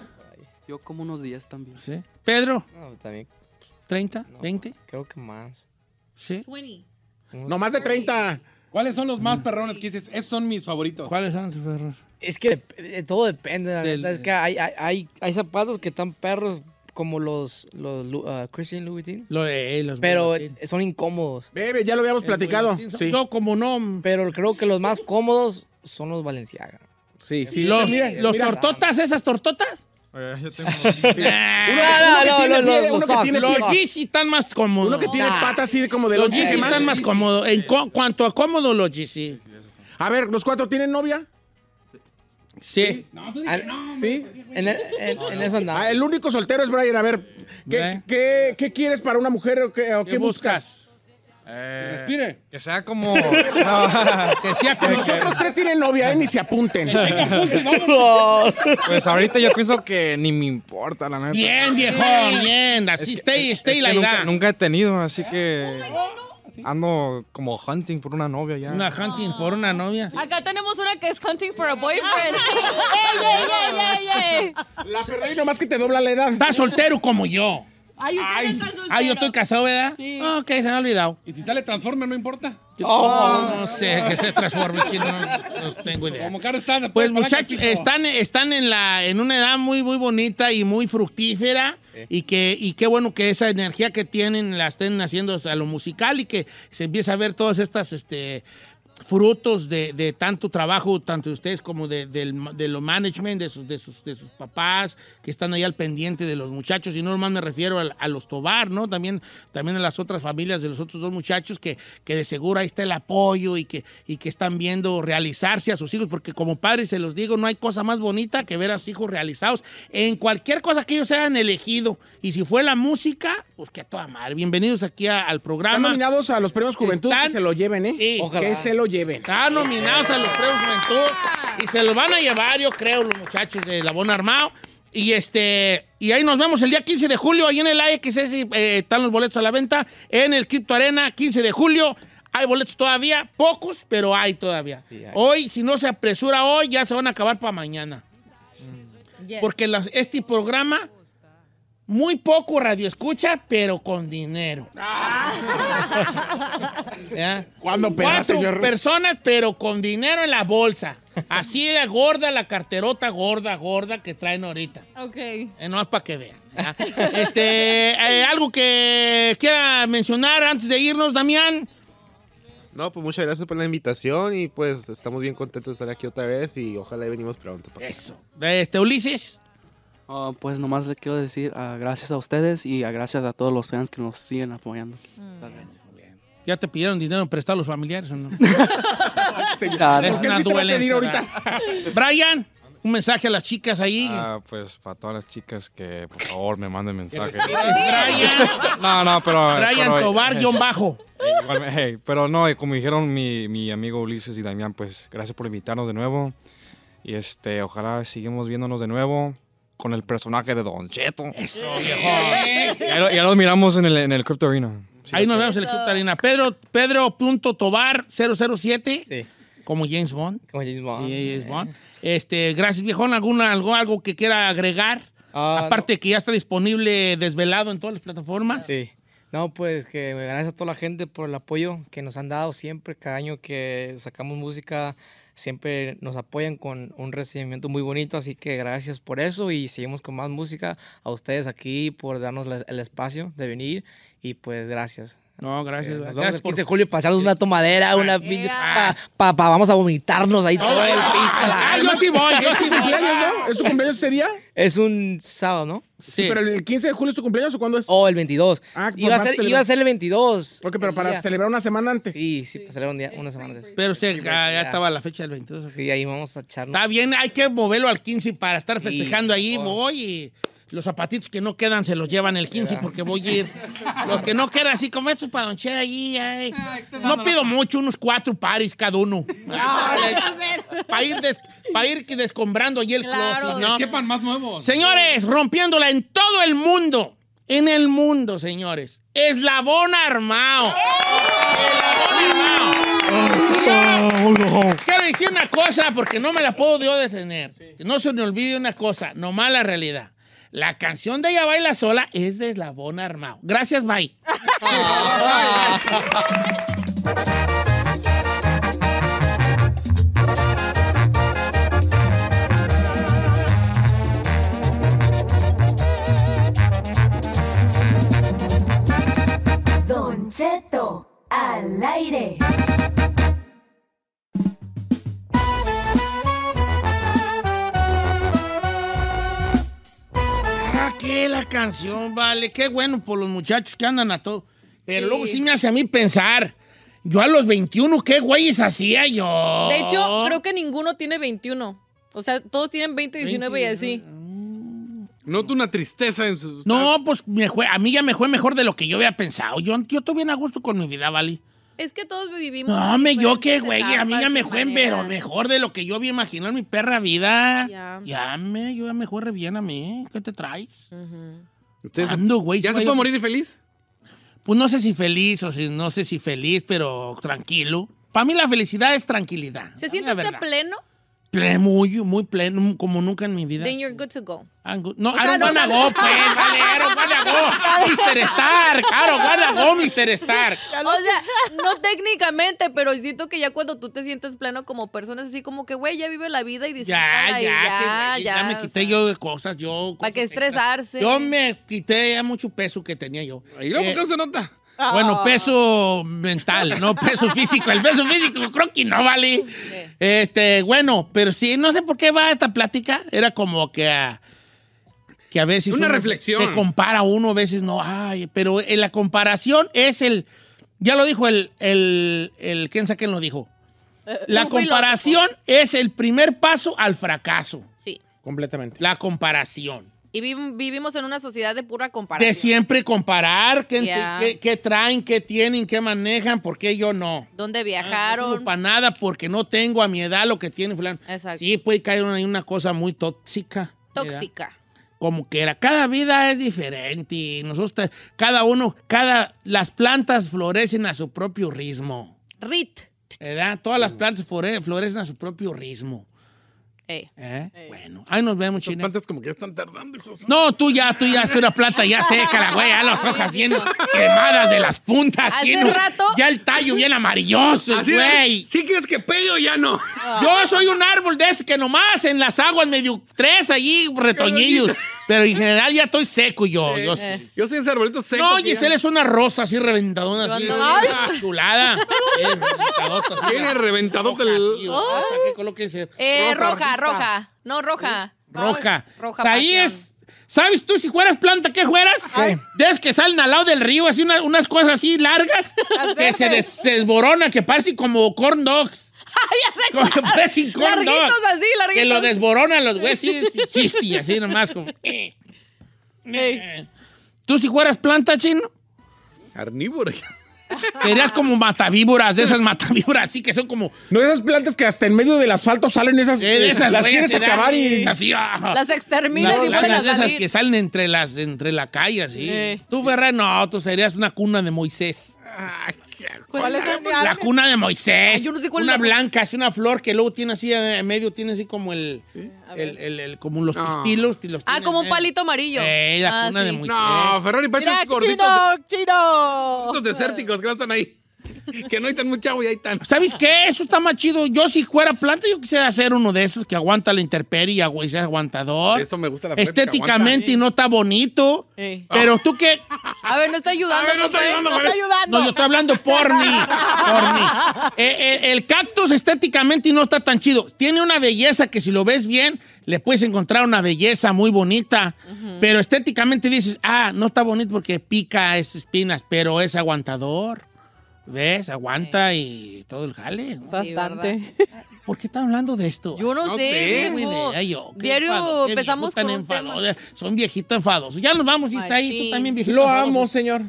L: Yo como unos 10 también.
A: Sí. Pedro.
J: No, también.
A: ¿30? ¿20?
J: Creo que más.
A: Sí.
C: 20.
D: No, más de 30.
N: ¿Cuáles son los más perrones que dices? Esos son mis favoritos.
A: ¿Cuáles son sus perros?
J: Es que eh, todo depende, la
A: Del-
J: neta. Es que hay, hay, hay, hay zapatos que están perros como los, los ah, Christian Louboutins.
A: Lo de los
J: Pero eh, son incómodos.
D: Bebe, ya lo habíamos platicado. Sí.
A: Yo como no...
J: Pero creo que los más cómodos son los Balenciaga.
D: Sí,
A: Sí, los,
D: mira,
A: los
D: mira.
A: tortotas, esas tortotas.
M: Eh, yo tengo.
J: No, no, no, los
D: uno que
J: socks.
D: tiene
A: Los. Yeezy están más cómodos.
D: Uno que tiene patas así como de
A: Los Yeezy están más cómodos. En cu- cuanto a cómodo, los Yeezy.
D: A ver, ¿los cuatro tienen novia?
A: Sí.
D: Sí.
J: En, en, en eso andaba.
D: Ah, el único soltero es Brian. A ver, ¿qué,
A: ¿Eh?
D: qué, qué quieres para una mujer o qué, o
A: ¿Qué
D: qué buscas?
M: Eh,
N: Respire.
M: Que sea como. No,
A: Que sea como...
D: Los otros tres tienen novia, ¿eh? Ni se apunten.
M: pues ahorita yo pienso que ni me importa, la neta.
A: Bien, viejón, bien. Así
M: Es que-
A: stay,
M: es
A: stay
M: que
A: like
M: nunca, nunca he tenido, así que ando como hunting por una novia ya.
A: Una hunting por una novia.
C: Acá tenemos una que es hunting for a boyfriend. ¡Ey, ey, ey, ey, ey!
D: La Ferrari nomás que te dobla la edad.
A: Está soltero como yo.
C: Ay, usted
D: Ay.
A: Ah, yo estoy casado, ¿verdad?
C: Sí.
A: Ok, se me ha olvidado.
N: Y si sale Transformer, no importa.
A: Oh, no sé, que se transforme, chino, no, no tengo idea.
N: Como caro está.
A: Pues muchachos, están, están en, la, en una edad muy, muy bonita y muy fructífera. Y, que, y qué bueno que esa energía que tienen la estén haciendo a lo musical y que se empieza a ver todas estas este, frutos de, de tanto trabajo, tanto de ustedes como de, del- de lo management, de sus, de, de papás, que están ahí al pendiente de los muchachos. Y no nomás me refiero a, los Tobar, ¿no? También, también a las otras familias de los otros dos muchachos, que, de seguro ahí está el apoyo y que, y que están viendo realizarse a sus hijos, porque como padres se los digo, no hay cosa más bonita que ver a sus hijos realizados en cualquier cosa que ellos hayan elegido. Y si fue la música, pues que a toda madre. Bienvenidos aquí a- al
D: Están
A: programa.
D: nominados a los premios Juventud
A: Están-
D: que se lo lleven, ¿eh?
A: Sí.
J: Ojalá.
D: Que se lo lleven.
A: Están nominados a los premios Juventud y se los van a llevar, yo creo, los muchachos de La Bona Armado. Y este y ahí nos vemos el día 15 de julio, ahí en el AXS eh, están los boletos a la venta, en el Crypto Arena, 15 de julio. Hay boletos todavía, pocos, pero hay todavía.
J: Sí, hay.
A: Hoy, si no se apresura hoy, ya se van a acabar para mañana.
C: Yes.
A: Porque las- este programa, muy poco radio escucha, pero con dinero. ¿Ya?
D: ¿Cuándo perra,
A: Cuatro
D: señor?
A: personas, pero con dinero en la bolsa. Así era gorda la carterota gorda, gorda que traen ahorita.
C: Ok.
A: Eh, no es para que vean. ¿ya? este, eh, algo que quiera mencionar antes de irnos, Damián.
K: No, pues muchas gracias por la invitación y pues estamos bien contentos de estar aquí otra vez y ojalá y venimos pronto.
A: Eso. Este, Ulises.
L: Ah, pues nomás le quiero decir ah, gracias a ustedes y ah, gracias a todos los fans que nos siguen apoyando. Está bien.
A: ¿Ya te pidieron dinero prestado los familiares o no?
L: No.
A: Es
D: que sí a ahorita.
A: Brian, un mensaje a las chicas ahí.
M: Ah, pues para todas las chicas que por favor me manden mensaje.
A: Brian,
M: No, no, pero.
A: Brian
M: pero-
A: Tobar, guion bajo.
M: Hey, pero no, como dijeron mi, mi amigo Ulises y Damián, pues gracias por invitarnos de nuevo. Y este, ojalá sigamos viéndonos de nuevo con el personaje de Don Cheto.
A: Eso, viejo.
M: Ya lo, ya lo miramos en el, en el Crypto Arena. Sí,
A: Ahí nos vemos en el Club Tarina. Pedro, Pedro.tobar 007,
J: Sí,
A: como James Bond.
J: como James Bond.
A: Y James Bond. Este, gracias, viejón. ¿Alguna, algo, algo que quiera agregar?
J: Ah,
A: Aparte que ya está disponible desvelado en todas las plataformas.
J: Sí. No, pues que gracias a toda la gente por el apoyo que nos han dado siempre. Cada año que sacamos música, siempre nos apoyan con un recibimiento muy bonito. Así que gracias por eso y seguimos con más música. A ustedes aquí por darnos el espacio de venir. Y pues gracias.
A: No, gracias.
J: Nos el
A: por-
J: 15 de julio para echarnos una tomadera, una pinche... Pa, pa- pa- vamos a vomitarnos ahí todo el piso.
A: Ah, yo sí voy, yo sí voy.
D: ¿Cumpleaños, no? ¿Es tu cumpleaños ese día?
J: Es un sábado, ¿no?
A: Sí.
D: Pero el 15 de julio es tu cumpleaños o cuándo es?
J: Oh, el 22.
D: Ah, pues
J: iba, a
D: a
J: ser,
D: celebrar.
J: iba a ser el 22.
D: Ok, pero para
J: día.
D: celebrar una semana antes.
J: Sí, sí, para celebrar un día, una semana antes.
A: Pero sí, ya, ya estaba la fecha del 22.
J: Sí, ahí vamos a echarnos.
A: Está bien, hay que moverlo al 15 para estar
J: Sí,
A: festejando ahí. Voy y los zapatitos que no quedan se los llevan el 15 porque voy a ir. Los que no quedan así como estos para Don Che ahí. ay. No pido mucho, unos cuatro paris cada uno. Para ir, des- pa' ir que descombrando ahí el
C: Claro.
A: closet, ¿no?
N: Quepan más nuevos.
A: Señores, rompiéndola en todo el mundo. En el mundo, señores. Eslabón armado. Eslabón armado. Quiero decir una cosa porque no me la puedo yo detener. Que no se me olvide una cosa, nomás la realidad. La canción de Ella Baila Sola es de Eslabón Armado. Gracias, bye.
G: Don Cheto, al aire.
A: Ah, qué la canción, vale. Qué bueno por los muchachos que andan a todo. Pero
C: Sí.
A: luego sí me hace a mí pensar. Yo a los 21, ¿qué güeyes hacía yo?
C: De hecho, creo que ninguno tiene 21. O sea, todos tienen 20, 19 y así.
B: Noto una tristeza en sus...
A: No, pues me fue- a mí ya me fue mejor de lo que yo había pensado. Yo, yo estoy bien a gusto con mi vida, ¿vale?
C: Es que todos vivimos.
A: No, me yo qué, güey. A mí ya me fue pero
C: maneras.
A: mejor de lo que yo había imaginado en mi perra vida.
C: Ya.
A: Ya me, yo ya me re bien a mí. ¿Qué te traes?
B: ¿Ustedes
A: Ando, güey.
B: ¿Ya se puede morir feliz?
A: Pues no sé si feliz o si no sé si feliz, pero tranquilo. Para mí la felicidad es tranquilidad.
C: ¿Se siente usted pleno?
A: Ple- muy, muy pleno, como nunca en mi vida.
C: Then you're good to go.
A: I'm good. No,
C: O
A: I
C: sea,
A: don't
C: no,
A: wanna
C: no,
A: go,
C: no.
A: pues, vale, I don't wanna go. Mr. Stark, I don't wanna go, Mr. Stark.
C: O sea, no técnicamente, pero siento que ya cuando tú te sientes pleno como persona, es así como que, güey, ya vive la vida y
A: Ya,
C: disfruta
A: ya,
C: y ya,
A: que, güey, ya, me quité yo de cosas, yo.
C: ¿Para
A: cosas
C: estresarse?
A: Yo me quité ya mucho peso que tenía yo.
B: ¿Y luego
A: Eh,
B: por qué no se nota?
A: Bueno, peso mental, no peso físico. El peso físico creo que no vale. Este, bueno, pero sí, no sé por qué va esta plática. Era como que a, que a veces
B: Una reflexión.
A: se compara uno, a veces no. Ay, pero en la comparación es el, ya lo dijo el, el, el ¿quién sabe quién lo dijo? La
C: un
A: comparación es el primer paso al fracaso.
C: Sí.
D: Completamente.
A: La comparación.
C: Y vi- vivimos en una sociedad de pura comparación.
A: De siempre comparar qué, qué traen, qué tienen, qué manejan, por qué yo no.
C: ¿Dónde
A: No
C: viajaron?
A: para nada porque no tengo a mi edad lo que tiene fulano.
C: Exacto.
A: Sí, puede caer una, una cosa muy tóxica. ¿verdad?
C: Tóxica.
A: Como que era. Cada vida es diferente. y Nosotros, cada uno, cada, las plantas florecen a su propio ritmo.
C: Rit.
A: ¿Verdad? Todas las plantas flore- florecen a su propio ritmo.
C: Ey.
A: ¿eh? Bueno, ahí nos vemos,
B: Las
A: China.
B: plantas como que ya están tardando, hijos.
A: No, tú ya, tú ya, es una planta ya seca, la güey, ya las hojas bien quemadas de las puntas.
C: Hace
A: chino.
C: rato-
A: Ya el tallo bien amarilloso,
B: Así
A: güey.
B: ¿Sí crees que pegue o ya no?
A: Yo soy un árbol de ese que nomás en las aguas medio tres allí retoñillos. Pero en general ya estoy seco yo. yo sí.
B: Yo soy ese arbolito seco.
A: No, Giselle es una rosa así reventadona, así. Chulada. Es reventadota.
B: Tiene reventadota el-
A: Roja, sí, o- esa, ¿Qué color que es?
C: Eh, roja, roja. No, roja.
A: Roja.
C: Roja
A: O sea, ahí es. ¿Sabes tú si fueras planta, qué fueras? De esas que salen al lado del río, así una- unas cosas así largas, que se, des- se desborona, que parecen como corn dogs.
C: ya sé
A: Como que
C: cuál.
A: parecen corn
C: Larguitos
A: dogs.
C: así, larguitos.
A: Que lo desboronan los güeyes, sí, sí, chisti, así nomás como. eh, eh. ¿Tú si fueras planta, chino?
B: Carnívoro.
A: Serías como matavíboras, de esas matavíboras, así que son como.
D: No esas plantas que hasta en medio de las asfalto salen esas.
A: eh, de esas
D: las quieres acabar y.
A: Así, ah.
C: Las exterminas
A: No,
C: y
A: las-
C: vuelven a
A: de esas que salen entre, las, entre la calle, así.
C: Eh.
A: Tú, Ferran, no, tú serías una cuna de Moisés.
E: ¿Cuál es el
A: La cuna de Moisés.
C: Ay, yo no sé cuál
A: una
C: es la-
A: blanca, así una flor que luego tiene así eh, en medio, tiene así como el, el, el- el- como los
B: No.
A: pistilos. los
C: Ah, como un palito amarillo.
A: Eh, la
C: Ah,
A: cuna de. Moisés.
B: No, Ferrari, parece
E: Mira,
B: esos gorditos
E: chino, chino.
B: estos desérticos que no están ahí. Que no están mucha agua y ahí están.
A: ¿Sabes qué? Eso está más chido. Yo si fuera planta, yo quisiera ser uno de esos que aguanta la intemperie y y sea aguantador.
B: Eso me gusta la
A: Estéticamente y no está bonito. Pero tú qué,
C: A ver, no está ayudando.
B: A ver, no está
C: compa.
B: ayudando con
E: Está ayudando.
A: No, yo estoy hablando por mí. Por mí. Eh, eh, el cactus estéticamente no está tan chido. Tiene una belleza que si lo ves bien, le puedes encontrar una belleza muy bonita. Pero estéticamente dices, ah, no está bonito porque pica esas espinas, pero es aguantador. ¿Ves? Aguanta y todo el jale. ¿no?
E: Bastante.
A: ¿Por qué están haando de esto?
C: Yo no,
B: No
C: sé. viejo.
A: ay, yo,
C: Diario
A: enfado, qué
C: empezamos con un
A: enfado.
C: tema.
A: Son viejitos enfadosos. Ya nos vamos, Isaí.
C: sí.
A: Tú también, viejito
D: Lo
A: enfadoso.
D: amo, señor.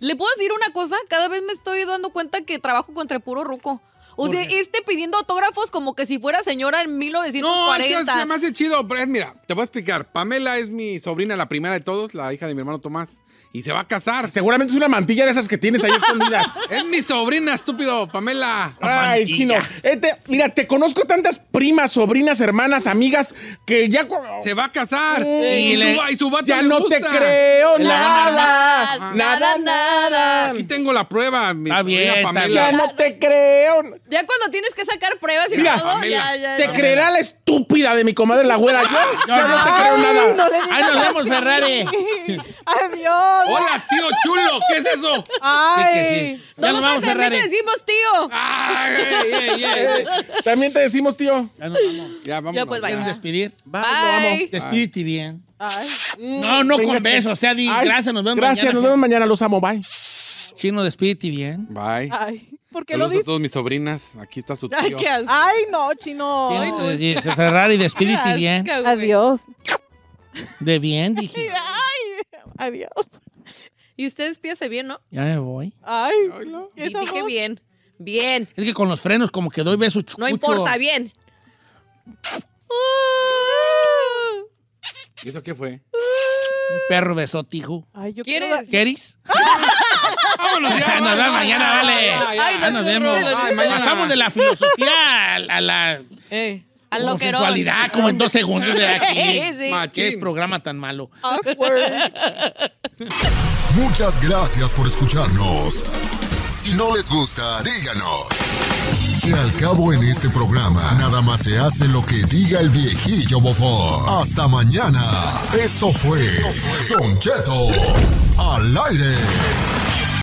C: ¿Le puedo decir una cosa? Cada vez me estoy dando cuenta que trabajo contra puro ruco. O sea, este pidiendo autógrafos como que si fuera señora en
B: No, es que
C: 1940.
B: me hace chido. pero es- mira, te voy a explicar. Pamela es mi sobrina, la primera de todos, la hija de mi hermano Tomás. Y se va a casar.
D: Seguramente es una mantilla de esas que tienes ahí escondidas.
B: Es mi sobrina, estúpido, Pamela.
D: Ay, chino. Este, mira, te conozco tantas primas, sobrinas, hermanas, amigas, que ya...
B: Se va a casar.
D: Y
B: Y,
D: le-
B: su, y su vato
D: Ya
B: le
D: no te creo nada. Nada, nada.
B: Aquí tengo la prueba, mi
A: Está
B: sobrina
A: bien,
B: Pamela.
D: Ya no te creo.
C: Ya cuando tienes que sacar pruebas y
D: Mira,
C: todo,
B: Pamela,
C: ya, ya,
D: Te
C: ya.
D: creerá la estúpida de mi comadre la güera. Yo ya no te creo
E: Ay,
D: nada.
E: no le digas
A: Ahí nos vemos,
E: así.
A: Ferrari.
E: Adiós.
B: Hola, tío chulo, ¿qué es eso?
E: Ay.
A: Sí que sí. Ya nos
C: Nosotros
A: vamos,
C: también te decimos, tío.
B: Ay.
D: También te decimos, tío.
A: Ya nos vamos.
B: Ya, vamos.
C: Ya, pues.
A: ¿Quieren despedir?
C: Bye.
A: Despídete bien.
E: Ay.
A: No, no
D: Venga,
A: con besos. O sea, di gracias, nos vemos
D: Gracias,
A: mañana.
D: nos vemos mañana. Los amo. Bye.
A: Chino, despídete bien.
B: Bye.
E: Ay. ¿Por qué lo
B: Saludos a todas mis sobrinas. Aquí está su
C: Ay,
B: tío.
C: qué asco.
E: Ay, no, chino.
A: Chino, y- Ferrari, despídete bien.
E: Adiós.
A: De bien, dije.
E: Ay, adiós.
C: Y usted despídase bien, ¿no?
A: Ya me voy.
E: Ay,
C: Y
E: esa
C: dije
E: voz.
C: bien. Bien.
A: Es que con los frenos como que doy beso chucucho.
C: No importa, bien.
B: ¿Y eso qué fue?
A: Un perro besote, hijo.
E: Ay, yo
C: ¿Quieres?
E: quiero-
A: ¿Quieres?
B: Vámonos
A: Ya, nos vemos mañana, vale.
B: Ay,
C: no,
A: nos vemos. Pasamos de la filosofía a, a la
C: Eh, a lo que
A: homosexualidad como en dos segundos de aquí.
C: Sí.
A: Qué programa tan malo.
E: Awkward.
H: Muchas gracias por escucharnos. Si no les gusta, díganos. Que al cabo en este programa, nada más se hace lo que diga el viejillo bofón. Hasta mañana. Esto fue Don Cheto al aire.